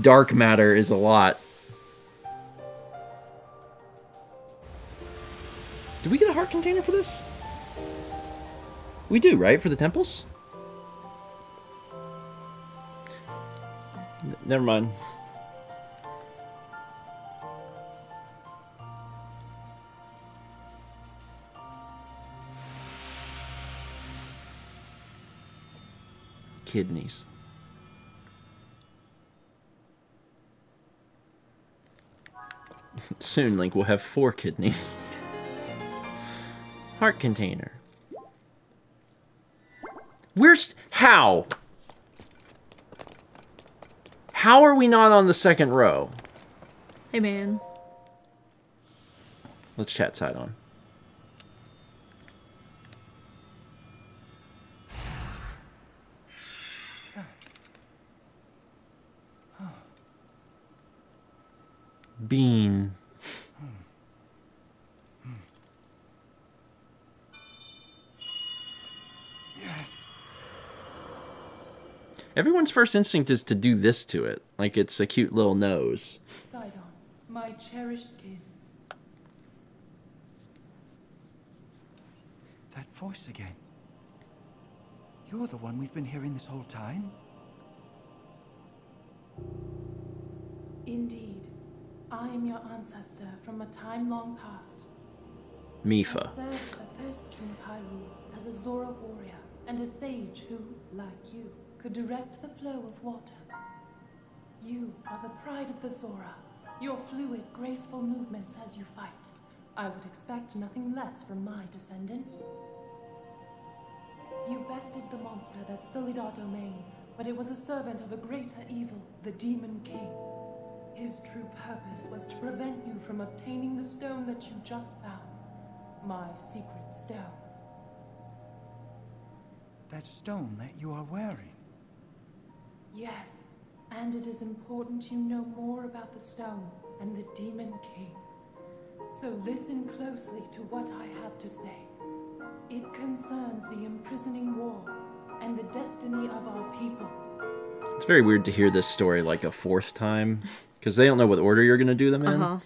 A: dark matter is a lot. Did we get a heart container for this? We do, right? For the temples? N never mind. Kidneys. Soon, Link will have four kidneys. Heart container. Where's how? How are we not on the second row?
B: Hey man.
A: Let's chat Sidon. Bean. Everyone's first instinct is to do this to it, like it's a cute little nose.
E: Sidon, my cherished kin.
H: That voice again. You're the one we've been hearing this whole time?
E: Indeed, I am your ancestor from a time long past.
A: Mipha.
E: I served the first king of Hyrule as a Zora warrior and a sage who, like you, could direct the flow of water. You are the pride of the Zora. Your fluid, graceful movements as you fight. I would expect nothing less from my descendant. You bested the monster that sullied our domain, but it was a servant of a greater evil, the Demon King. His true purpose was to prevent you from obtaining the stone that you just found. My secret stone.
H: That stone that you are wearing.
E: Yes, and it is important you know more about the stone and the Demon King. So listen closely to what I have to say. It concerns the imprisoning war and the destiny of our people.
A: It's very weird to hear this story like a fourth time because they don't know what order you're going to do them in.
B: Uh-huh.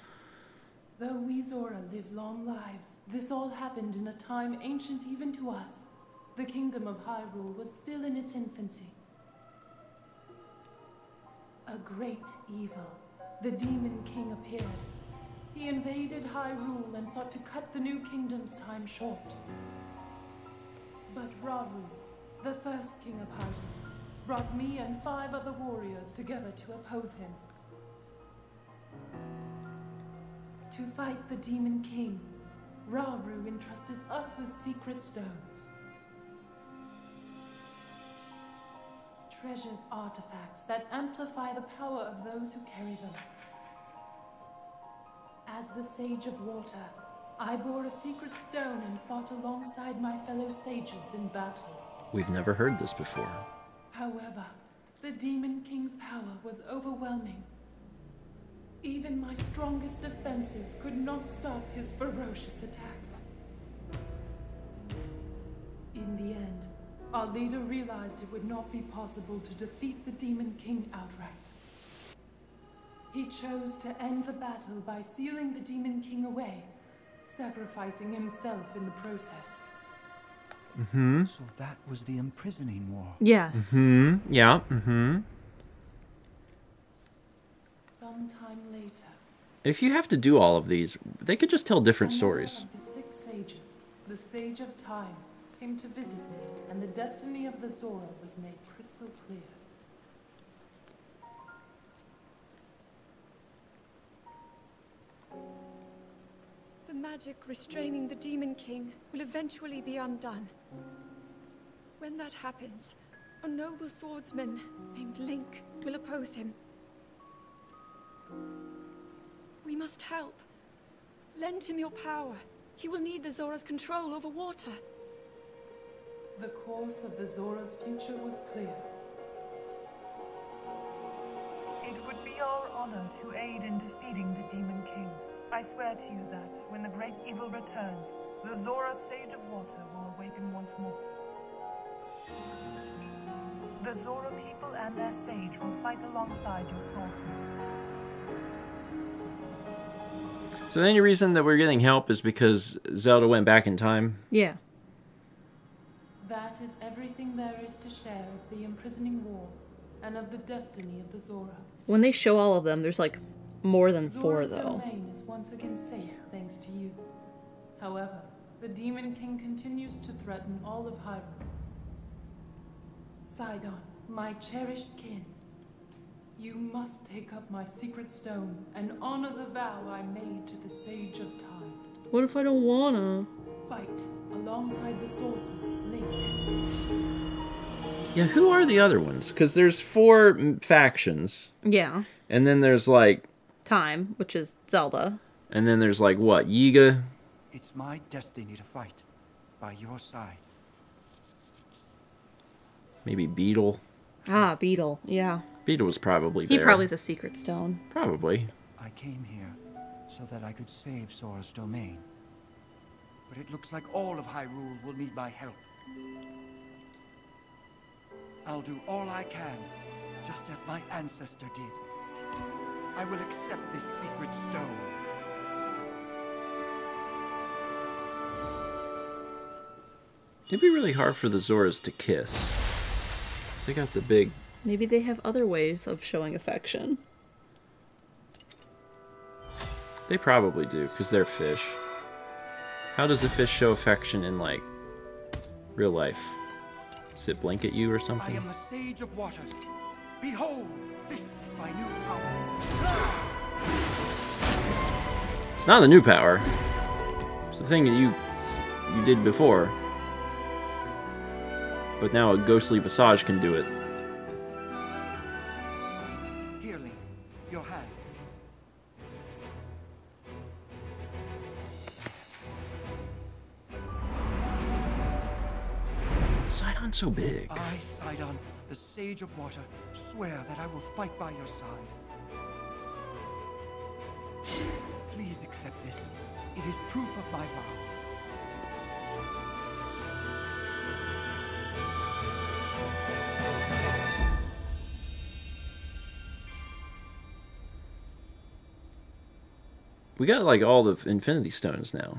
E: Though we Zora live long lives, this all happened in a time ancient even to us. The kingdom of Hyrule was still in its infancy. A great evil, the Demon King appeared. He invaded Hyrule and sought to cut the new kingdom's time short. But Rauru, the first king of Hyrule, brought me and five other warriors together to oppose him. To fight the Demon King, Rauru entrusted us with secret stones. Treasured artifacts that amplify the power of those who carry them. As the Sage of Water, I bore a secret stone and fought alongside my fellow sages in battle.
A: We've never heard this before.
E: However, the Demon King's power was overwhelming. Even my strongest defenses could not stop his ferocious attacks. In the end, our leader realized it would not be possible to defeat the Demon King outright. He chose to end the battle by sealing the Demon King away, sacrificing himself in the process.
A: Mm-hmm.
H: So that was the imprisoning war.
B: Yes.
A: Hmm. Yeah. Mm-hmm.
E: Sometime later,
A: If you have to do all of these, they could just tell different
E: another
A: stories.
E: of the six sages, the Sage of Time, came to visit me, and the destiny of the Zora was made crystal clear.
I: The magic restraining the Demon King will eventually be undone. When that happens, a noble swordsman named Link will oppose him. We must help. Lend him your power. He will need the Zora's control over water.
E: The course of the Zora's future was clear. It would be our honor to aid in defeating the Demon King. I swear to you that, when the great evil returns, the Zora Sage of Water will awaken once more. The Zora people and their sage will fight alongside your swordsmen.
A: So the only reason that we're getting help is because Zelda went back in time.
B: Yeah.
E: That is everything there is to share of the imprisoning war and of the destiny of the Zora.
B: When they show all of them, there's like more than four though.
E: domain is once again safe thanks to you. However, the Demon King continues to threaten all of Hyrule. Sidon, my cherished kin, you must take up my secret stone and honor the vow I made to the Sage of Time.
B: What if I don't wanna?
E: Fight alongside the swordsman, Link.
A: Yeah, who are the other ones? Because there's four factions,
B: Yeah.
A: and then there's like,
B: Time, which is Zelda.
A: and then there's like what? Yiga.
H: It's my destiny to fight by your side.
A: Maybe Beedle.
B: Ah, Beedle. Yeah.
A: Beedle was probably
B: He
A: there.
B: probably has a secret stone.
A: Probably.
H: I came here so that I could save Zora's domain. But it looks like all of Hyrule will need my help. I'll do all I can, just as my ancestor did. I will accept this secret stone.
A: It'd be really hard for the Zoras to kiss. 'Cause They got the big.
B: Maybe they have other ways of showing affection.
A: They probably do, because they're fish. How does a fish show affection in, like, real life? Does it blink at you or something?
H: I
A: something?
H: am the Sage of Water. Behold, this is my new power.
A: It's not the new power. It's the thing that you you did before. But now a ghostly visage can do it. So big.
H: I, Sidon, the Sage of Water, swear that I will fight by your side. Please accept this. It is proof of my vow.
A: We got like all the Infinity Stones now.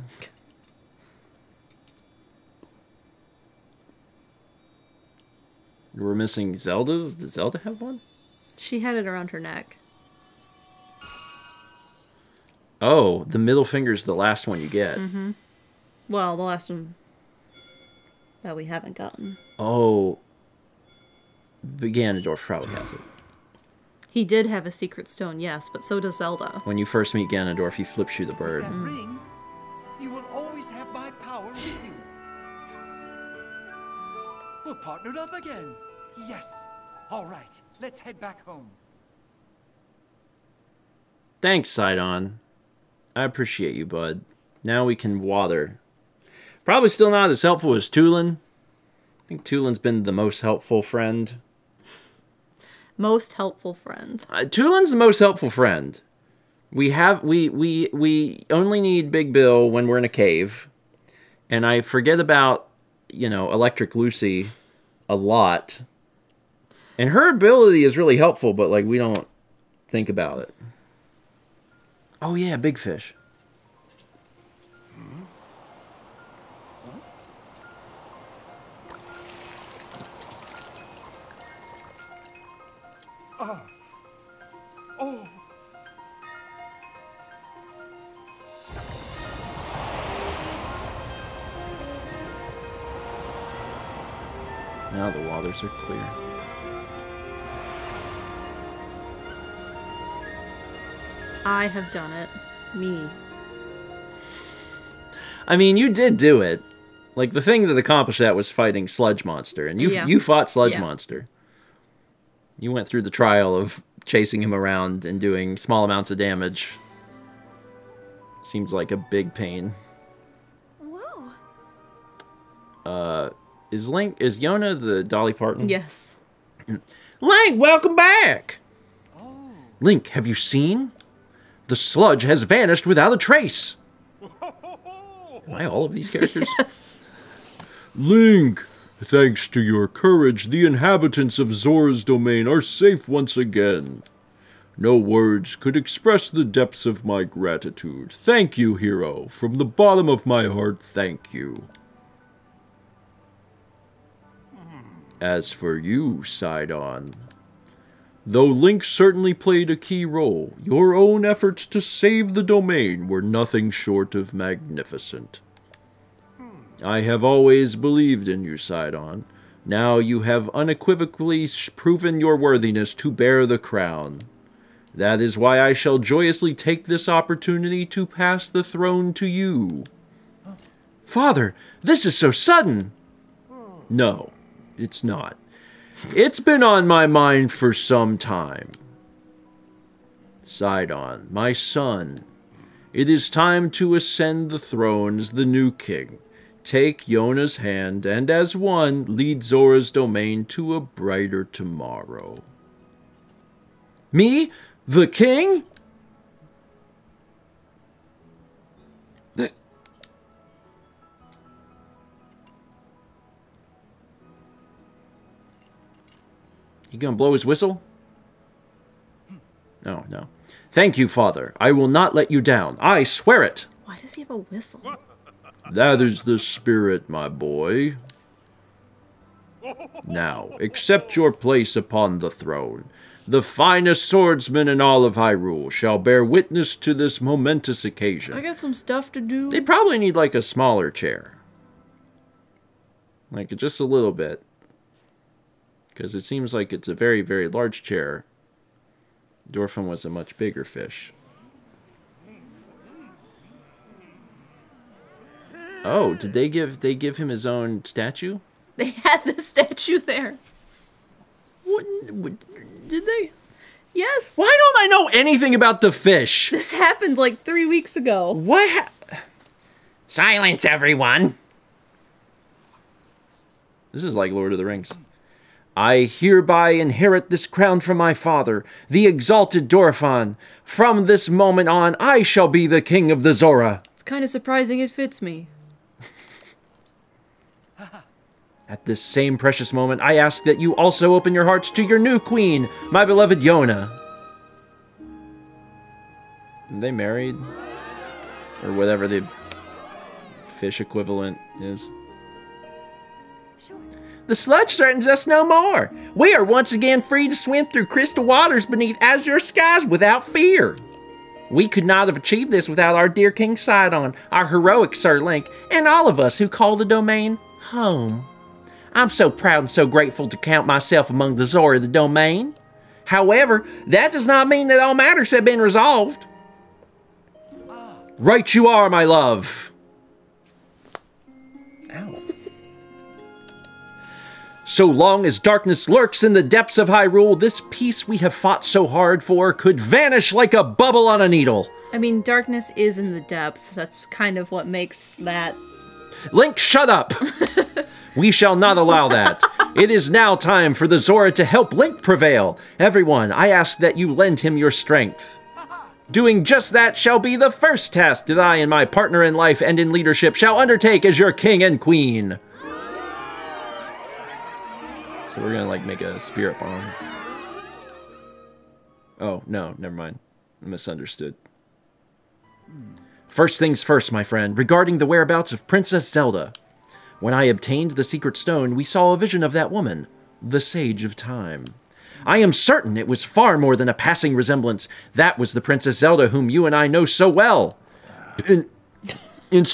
A: We're missing Zelda's. Does Zelda have one?
B: She had it around her neck.
A: Oh, the middle finger's the last one you get.
B: Mm-hmm. Well, the last one that we haven't gotten.
A: Oh, but Ganondorf probably has it.
B: He did have a secret stone, yes, but so does Zelda.
A: When you first meet Ganondorf, he flips you the bird.
H: That ring, you will always have my power with you. We're partnered up again. Yes. All right, let's head back home.
A: Thanks, Sidon. I appreciate you, bud. Now we can water. Probably still not as helpful as Tulin. I think Tulin's been the most helpful friend.
B: Most helpful friend.
A: Uh, Tulin's the most helpful friend. We have we we we only need Big Bill when we're in a cave, and I forget about you know Electric Lucy a lot. And her ability is really helpful, but like we don't think about it. Oh yeah, Big Fish. Now the waters are clear.
B: I have done it. Me.
A: I mean, you did do it. Like the thing that accomplished that was fighting Sludge Monster, and you
B: Yeah.
A: you fought Sludge
B: Yeah.
A: Monster. You went through the trial of chasing him around and doing small amounts of damage. Seems like a big pain.
I: Whoa.
A: Uh, is Link is Yona the Dolly Parton?
B: Yes.
A: Link, welcome back. Oh. Link, have you seen? The sludge has vanished without a trace. Am I all of these characters?
B: yes.
J: Link, thanks to your courage, the inhabitants of Zora's domain are safe once again. No words could express the depths of my gratitude. Thank you, hero. From the bottom of my heart, thank you. Hmm. As for you, Sidon, though Link certainly played a key role, your own efforts to save the domain were nothing short of magnificent. I have always believed in you, Sidon,
A: Now you have unequivocally proven your worthiness to bear the crown. That is why I shall joyously take this opportunity to pass the throne to you.
K: Father, this is so sudden.
A: No, it's not. It's been on my mind for some time. Sidon, my son, it is time to ascend the throne as the new king. Take Yona's hand, and as one, lead Zora's domain to a brighter tomorrow.
K: Me? The king?
A: He gonna blow his whistle? No, no. Thank you, Father. I will not let you down. I swear it.
B: Why does he have a whistle?
A: That is the spirit, my boy. Now, accept your place upon the throne. The finest swordsman in all of Hyrule shall bear witness to this momentous occasion.
B: I got some stuff to do.
A: They probably need like a smaller chair. Like just a little bit. Because it seems like it's a very, very large chair. Dorephan was a much bigger fish. Oh, did they give they give him his own statue?
B: They had the statue there.
A: What, what did they?
B: Yes.
K: Why don't I know anything about the fish?
B: This happened like three weeks ago.
K: What? Ha-
L: Silence, everyone!
A: This is like Lord of the Rings. I hereby inherit this crown from my father, the exalted Dorephan. From this moment on, I shall be the king of the Zora.
B: It's kind of surprising it fits me.
A: At this same precious moment, I ask that you also open your hearts to your new queen, my beloved Yona. Are they married? Or whatever the fish equivalent is.
L: The sludge threatens us no more. We are once again free to swim through crystal waters beneath azure skies without fear. We could not have achieved this without our dear King Sidon, our heroic Sir Link, and all of us who call the domain home. I'm so proud and so grateful to count myself among the Zora of the domain. However, that does not mean that all matters have been resolved.
A: Right you are, my love. So long as darkness lurks in the depths of Hyrule, this peace we have fought so hard for could vanish like a bubble on a needle.
B: I mean, darkness is in the depths. That's kind of what makes that.
A: Link, shut up! we shall not allow that. It is now time for the Zora to help Link prevail. Everyone, I ask that you lend him your strength. Doing just that shall be the first task that I and my partner in life and in leadership shall undertake as your king and queen. So we're gonna like make a spirit bomb. Oh, no, never mind. I misunderstood. First things first, my friend, regarding the whereabouts of Princess Zelda. When I obtained the secret stone, we saw a vision of that woman, the Sage of Time. I am certain it was far more than a passing resemblance. That was the Princess Zelda whom you and I know so well. In, in.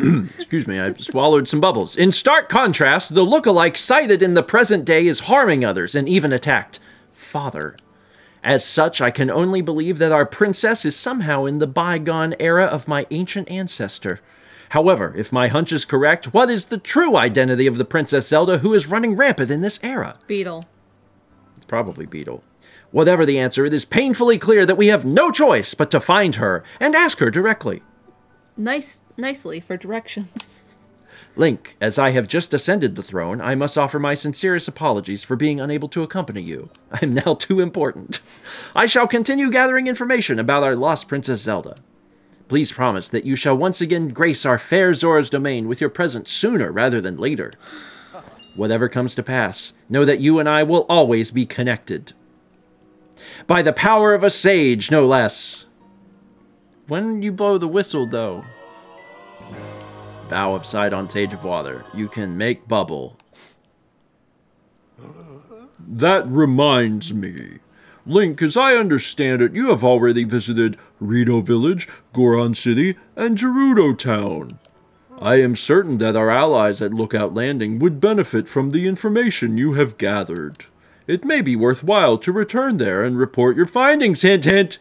A: Excuse me, I swallowed some bubbles. In stark contrast, the look-alike sighted in the present day is harming others and even attacked Father. As such, I can only believe that our princess is somehow in the bygone era of my ancient ancestor. However, if my hunch is correct, what is the true identity of the Princess Zelda who is running rampant in this era?
B: Beedle.
A: It's probably Beedle. Whatever the answer, it is painfully clear that we have no choice but to find her and ask her directly.
B: Nice, nicely for directions.
A: Link, as I have just ascended the throne, I must offer my sincerest apologies for being unable to accompany you. I am now too important. I shall continue gathering information about our lost Princess Zelda. Please promise that you shall once again grace our fair Zora's domain with your presence sooner rather than later. Whatever comes to pass, know that you and I will always be connected. By the power of a sage, no less. When you blow the whistle, though. Bow of on Sage of Water. You can make bubble. That reminds me. Link, as I understand it, you have already visited Rito Village, Goron City, and Gerudo Town.
J: I am certain that our allies at Lookout Landing would benefit from the information you have gathered. It may be worthwhile to return there and report your findings, hint hint.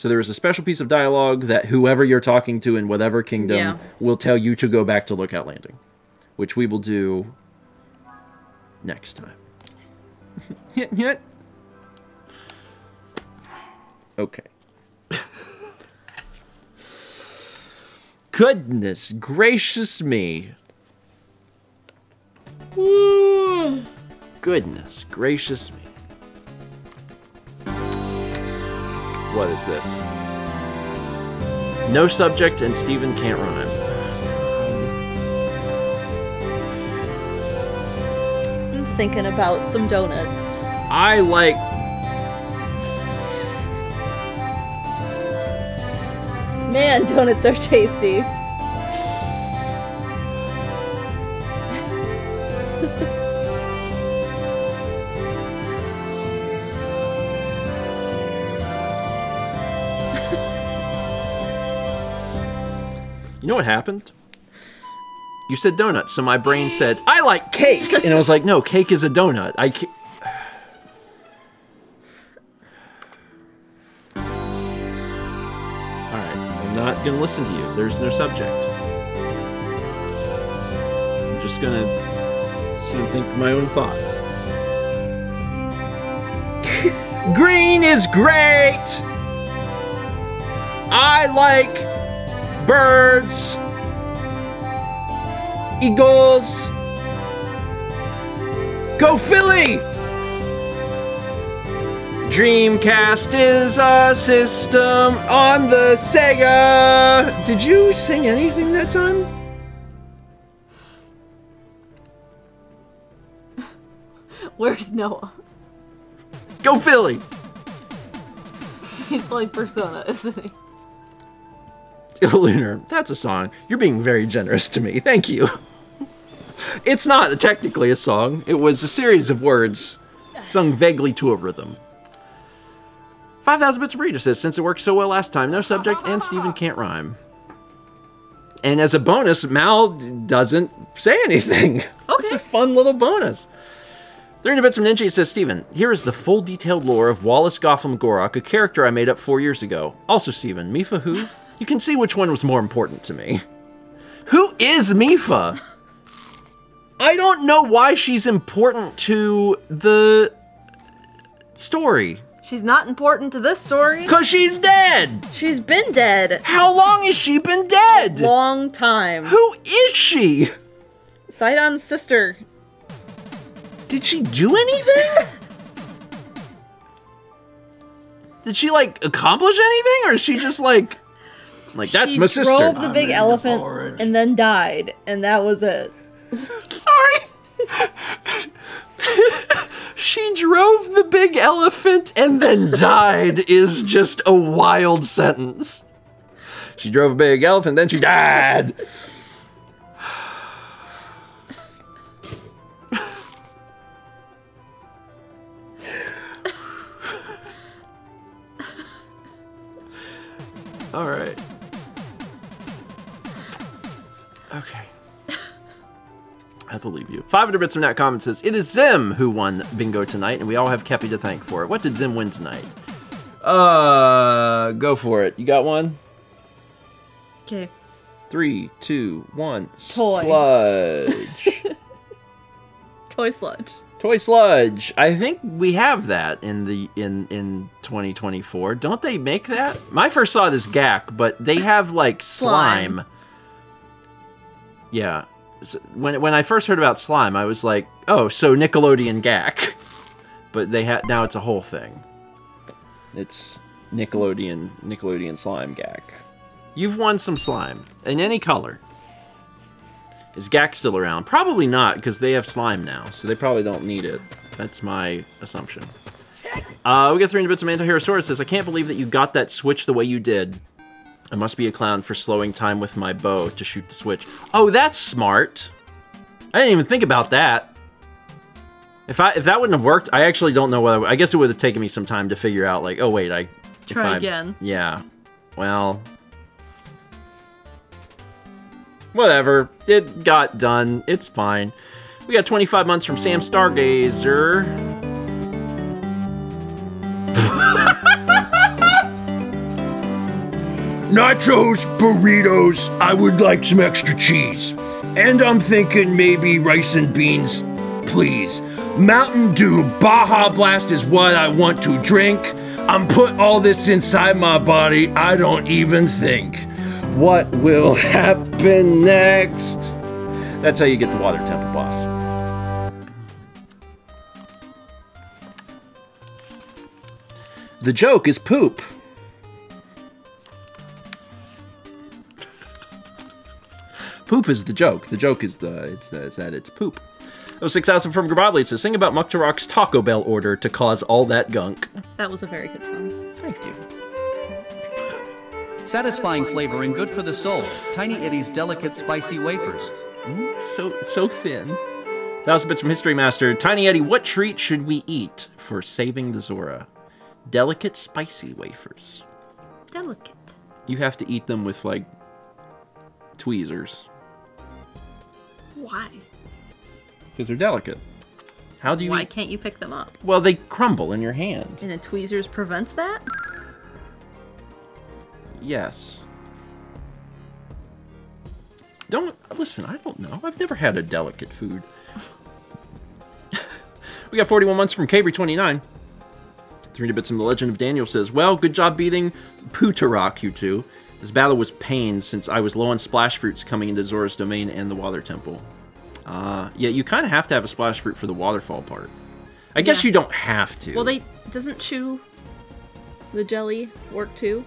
A: So there is a special piece of dialogue that whoever you're talking to in whatever kingdom
B: Yeah.
A: will tell you to go back to Lookout Landing, which we will do next time. Hint, hint. Okay. Goodness gracious me. Woo. Goodness gracious me. What is this? No subject and Stephen can't rhyme.
B: I'm thinking about some donuts.
A: I like.
B: Man, donuts are tasty.
A: Know what happened? You said donuts, so my brain said, I like cake! And I was like, no, cake is a donut. I ca- Alright, I'm not gonna listen to you. There's no subject. I'm just gonna, gonna think my own thoughts. Green is great! I like birds, eagles. Go Philly! Dreamcast is a system on the Sega. Did you sing anything that time?
B: Where's Noah?
A: Go Philly!
B: He's playing Persona, isn't he?
A: Oh, Lunar, that's a song. You're being very generous to me. Thank you. It's not technically a song. It was a series of words sung vaguely to a rhythm. 5,000 Bits of Breeder says, since it worked so well last time, no subject, and Stephen can't rhyme. And as a bonus, Mal doesn't say anything. Okay. It's a fun little bonus. 300 Bits of Ninja says, Stephen, here is the full detailed lore of Wallace Gotham Gorok, a character I made up four years ago. Also, Stephen, Mipha who? You can see which one was more important to me. Who is Mipha? I don't know why she's important to the story.
B: She's not important to this story.
A: Cause she's dead.
B: She's been dead.
A: How long has she been dead?
B: Long time.
A: Who is she?
B: Sidon's sister.
A: Did she do anything? Did she like accomplish anything, or is she just like, like that's
B: she
A: my sister?
B: drove the big elephant and then died, and that was it.
A: Sorry. she drove the big elephant and then died is just a wild sentence. She drove a big elephant, then she died. All right. Okay. I believe you. 500 bits from that comment says, It is Zim who won bingo tonight, and we all have Kepi to thank for it. What did Zim win tonight? Uh, go for it. You got one?
B: Okay.
A: Three, two, one.
B: Toy.
A: Sludge.
B: Toy sludge.
A: Toy sludge. I think we have that in the in in 2024. Don't they make that? My first saw as Gak, but they have like slime.
B: Slime.
A: Yeah. When when I first heard about slime, I was like, "Oh, so Nickelodeon Gak." But they had now it's a whole thing. It's Nickelodeon Nickelodeon slime Gak. You've won some slime in any color. Is Gak still around? Probably not, because they have slime now, so they probably don't need it. That's my assumption. Uh, we got 300 bits of Manto Herosaurus says, I can't believe that you got that switch the way you did. I must be a clown for slowing time with my bow to shoot the switch. Oh, that's smart. I didn't even think about that. If I if that wouldn't have worked, I actually don't know whether I guess it would have taken me some time to figure out like, oh wait, I
B: Try again.
A: Yeah. Well, Whatever. It got done. It's fine. We got 25 months from Sam Stargazer.
J: Nachos, burritos, I would like some extra cheese. And I'm thinking maybe rice and beans, please. Mountain Dew Baja Blast is what I want to drink. I'm put all this inside my body, I don't even think. What will happen next?
A: That's how you get the water temple boss. The joke is poop. Poop is the joke. The joke is the it's the, is that it's poop. Oh, 6,000 from Grabadli. It says, sing about Mucktorok's Taco Bell order to cause all that gunk.
B: That was a very good song.
A: Thank you.
C: Satisfying flavor and good for the soul. Tiny Eddie's delicate spicy wafers. Hmm?
A: so so thin. Thousand bits from History Master. Tiny Eddie, what treat should we eat for saving the Zora? Delicate spicy wafers.
B: Delicate.
A: You have to eat them with like tweezers
B: Why?
A: because they're delicate. How do you
B: Why
A: eat?
B: can't you pick them up?
A: Well, they crumble in your hand.
B: And the tweezers prevents that?
A: Yes. Don't listen. I don't know. I've never had a delicate food. we got 41 months from Cabri 29. 300 bits from the Legend of Daniel says, "Well, good job beating Putarok, you two. This battle was pain since I was low on splash fruits coming into Zora's domain and the Water Temple. Uh, yeah, you kind of have to have a splash fruit for the waterfall part. I guess
B: Yeah.
A: you don't have to.
B: Well, they doesn't chew the jelly work too?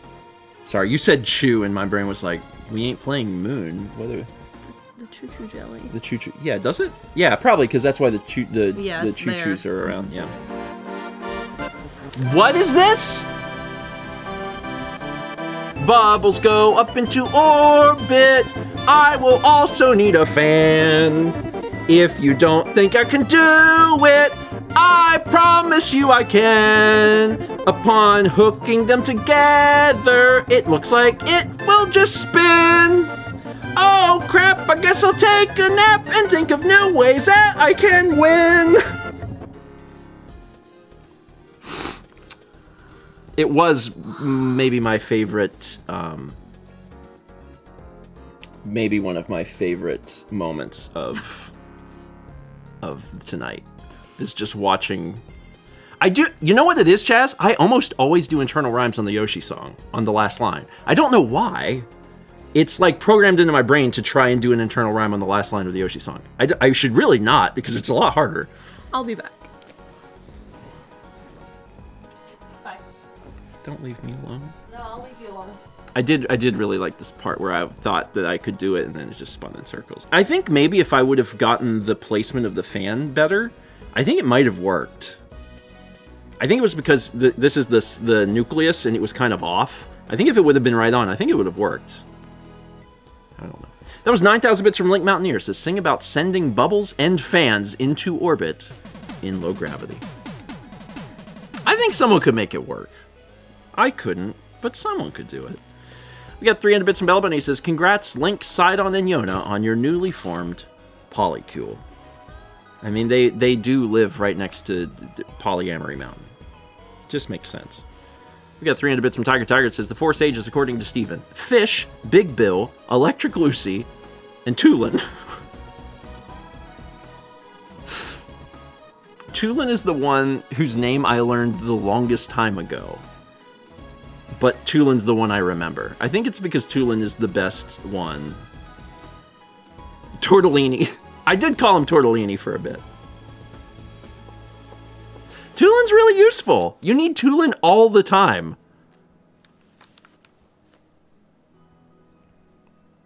A: Sorry, you said chew, and my brain was like, we ain't playing Moon. What are,
B: The choo choo jelly.
A: the choo choo? Yeah, does it? Yeah, probably because that's why the choo the
B: Yeah,
A: the choo choos
B: there.
A: are around. Yeah. What is this? Bubbles go up into orbit. I will also need a fan. If you don't think I can do it, I promise you I can. Upon hooking them together, it looks like it will just spin. Oh crap, I guess I'll take a nap and think of new ways that I can win. It was maybe my favorite, um, maybe one of my favorite moments of of tonight is just watching. I do. You know what it is, Chaz? I almost always do internal rhymes on the Yoshi song on the last line. I don't know why. It's like programmed into my brain to try and do an internal rhyme on the last line of the Yoshi song. I, should really not because it's a lot harder.
B: I'll be back.
A: Don't leave me alone.
D: No, I'll leave you alone.
A: I did I did really like this part where I thought that I could do it and then it just spun in circles. I think maybe if I would have gotten the placement of the fan better, I think it might have worked. I think it was because the, this is the the nucleus and it was kind of off. I think if it would have been right on, I think it would have worked. I don't know. That was 9,000 bits from Link Mountaineer. Says sing about sending bubbles and fans into orbit in low gravity. I think someone could make it work. I couldn't, but someone could do it. We got 300 bits from Belbon. He says, Congrats, Link, Sidon, and Yona on your newly formed Polycule. I mean, they, they do live right next to Polyamory Mountain. Just makes sense. We got 300 bits from Tiger Tiger. It says, The Four Sages, according to Stephen Fish, Big Bill, Electric Lucy, and Tulin. Tulin is the one whose name I learned the longest time ago but Tulin's the one I remember. I think it's because Tulin is the best one. Tortellini. I did call him Tortellini for a bit. Tulin's really useful. You need Tulin all the time.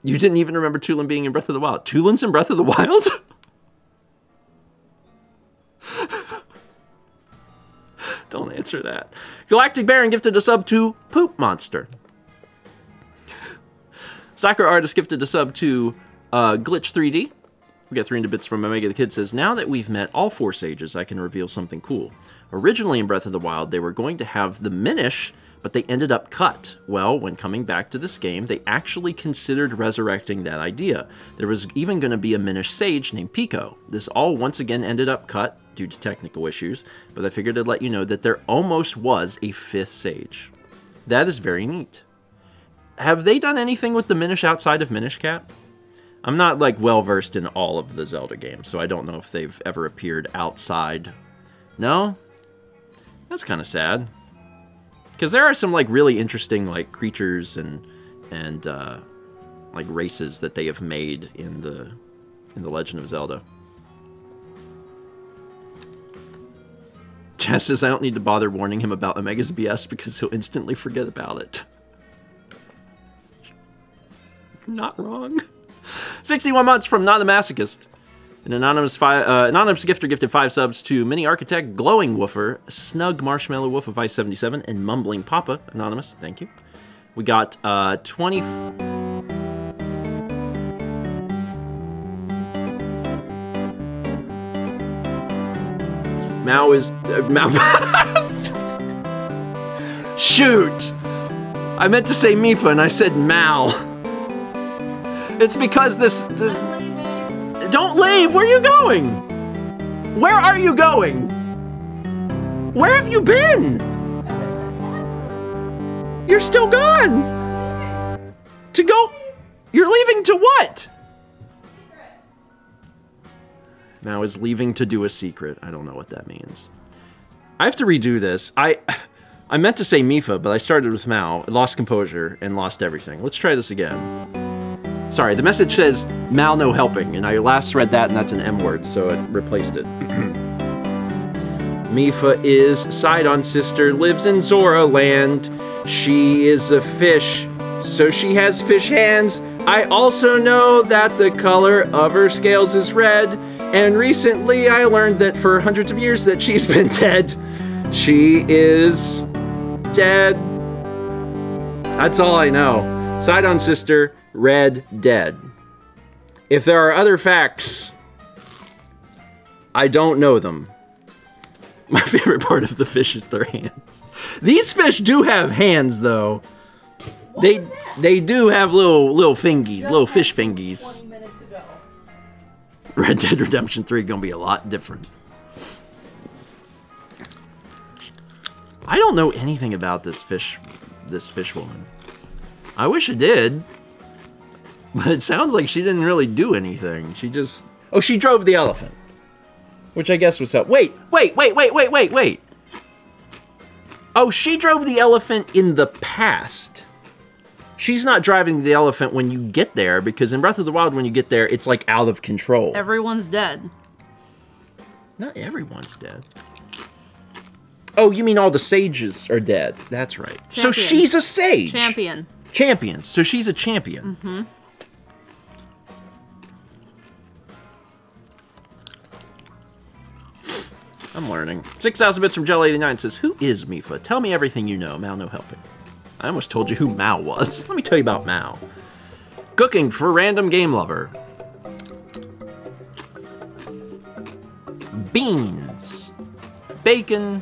A: You didn't even remember Tulin being in Breath of the Wild. Tulin's in Breath of the Wild? Don't answer that. Galactic Baron gifted a sub to Poop Monster. Soccer Artist gifted a sub to uh, Glitch 3D. We got 300 bits from Omega the Kid says, Now that we've met all four sages, I can reveal something cool. Originally in Breath of the Wild, they were going to have the Minish, but they ended up cut. Well, when coming back to this game, they actually considered resurrecting that idea. There was even going to be a Minish Sage named Pico. This all once again ended up cut due to technical issues, but I figured I'd let you know that there almost was a fifth Sage. That is very neat. Have they done anything with the Minish outside of Minish Cap? I'm not like well versed in all of the Zelda games, so I don't know if they've ever appeared outside. No? That's kind of sad. Because there are some like really interesting like creatures and and uh, like races that they have made in the in the Legend of Zelda. Jess says I don't need to bother warning him about Omega's BS because he'll instantly forget about it. You're not wrong. 61 months from Not a Masochist. An anonymous five, uh, anonymous gifter gifted five subs to Mini Architect, Glowing Woofer, Snug Marshmallow Wolf of Ice 77, and Mumbling Papa. Anonymous, thank you. We got uh, 20. Mao is. Uh, Mao. Shoot! I meant to say Mipha and I said Mal. It's because this. The, don't leave! Where are you going? Where are you going? Where have you been? You're still gone! To go. You're leaving to what? Now is leaving to do a secret. I don't know what that means. I have to redo this. I I meant to say Mipha, but I started with Mao, lost composure, and lost everything. Let's try this again. Sorry, the message says Mal no helping, and I last read that, and that's an M word, so it replaced it. Mipha is Sidon sister, lives in Zora land. She is a fish, so she has fish hands. I also know that the color of her scales is red, and recently I learned that for hundreds of years that she's been dead. She is dead. That's all I know. Sidon sister, red, dead. If there are other facts, I don't know them. My favorite part of the fish is their hands. These fish do have hands, though. They they do have little little fingies, little fish fingies. Red Dead Redemption 3 gonna be a lot different. I don't know anything about this fish this fish woman. I wish I did. But it sounds like she didn't really do anything. She just Oh, she drove the elephant. Which I guess was up. Wait, wait, wait, wait, wait, wait, wait. Oh, she drove the elephant in the past. She's not driving the elephant when you get there because in Breath of the Wild, when you get there, it's like out of control.
B: Everyone's dead.
A: Not everyone's dead. Oh, you mean all the sages are dead? That's right. So she's a sage.
B: Champion.
A: Champion. So she's a champion.
B: Mm-hmm.
A: I'm learning. 6,000 bits from Gel89 says, Who is Mipha? Tell me everything you know. Mal no helping. I almost told you who Mal was. Let me tell you about Mal. Cooking for random game lover. Beans. Bacon.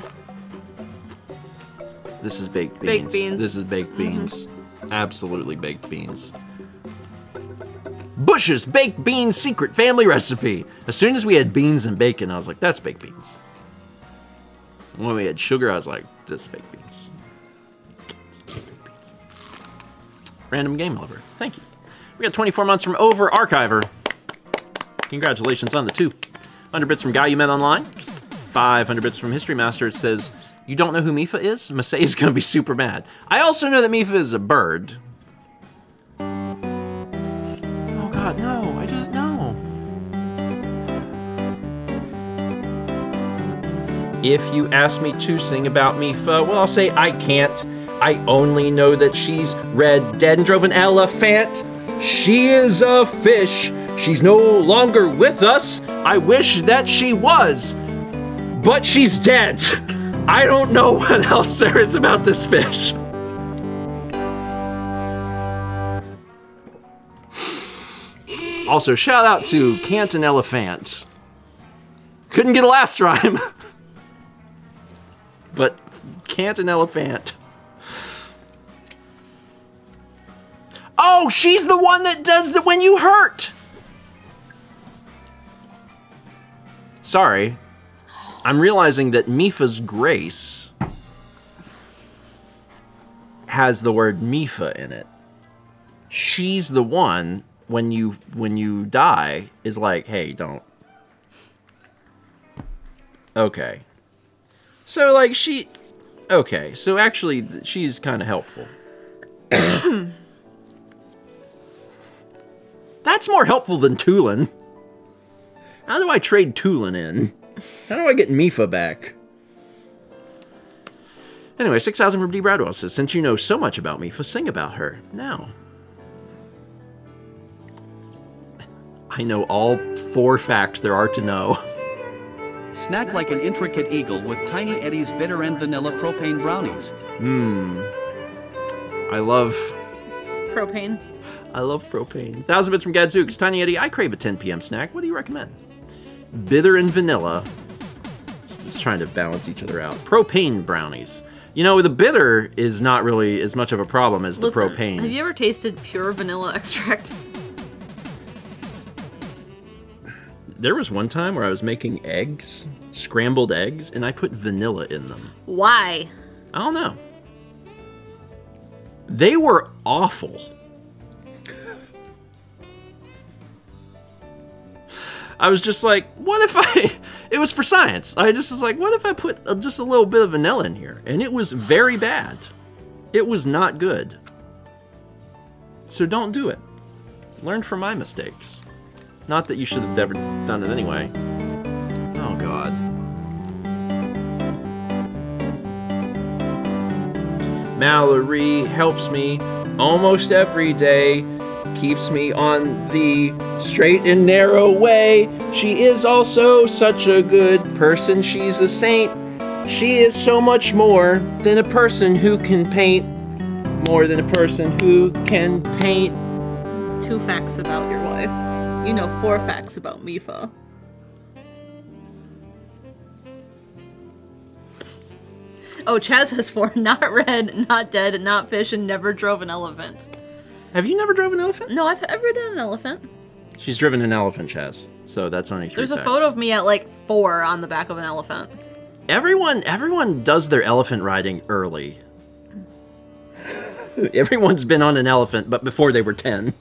A: This is baked beans.
B: Baked beans.
A: This is baked mm-hmm. beans. Absolutely baked beans. Bush's baked beans secret family recipe. As soon as we had beans and bacon, I was like, that's baked beans. When we had sugar, I was like, this is baked beans. Random game lover. Thank you. We got 24 months from Over Archiver. Congratulations on the two. 100 bits from Guy You Met Online. 500 bits from History Master. It says, You don't know who Mipha is? Masay is going to be super mad. I also know that Mipha is a bird. Oh god, no. I just know. If you ask me to sing about Mipha, well, I'll say I can't. I only know that she's red, dead, and drove an elephant. She is a fish. She's no longer with us. I wish that she was. But she's dead. I don't know what else there is about this fish. Also, shout out to Canton Elephant. Couldn't get a last rhyme. but Canton Elephant. Oh, she's the one that does the when you hurt. Sorry. I'm realizing that Mipha's grace has the word Mipha in it. She's the one when you when you die is like, "Hey, don't." Okay. So like she Okay, so actually she's kind of helpful. That's more helpful than Tulin. How do I trade Tulin in? How do I get Mipha back? Anyway, 6,000 from D. Bradwell says, Since you know so much about Mipha, sing about her. Now. I know all four facts there are to know.
C: Snack like an intricate eagle with Tiny Eddie's bitter and vanilla propane brownies.
A: Hmm. I love
B: Propane.
A: I love propane. Thousand bits from Gadzooks. Tiny Eddie, I crave a 10 p.m. snack. What do you recommend? Bitter and vanilla. Just trying to balance each other out. Propane brownies. You know, the bitter is not really as much of a problem as the propane.
B: Have you ever tasted pure vanilla extract?
A: There was one time where I was making eggs, scrambled eggs, and I put vanilla in them.
B: Why?
A: I don't know. They were awful. I was just like, what if I. It was for science. I just was like, what if I put just a little bit of vanilla in here? And it was very bad. It was not good. So don't do it. Learn from my mistakes. Not that you should have ever done it anyway. Oh, God. Mallory helps me almost every day, keeps me on the straight and narrow way. She is also such a good person, she's a saint. She is so much more than a person who can paint, more than a person who can paint.
B: Two facts about your wife. You know four facts about Mipha. Oh, Chaz has four. Not red, not dead, not fish, and never drove an elephant.
A: Have you never drove an elephant?
B: No, I've ever done an elephant.
A: She's driven an elephant chest, so that's only three
B: There's a photo of me at like four on the back of an elephant.
A: Everyone, everyone does their elephant riding early. Everyone's been on an elephant, but before they were ten.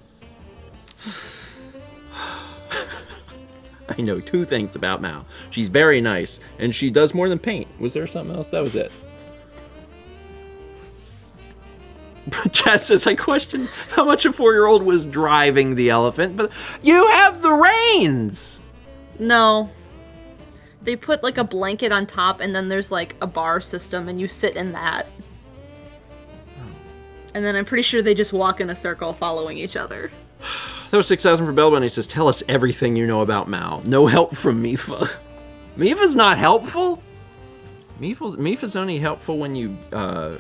A: I know two things about Mal. She's very nice, and she does more than paint. Was there something else? That was it. Chess says, I question how much a four-year-old was driving the elephant, but you have the reins!
B: No. They put like a blanket on top and then there's like a bar system and you sit in that. And then I'm pretty sure they just walk in a circle following each other.
A: That was 6,000 for Belbon. He says, Tell us everything you know about Mal. No help from Mipha. Mipha's not helpful? Mipha's, Mipha's only helpful when you uh,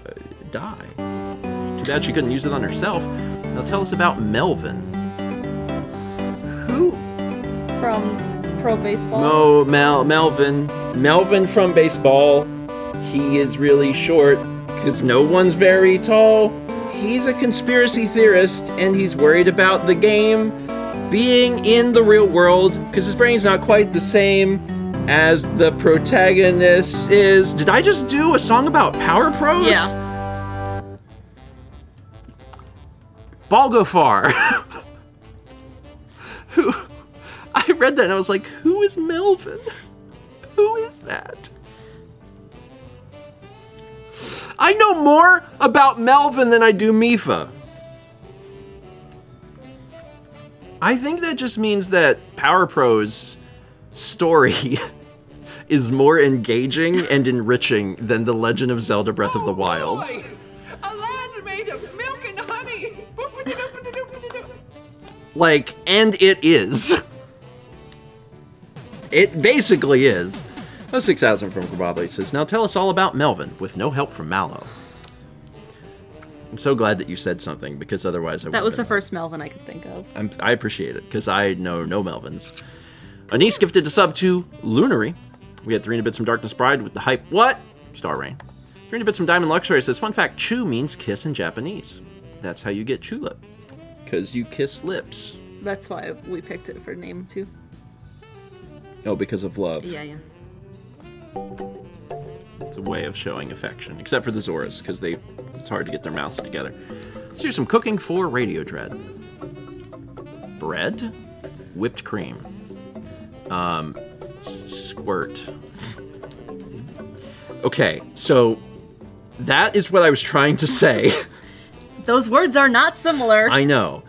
A: die. Too bad she couldn't use it on herself. Now tell us about Melvin. Who?
B: From Pro Baseball.
A: No, Mel, Melvin. Melvin from baseball. He is really short because no one's very tall. He's a conspiracy theorist and he's worried about the game being in the real world because his brain's not quite the same as the protagonist is. Did I just do a song about Power Pros?
B: Yeah.
A: Ball go far. who? I read that and I was like, who is Melvin? Who is that? I know more about Melvin than I do Mipha. I think that just means that Power Pro's story is more engaging and enriching than The Legend of Zelda Breath of the oh, Wild.
F: Boy,
A: Like, and it is. It basically is. Oh, 6,000 from Grabable says, Now tell us all about Melvin with no help from Mallow. I'm so glad that you said something because otherwise I
B: That was the first Melvin I could think of.
A: I'm, I appreciate it because I know no Melvins. Anise gifted a sub to Lunary. We had 300 bits from Darkness Bride with the hype. What? Star Rain. 300 bits from Diamond Luxury says, Fun fact Chu means kiss in Japanese. That's how you get chulip. Because you kiss lips.
B: That's why we picked it for name too.
A: Oh, because of love.
B: Yeah, yeah.
A: It's a way of showing affection, except for the Zoras, because they it's hard to get their mouths together. Let's do some cooking for Radio Dread. Bread, whipped cream, um, squirt. Okay, so that is what I was trying to say.
B: Those words are not similar. I,
A: know.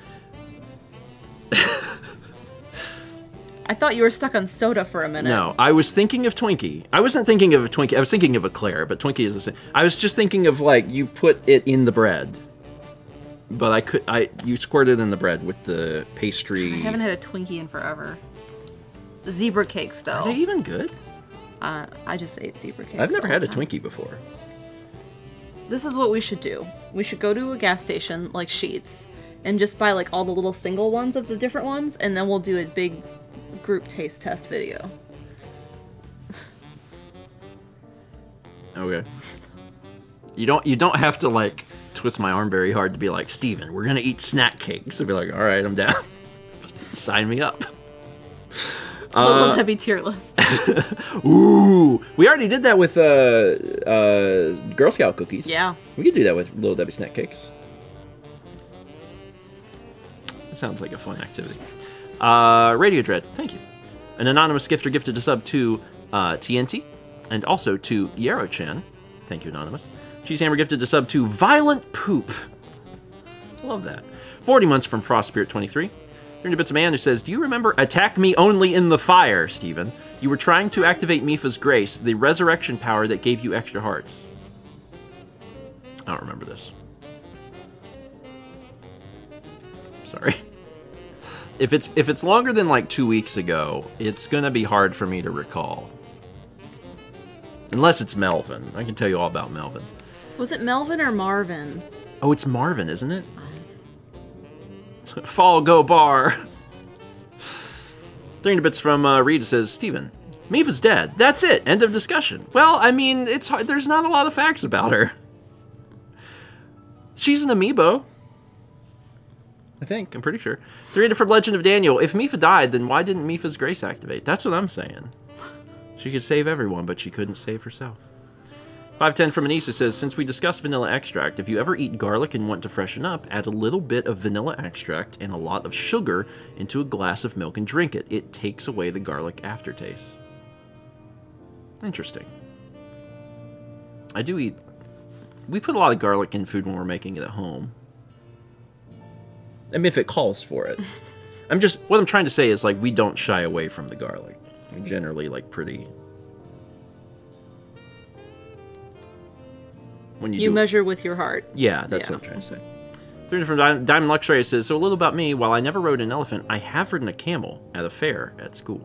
B: I thought you were stuck on soda for a minute.
A: No, I was thinking of Twinkie. I wasn't thinking of a Twinkie. I was thinking of a Claire, but Twinkie is the same. I was just thinking of like you put it in the bread, but I could. I you squirt it in the bread with the pastry.
B: I haven't had a Twinkie in forever. Zebra cakes, though.
A: Are they even good?
B: Uh, I just ate zebra cakes.
A: I've never had a. Twinkie before.
B: This is what we should do. We should go to a gas station like Sheetz and just buy like all the little single ones of the different ones, and then we'll do a big group taste test video.
A: Okay. You don't. You don't have to like twist my arm very hard to be like Stephen, We're gonna eat snack cakes. I'd be like, all right, I'm down. Sign me up.
B: Local
A: Uh,
B: Debbie tier list.
A: Ooh, we already did that with uh, uh, Girl Scout cookies.
B: Yeah.
A: we could do that with Little Debbie snack cakes. Sounds like a fun activity. Uh, Radio Dread, thank you. An anonymous gifter gifted a sub to uh, TNT and also to Yarrow Chan. Thank you, anonymous. Cheesehammer gifted a sub to Violent Poop. Love that. 40 months from Frost Spirit 23. 30 bits of man who says, Do you remember Attack Me Only in the Fire, Stephen? You were trying to activate Mipha's grace, the resurrection power that gave you extra hearts. I don't remember this. Sorry. If it's if it's longer than like two weeks ago, it's gonna be hard for me to recall. Unless it's Melvin. I can tell you all about Melvin.
B: Was it Melvin or Marvin?
A: Oh, it's Marvin, isn't it? Fall Go Bar. 300 bits from uh, Reed says, Stephen, Mipha's dead. That's it. End of discussion. Well, I mean, it's hard. there's not a lot of facts about her. She's an amiibo. I think. I'm pretty sure. 300 from Legend of Daniel. If Mipha died, then why didn't Mipha's grace activate? That's what I'm saying. She could save everyone, but she couldn't save herself. 510 from Anissa says, Since we discussed vanilla extract, if you ever eat garlic and want to freshen up, add a little bit of vanilla extract and a lot of sugar into a glass of milk and drink it. It takes away the garlic aftertaste. Interesting. I do eat. We put a lot of garlic in food when we're making it at home. I mean, if it calls for it. I'm just. What I'm trying to say is, like, we don't shy away from the garlic. We generally, like, pretty. When you,
B: You
A: do it-
B: measure with your heart.
A: yeah, that's
B: Yeah.
A: what I'm trying to say. Three different Diamond, Diamond Luxray says, So a little about me. While I never rode an elephant, I have ridden a camel at a fair at school.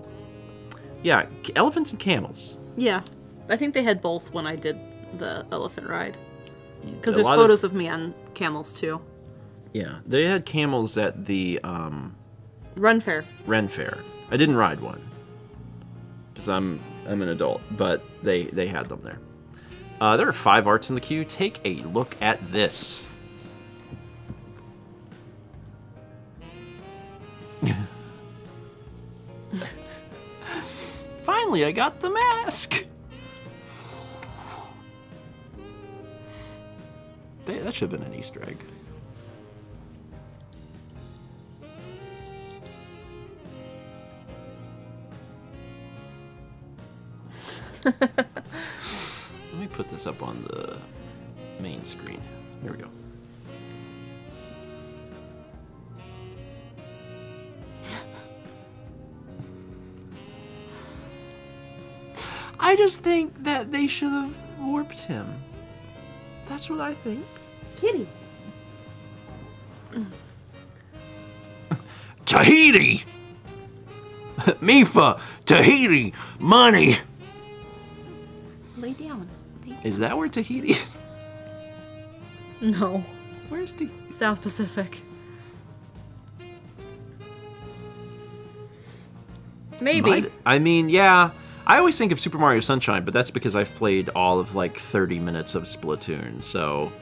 A: Yeah, elephants and camels.
B: Yeah. I think they had both when I did the elephant ride. Because there's
A: lot of-
B: photos of... me on camels too.
A: Yeah, they had camels at the um,
B: Run fair.
A: Ren Fair. I didn't ride one because I'm I'm an adult, but they they had them there. Uh, there are five arts in the queue. Take a look at this. Finally, I got the mask. That should have been an Easter egg. Let me put this up on the main screen. Here we go. I just think that they should have warped him. That's what I think.
G: Kitty.
J: Tahiti! Mipha! Tahiti! Money!
A: Is that where Tahiti is?
B: No.
A: Where's the
B: South Pacific? Maybe.
A: I mean, yeah. I always think of Super Mario Sunshine, but that's because I've played all of like 30 minutes of Splatoon. So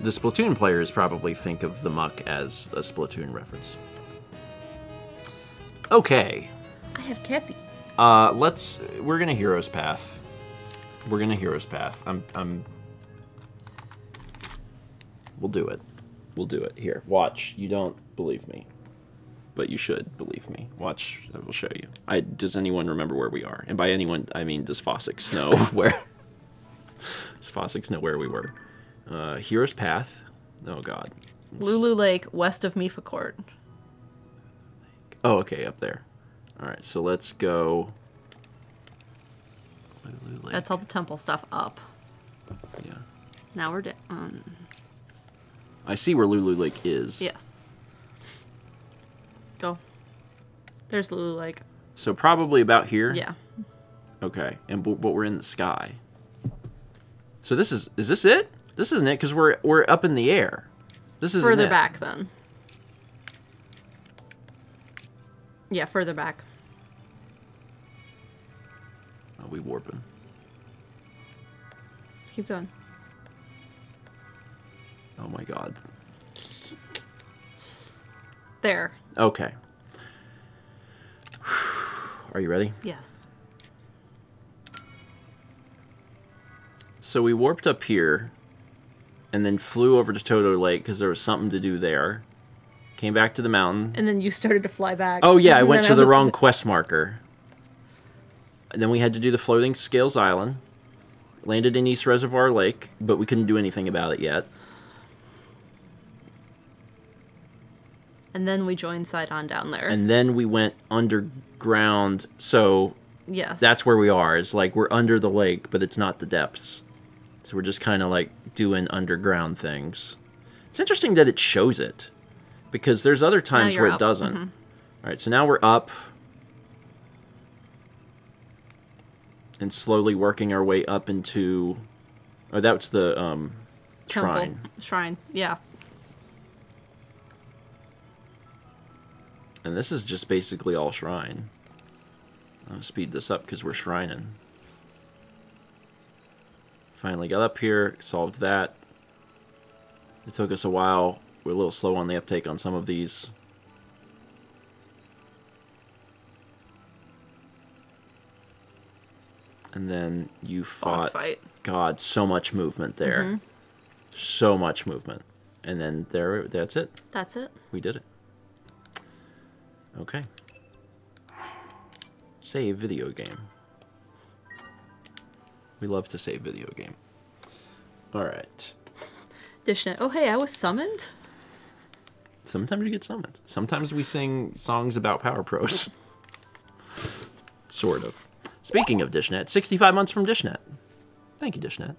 A: the Splatoon players probably think of the muck as a Splatoon reference. Okay.
B: I have Cappy.
A: Uh, let's. We're gonna heroes path. We're gonna heroes path. I'm. I'm. We'll do it. We'll do it. Here, watch. You don't believe me, but you should believe me. Watch. I will show you. I. Does anyone remember where we are? And by anyone, I mean does Fossix know where? does Fossix know where we were? Uh, heroes path. Oh God.
B: Lulu Lake, west of Mipha Court.
A: Oh, okay, up there. All right, so let's go.
B: That's all the temple stuff up.
A: Yeah.
B: Now we're down. Um,
A: I see where Lulu Lake is.
B: yes. Go. There's Lulu Lake.
A: So probably about here.
B: Yeah.
A: Okay, and but, but we're in the sky. So this is is this it? This isn't it because we're we're up in the air. This is
B: Further
A: it.
B: back then. Yeah, further back.
A: Oh, we warping.
B: Keep going.
A: Oh my god.
B: There.
A: Okay. Are you ready?
B: Yes.
A: So we warped up here, and then flew over to Toto Lake because there was something to do there. Came back to the mountain.
B: And then you started to fly back.
A: Oh yeah, I went to the wrong quest marker. And then we had to do the floating scales island. Landed in East Reservoir Lake, but we couldn't do anything about it yet.
B: And then we joined Sidon down there.
A: And then we went underground. So
B: Yes.
A: that's where we are. It's like we're under the lake, but it's not the depths. So we're just kind of like doing underground things. It's interesting that it shows it because there's other times where it
B: up.
A: doesn't.
B: Mhm.
A: All right, so now we're up and slowly working our way up into. Oh, that's the um,
B: Temple.
A: shrine.
B: Shrine. Yeah.
A: And this is just basically all shrine. I'll speed this up because we're shrining. Finally got up here, solved that. It took us a while. We're a little slow on the uptake on some of these. And then you fought.
B: fight.
A: God, so much movement there.
B: Mhm.
A: So much movement. And then there, that's it.
B: That's it.
A: We did it. Okay. Save video game. We love to save video game. All right.
B: Dishnet. Oh hey, I was summoned.
A: Sometimes you get summoned. Sometimes we sing songs about Power Pros. sort of. Speaking of Dishnet, 65 months from Dishnet. Thank you, Dishnet.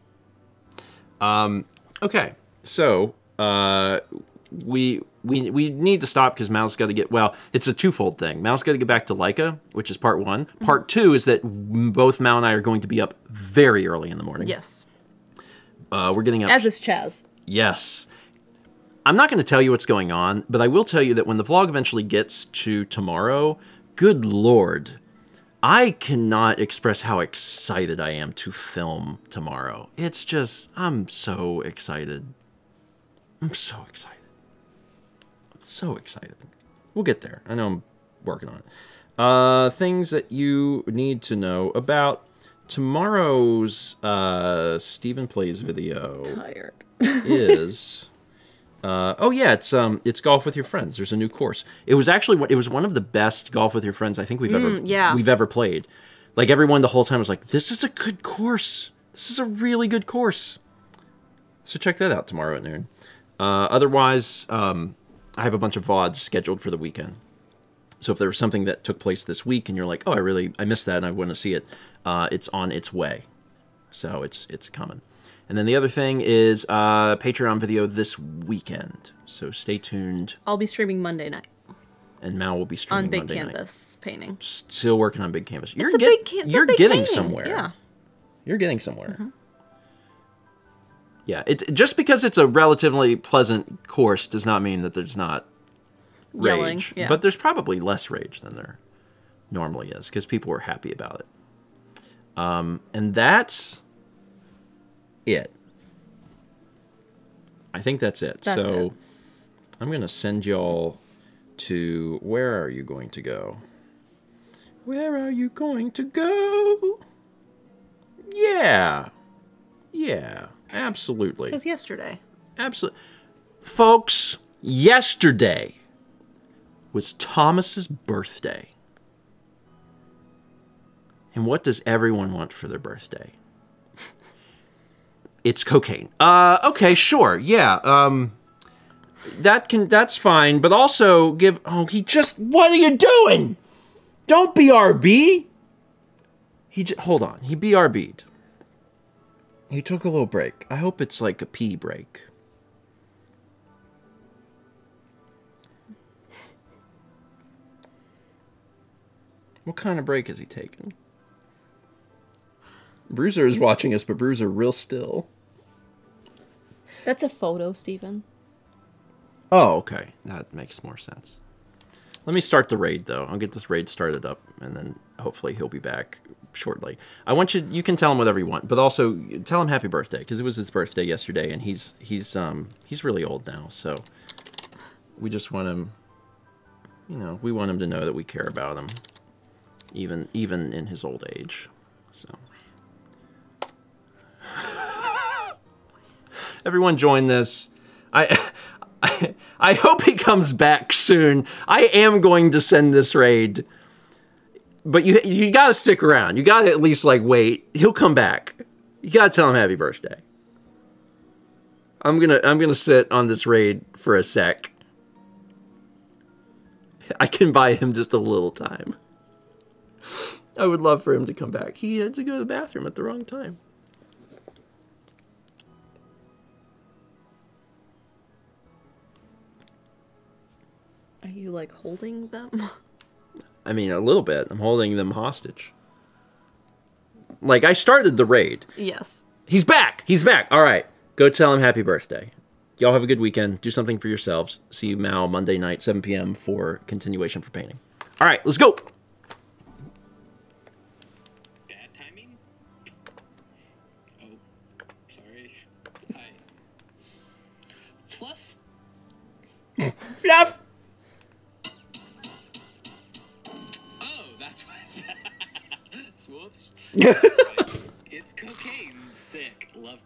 A: Um, okay, so uh, we we we need to stop because Mal's got to get. Well, it's a twofold thing. Mal's got to get back to Leica, which is part one. Part two is that both Mal and I are going to be up very early in the morning.
B: Yes.
A: Uh, we're getting up.
B: As is Chaz.
A: Yes. I'm not going to tell you what's going on, but I will tell you that when the vlog eventually gets to tomorrow, good lord, I cannot express how excited I am to film tomorrow. It's just, I'm so excited. I'm so excited. I'm so excited. We'll get there. I know I'm working on it. Uh, things that you need to know about tomorrow's uh, Stephen Plays video
B: Tired.
A: is uh, oh yeah it's um it's golf with your friends. There's a new course. It was actually one- it was one of the best golf with your friends i think we've ever
B: Mm, yeah.
A: we've ever played. Like everyone the whole time was like this is a good course. This is a really good course. So check that out tomorrow at noon. Uh, otherwise um, i have a bunch of vods scheduled for the weekend. So if there was something that took place this week and you're like oh i really i missed that and i want to see it uh, it's on its way. So it's it's coming. And then the other thing is uh, Patreon video this weekend. So stay tuned.
B: I'll be streaming Monday night
A: And Mal will be streaming
B: on big
A: Monday night.
B: canvas painting.
A: Still working on big canvas. You're
B: it's a
A: get-
B: big can-
A: You're
B: big
A: getting
B: painting,
A: somewhere.
B: Yeah.
A: You're getting somewhere. Yeah. It just because it's a relatively pleasant course does not mean that there's not rage.
B: Yelling, yeah.
A: But there's probably less rage than there normally is because people were happy about it. Um, and that's it. I think that's it.
B: That's
A: so
B: it.
A: I'm gonna send y'all to where are you going to go? Where are you going to go? Yeah. Yeah, absolutely.
B: Because yesterday.
A: Absolutely. Folks, yesterday was Thomas's birthday. And what does everyone want for their birthday? It's cocaine. Uh okay, sure. Yeah. Um that can that's fine, but also give oh he just what are you doing? Don't BRB. He j- hold on. He BRB'd. He took a little break. I hope it's like a pee break. What kind of break is he taking? Bruiser is watching us, but Bruiser real still.
B: That's a photo, Stephen.
A: Oh, okay. That makes more sense. Let me start the raid though. I'll get this raid started up and then hopefully he'll be back shortly. I want you you can tell him whatever you want, but also tell him happy birthday because it was his birthday yesterday and he's he's um he's really old now, so we just want him you know, we want him to know that we care about him even even in his old age. So Everyone join this. I I, I hope he comes back soon. I am going to send this raid. But you you got to stick around. You got to at least like wait. He'll come back. You got to tell him happy birthday. I'm to I'm to sit on this raid for a sec. I can buy him just a little time. I would love for him to come back. He had to go to the bathroom at the wrong time.
B: Are you like holding them?
A: I mean, a little bit. I'm holding them hostage. Like, I started the raid.
B: yes.
A: He's back! He's back! All right. Go tell him happy birthday. Y'all have a good weekend. Do something for yourselves. See you, Mal, Monday night, 7 p.m. for continuation for painting. All right, let's go!
M: Bad timing? Oh, sorry. Hi. Fluff?
A: Fluff!
M: It's cocaine. Sick. Love.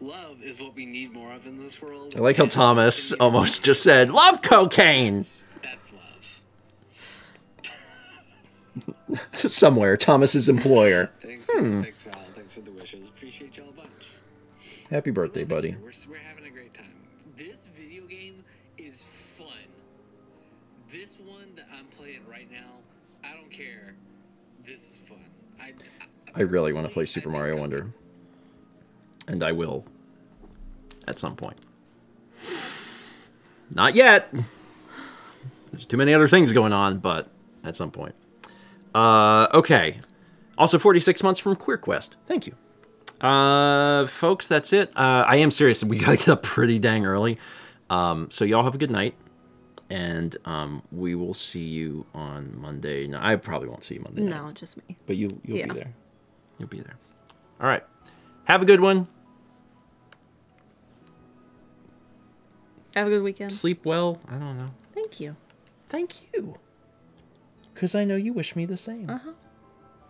M: Love is what we need more of in this world.
A: I like how Thomas almost just said, Love cocaine!
M: That's love.
A: Somewhere, Thomas's employer.
M: Thanks,
A: Hmm.
M: thanks, Val. Thanks for the wishes. Appreciate y'all a bunch.
A: Happy birthday, buddy.
M: We're, we're I
A: really want to play Super Mario Wonder. And I will. At some point. Not yet. There's too many other things going on, but at some point. Uh, okay. Also, 46 months from Queer Quest. Thank you. Uh, folks, that's it. Uh, I am serious. We gotta get up pretty dang early. Um, so y'all have a good night, and um, we will see you on Monday. No, I probably won't see you Monday. night.
B: No, just me.
A: But you you'll
B: Yeah.
A: be there. You'll be there. All right. Have a good one.
B: Have a good weekend.
A: Sleep well. I don't know.
B: Thank you.
A: Thank you. Because I know you wish me the same.
B: Uh huh.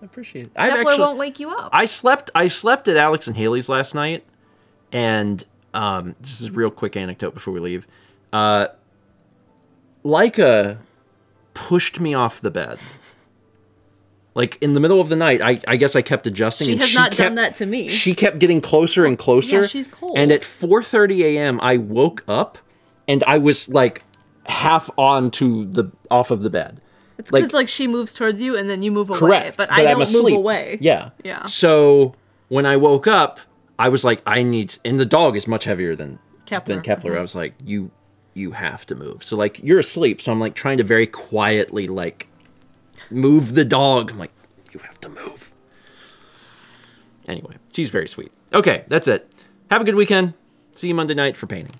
A: I appreciate it. Actually,
B: won't wake you up.
A: I slept. I slept at Alex and Haley's last night, and um, this is a real quick anecdote before we leave. Uh, Leica pushed me off the bed. Like in the middle of the night, I, I guess I kept adjusting.
B: She
A: and
B: has
A: she
B: not
A: kept,
B: done that to me.
A: She kept getting closer and closer.
B: Yeah, she's cold.
A: And at 4:30 a.m., I woke up, and I was like half on to the off of the bed.
B: It's because like, she moves towards you and then you move away.
A: Correct.
B: But, I
A: I'm
B: don't move away.
A: Yeah.
B: Yeah.
A: So when I woke up, I was like, I need, and the dog is much heavier than
B: Kepler.
A: than Kepler.
B: Mhm.
A: I was like, you, you have to move. So like, you're asleep. So I'm like trying to very quietly like move the dog. I'm like, you have to move. Anyway, she's very sweet. Okay, that's it. Have a good weekend. See you Monday night for painting.